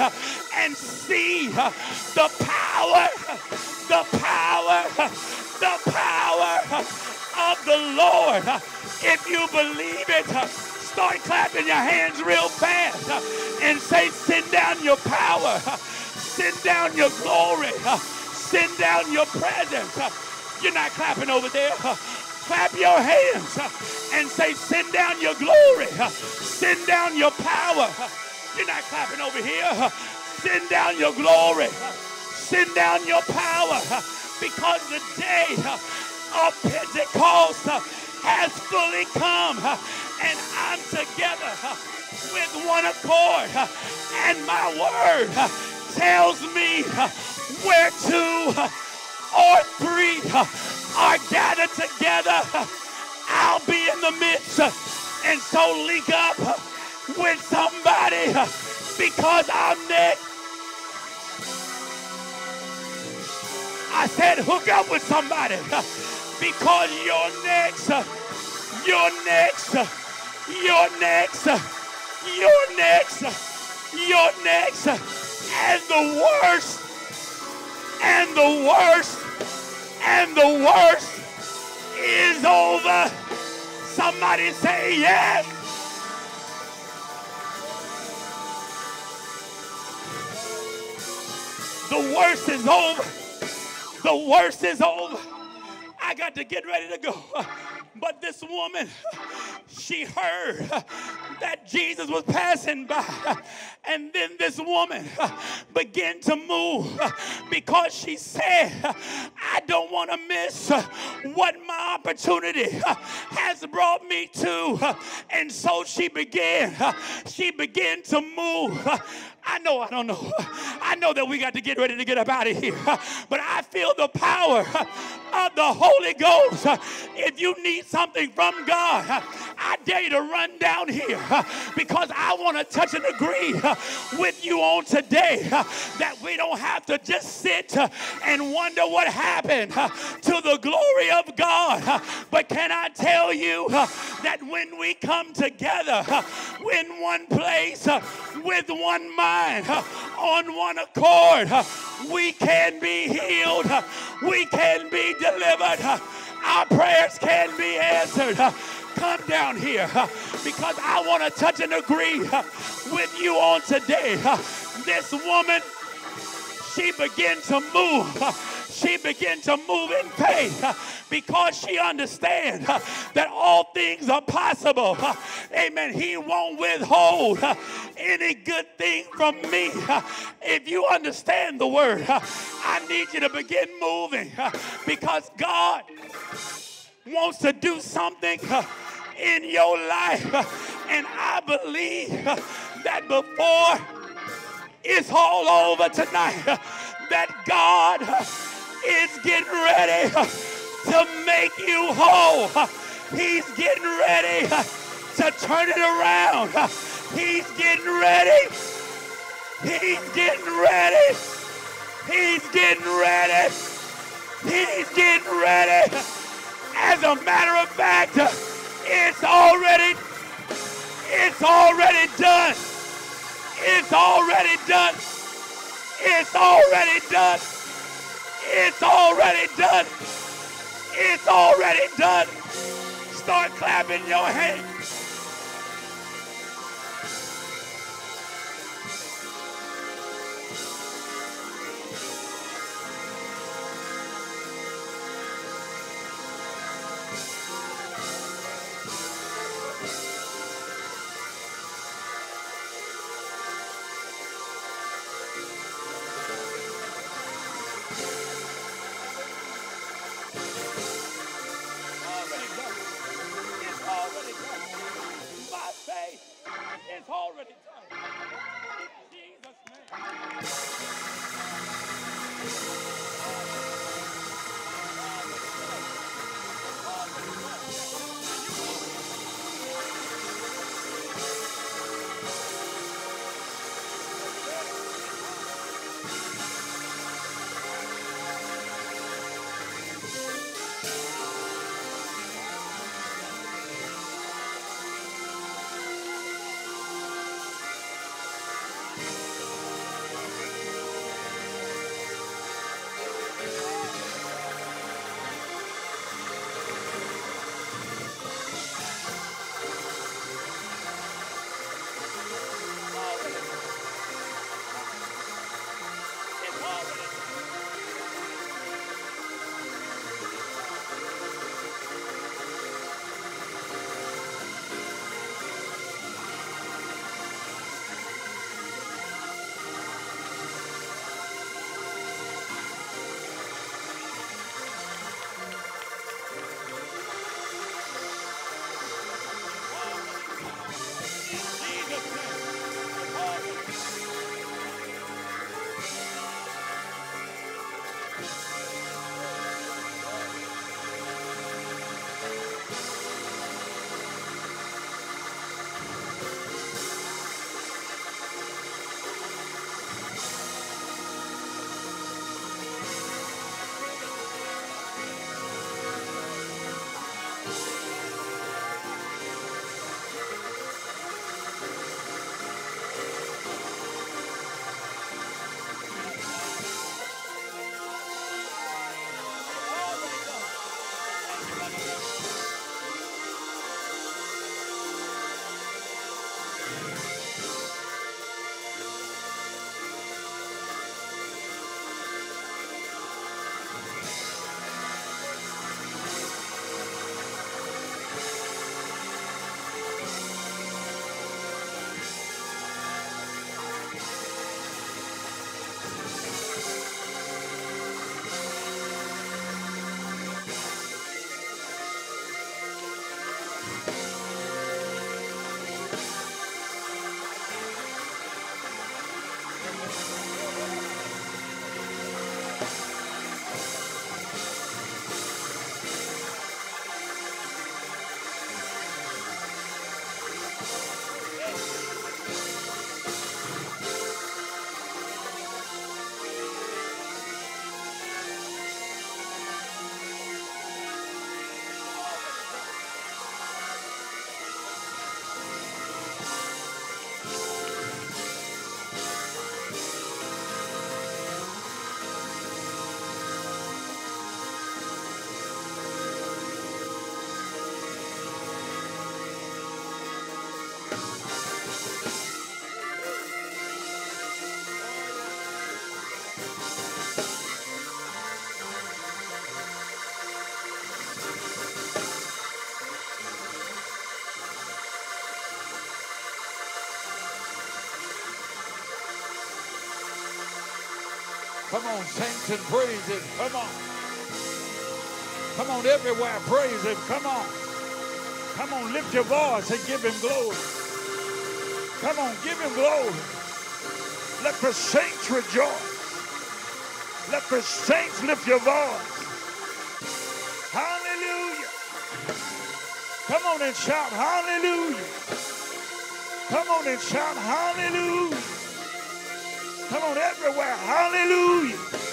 and see the power, the power, the power of the Lord. If you believe it, start clapping your hands real fast and say, Send down your power, send down your glory, send down your presence. You're not clapping over there. Clap your hands and say, Send down your glory, send down your power. You're not clapping over here. Send down your glory, send down your power because the day of Pentecost has fully come and I'm together with one accord and my word tells me where two or three are gathered together I'll be in the midst and so link up with somebody because I'm next I said hook up with somebody because you're next. You're next. You're next. You're next. You're next. And the worst, and the worst, and the worst is over. Somebody say yes. The worst is over. The worst is over. I got to get ready to go. But this woman, she heard that Jesus was passing by. And then this woman began to move because she said, I don't want to miss what my opportunity has brought me to. And so she began, she began to move. I know, I don't know. I know that we got to get ready to get up out of here. But I feel the power of the Holy Ghost. If you need something from God, I dare you to run down here because I want to touch and agree with you on today that we don't have to just sit and wonder what happened to the glory of God. But can I tell you that when we come together in one place with one mind, on one accord, we can be healed, we can be delivered, our prayers can be answered come down here because I want to touch and agree with you on today. This woman, she began to move. She began to move in faith uh, because she understands uh, that all things are possible. Uh, amen. He won't withhold any good thing from me. If you understand the word, I need you to begin moving because God wants to do something in your life. And I believe that before it's all over tonight, that God is getting ready to make you whole. He's getting ready to turn it around. He's getting ready. He's getting ready. He's getting ready. He's getting ready. As a matter of fact, it's already, it's already done. It's already done. It's already done. It's already done. It's already done. Start clapping your hands. On, saints, and praise Him. Come on. Come on, everywhere, praise Him. Come on. Come on, lift your voice and give Him glory. Come on, give Him glory. Let the saints rejoice. Let the saints lift your voice. Hallelujah. Come on and shout hallelujah. Come on and shout hallelujah. Come on everywhere. Hallelujah.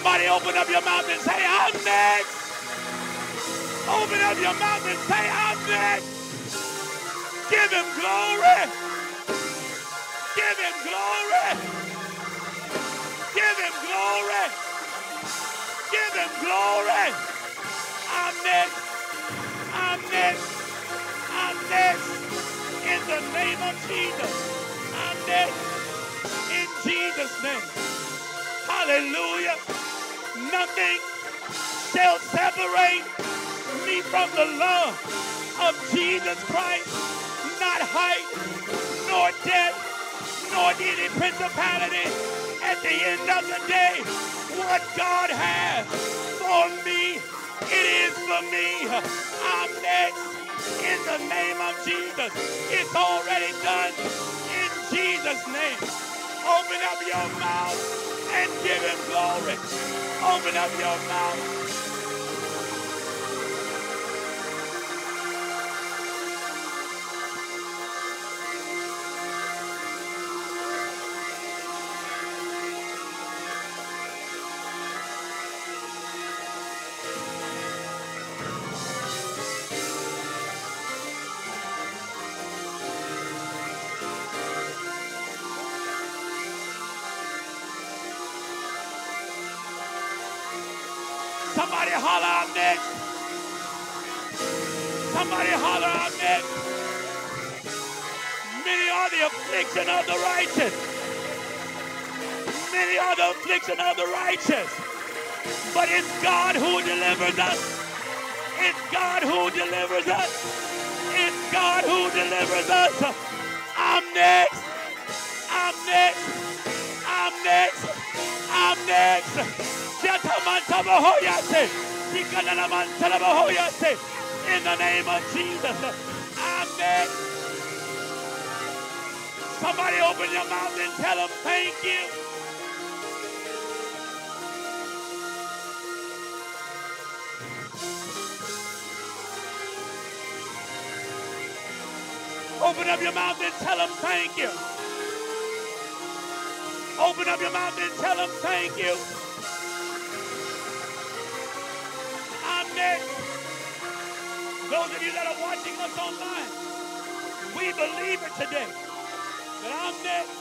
Somebody open up your mouth and say, I'm next. Open up your mouth and say, I'm next. Give him glory. Give him glory. Give him glory. Give him glory. I'm next. I'm next. I'm next. In the name of Jesus. I'm next. In Jesus' name. Hallelujah. Nothing shall separate me from the love of Jesus Christ. Not height, nor depth, nor any principality. At the end of the day, what God has for me, it is for me. I'm next in the name of Jesus. It's already done in Jesus' name. Open up your mouth and give him glory. Open up your mouth. Affliction of the righteous. But it's God who delivers us. It's God who delivers us. It's God who delivers us. I'm next. I'm next. I'm next. I'm next. In the name of Jesus. I'm next. Somebody open your mouth and tell them thank you. Open up your mouth and tell them thank you. Open up your mouth and tell them thank you. I'm next. Those of you that are watching us online, we believe it today that I'm next.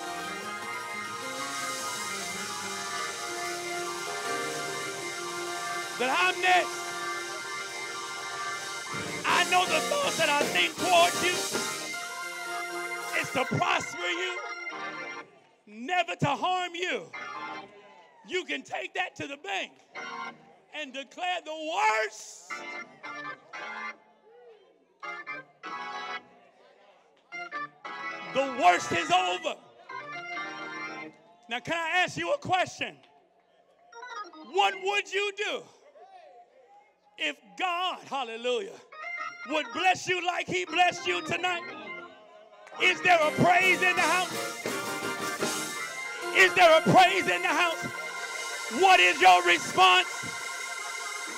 That I'm next. I know the thoughts that I think towards you is to prosper you, never to harm you. You can take that to the bank and declare the worst. The worst is over. Now, can I ask you a question? What would you do if God, hallelujah, would bless you like He blessed you tonight? Is there a praise in the house? Is there a praise in the house? What is your response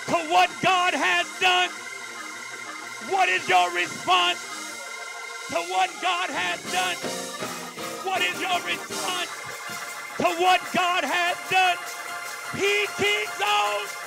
to what God has done? What is your response to what God has done? What is your response to what God has done? He keeps on.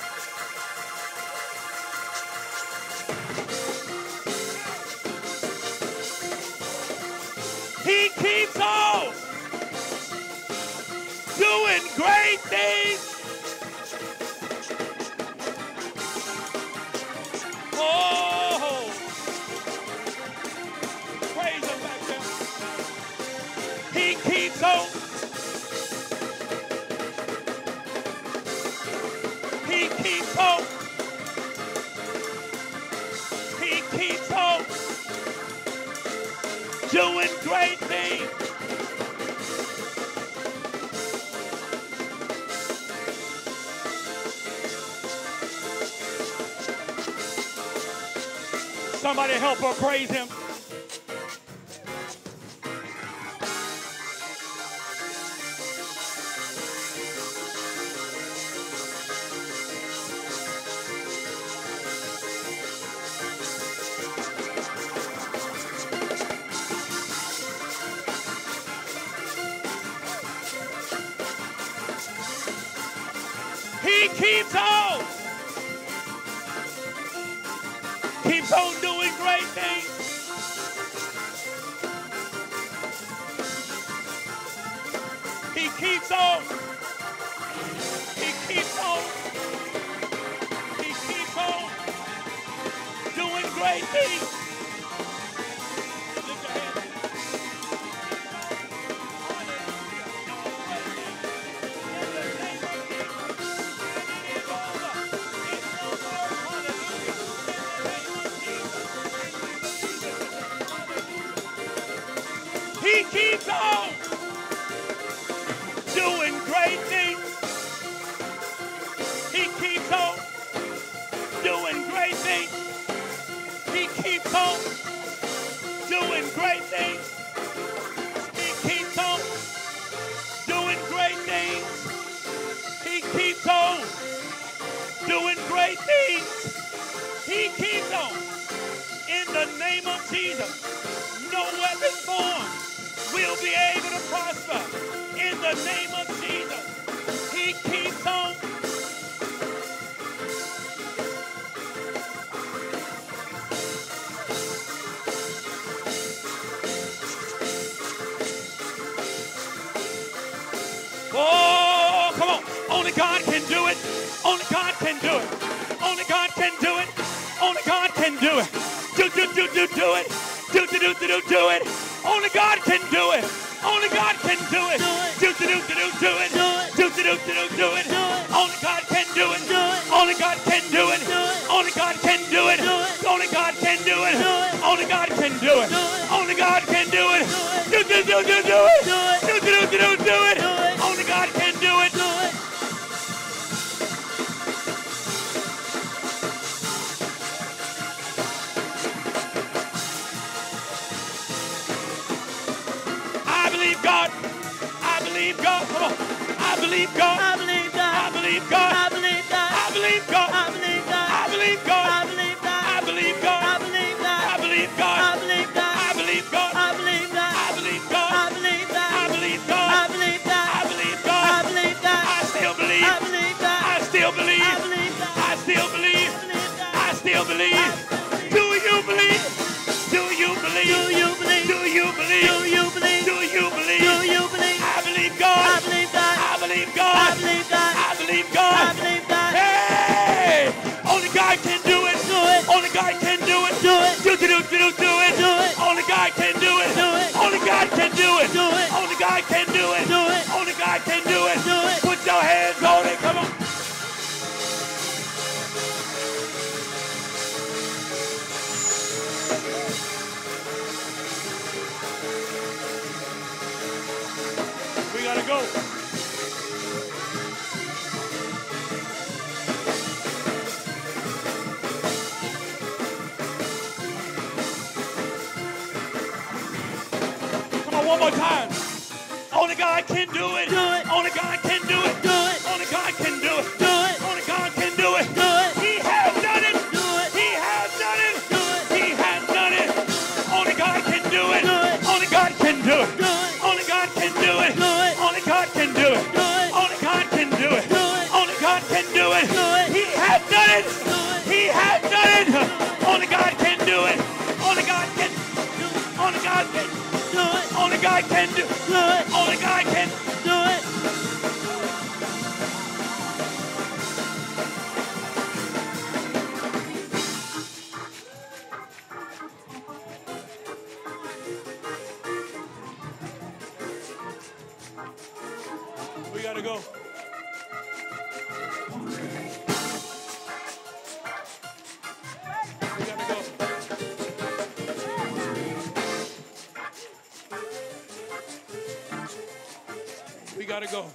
We got to go.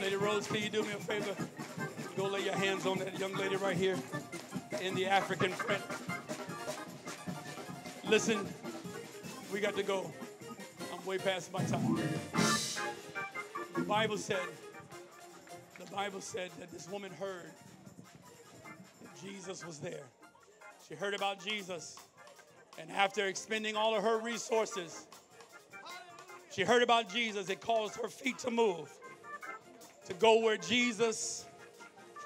Lady Rose, can you do me a favor? Go lay your hands on that young lady right here in the African print. Listen, we got to go. I'm way past my time. The Bible said, the Bible said that this woman heard that Jesus was there. She heard about Jesus. And after expending all of her resources, she heard about Jesus. It caused her feet to move, to go where Jesus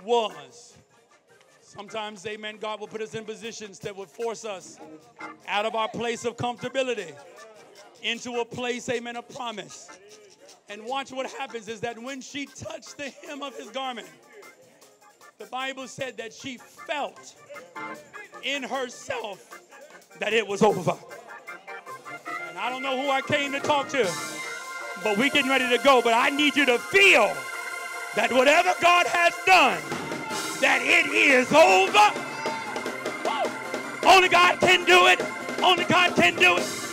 was. Sometimes, amen, God will put us in positions that would force us out of our place of comfortability into a place, amen, of promise. And watch what happens is that when she touched the hem of his garment, the Bible said that she felt in herself that it was over. I don't know who I came to talk to, but we're getting ready to go. But I need you to feel that whatever God has done, that it is over. Only God can do it. Only God can do it.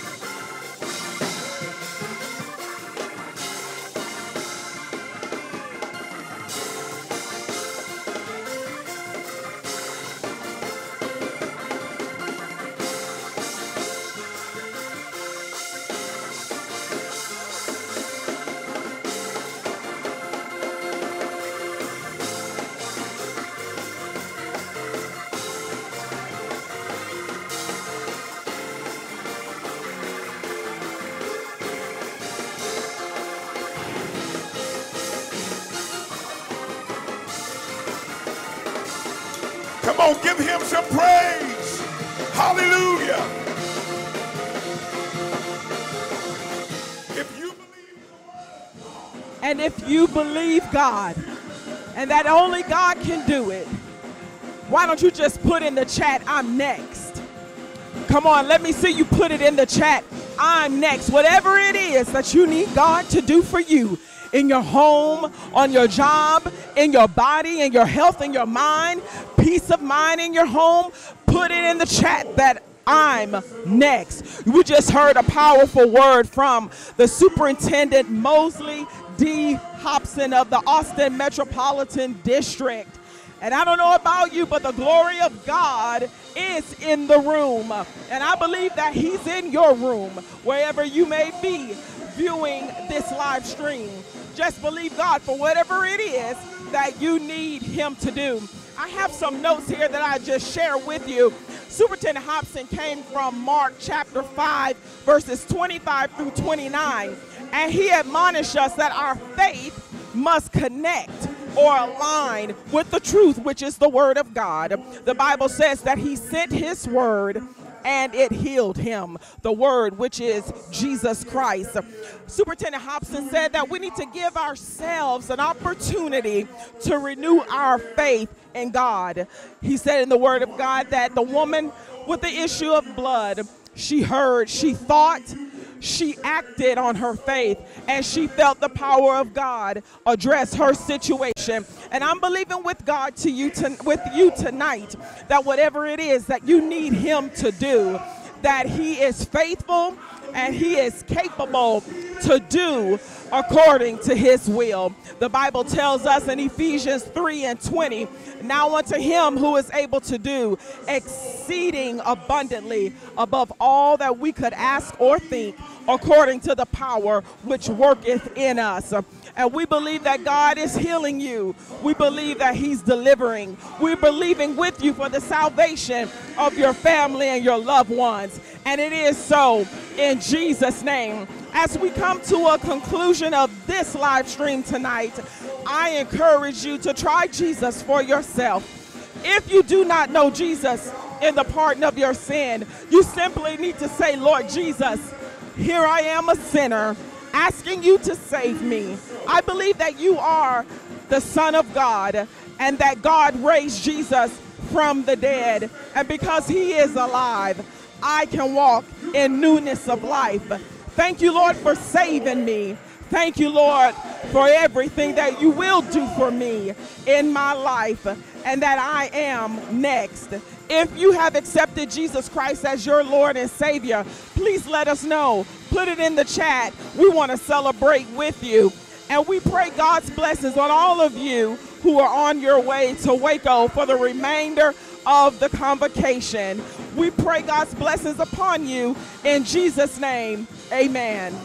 Believe God and that only God can do it, why don't you just put in the chat, I'm next? Come on, let me see you put it in the chat. I'm next. Whatever it is that you need God to do for you in your home, on your job, in your body, in your health, in your mind, peace of mind in your home, put it in the chat that I'm next. We just heard a powerful word from the superintendent Mosley D. Hobson of the Austin Metropolitan District. And I don't know about you, but the glory of God is in the room. And I believe that He's in your room, wherever you may be viewing this live stream. Just believe God for whatever it is that you need Him to do. I have some notes here that I just share with you. Superintendent Hobson came from Mark chapter 5, verses 25 through 29, and he admonished us that our faith must connect or align with the truth, which is the word of God. The Bible says that he sent his word and it healed him. The word, which is Jesus Christ. Superintendent Hobson said that we need to give ourselves an opportunity to renew our faith in God. He said in the word of God that the woman with the issue of blood, she heard, she thought, she acted on her faith and she felt the power of God address her situation. And I'm believing with God to you to, with you tonight that whatever it is that you need him to do, that he is faithful and he is capable to do according to his will. The Bible tells us in Ephesians 3 and 20, now unto him who is able to do exceeding abundantly above all that we could ask or think, according to the power which worketh in us. And we believe that God is healing you. We believe that He's delivering. We're believing with you for the salvation of your family and your loved ones. And it is so in Jesus' name. As we come to a conclusion of this live stream tonight, I encourage you to try Jesus for yourself. If you do not know Jesus in the pardon of your sin, you simply need to say, Lord Jesus, here I am a sinner asking you to save me. I believe that you are the Son of God and that God raised Jesus from the dead. And because he is alive, I can walk in newness of life. Thank you, Lord, for saving me. Thank you, Lord, for everything that you will do for me in my life and that I am next. If you have accepted Jesus Christ as your Lord and Savior, please let us know. Put it in the chat. We want to celebrate with you. And we pray God's blessings on all of you who are on your way to Waco for the remainder of the convocation. We pray God's blessings upon you in Jesus' name. Amen.